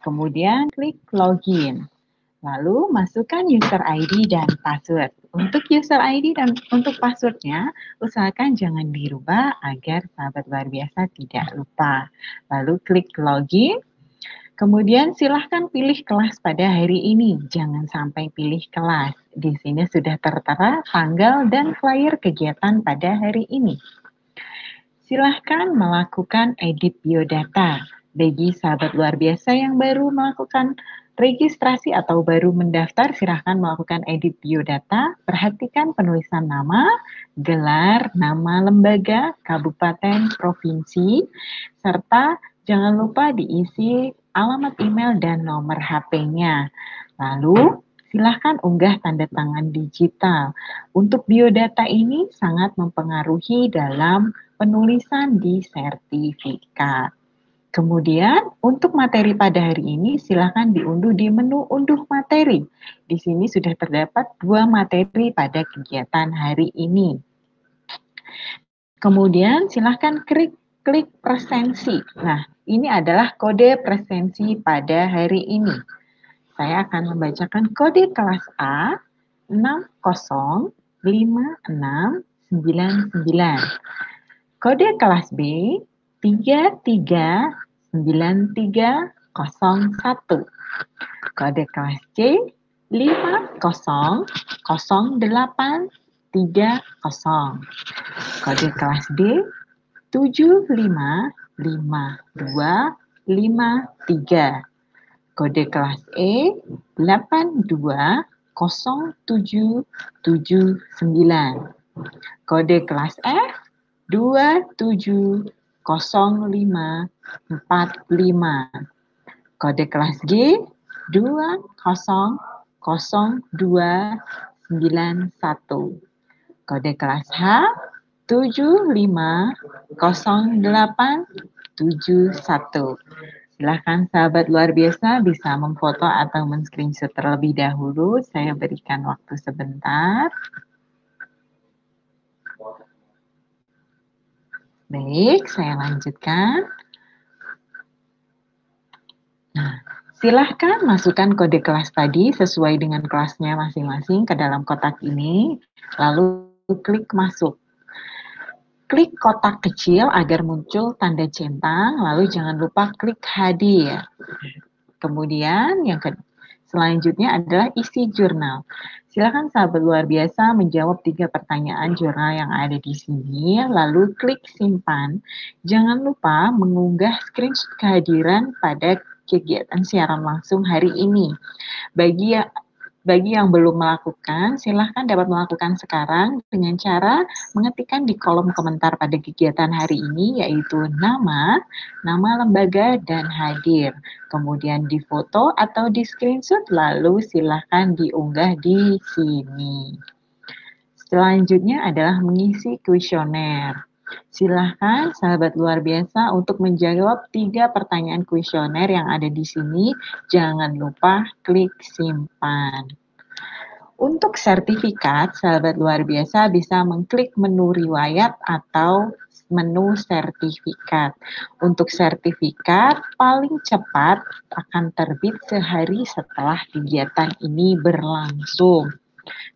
Kemudian klik login. Lalu masukkan user ID dan password. Untuk user ID dan untuk passwordnya, usahakan jangan dirubah agar sahabat luar biasa tidak lupa. Lalu klik login. Kemudian silahkan pilih kelas pada hari ini. Jangan sampai pilih kelas. Di sini sudah tertera tanggal dan flyer kegiatan pada hari ini silahkan melakukan edit biodata. Bagi sahabat luar biasa yang baru melakukan registrasi atau baru mendaftar, silahkan melakukan edit biodata. Perhatikan penulisan nama, gelar, nama lembaga, kabupaten, provinsi, serta jangan lupa diisi alamat email dan nomor HP-nya. Lalu, silahkan unggah tanda tangan digital. Untuk biodata ini sangat mempengaruhi dalam penulisan di sertifikat. Kemudian untuk materi pada hari ini silahkan diunduh di menu unduh materi. Di sini sudah terdapat dua materi pada kegiatan hari ini. Kemudian silahkan klik klik presensi. Nah, ini adalah kode presensi pada hari ini. Saya akan membacakan kode kelas A 605699. Kode kelas B 339301. Kode kelas C 500830. Kode kelas D 755253. Kode kelas E 820779. Kode kelas F 270545. Kode kelas G 200291. Kode kelas H 750871. Silahkan sahabat luar biasa bisa memfoto atau men-screenshot terlebih dahulu. Saya berikan waktu sebentar. Baik, saya lanjutkan. Nah, silahkan masukkan kode kelas tadi sesuai dengan kelasnya masing-masing ke dalam kotak ini, lalu klik masuk. Klik kotak kecil agar muncul tanda centang, lalu jangan lupa klik hadir. Kemudian yang ke selanjutnya adalah isi jurnal. Silakan sahabat luar biasa menjawab tiga pertanyaan jurnal yang ada di sini, lalu klik simpan. Jangan lupa mengunggah screenshot kehadiran pada kegiatan siaran langsung hari ini. Bagi yang bagi yang belum melakukan, silahkan dapat melakukan sekarang dengan cara mengetikkan di kolom komentar pada kegiatan hari ini, yaitu nama, nama lembaga, dan hadir. Kemudian di foto atau di screenshot, lalu silahkan diunggah di sini. Selanjutnya adalah mengisi kuesioner. Silahkan sahabat luar biasa untuk menjawab tiga pertanyaan kuesioner yang ada di sini. Jangan lupa klik simpan. Untuk sertifikat, sahabat luar biasa bisa mengklik menu riwayat atau menu sertifikat. Untuk sertifikat, paling cepat akan terbit sehari setelah kegiatan ini berlangsung.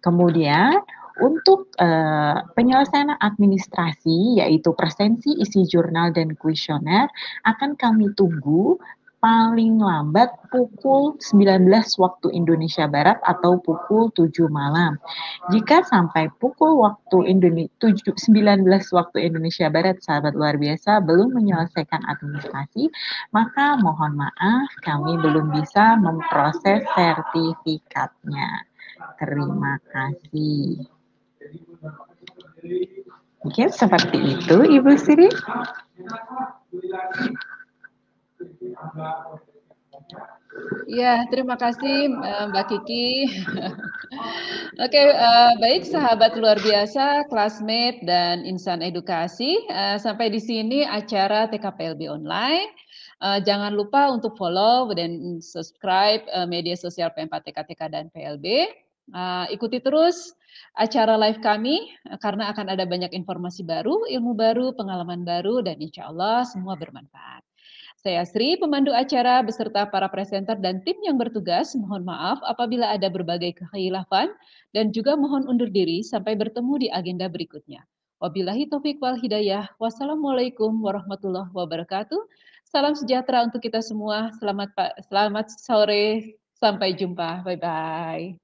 Kemudian, untuk uh, penyelesaian administrasi, yaitu presensi, isi jurnal, dan kuesioner, akan kami tunggu paling lambat pukul 19 waktu Indonesia Barat atau pukul 7 malam. Jika sampai pukul waktu Indonesia 19 waktu Indonesia Barat sahabat luar biasa belum menyelesaikan administrasi, maka mohon maaf kami belum bisa memproses sertifikatnya. Terima kasih. Mungkin seperti itu Ibu Siri. Ya, terima kasih Mbak Kiki. Oke, okay, uh, baik sahabat luar biasa, classmate dan insan edukasi. Uh, sampai di sini acara TKPLB online. Uh, jangan lupa untuk follow dan subscribe uh, media sosial P4 TKTK dan PLB. Uh, ikuti terus acara live kami karena akan ada banyak informasi baru, ilmu baru, pengalaman baru, dan insya Allah semua bermanfaat. Saya Sri, pemandu acara beserta para presenter dan tim yang bertugas, mohon maaf apabila ada berbagai kekhilafan dan juga mohon undur diri sampai bertemu di agenda berikutnya. Wabillahi taufik wal hidayah. Wassalamualaikum warahmatullahi wabarakatuh. Salam sejahtera untuk kita semua. Selamat selamat sore. Sampai jumpa. Bye bye.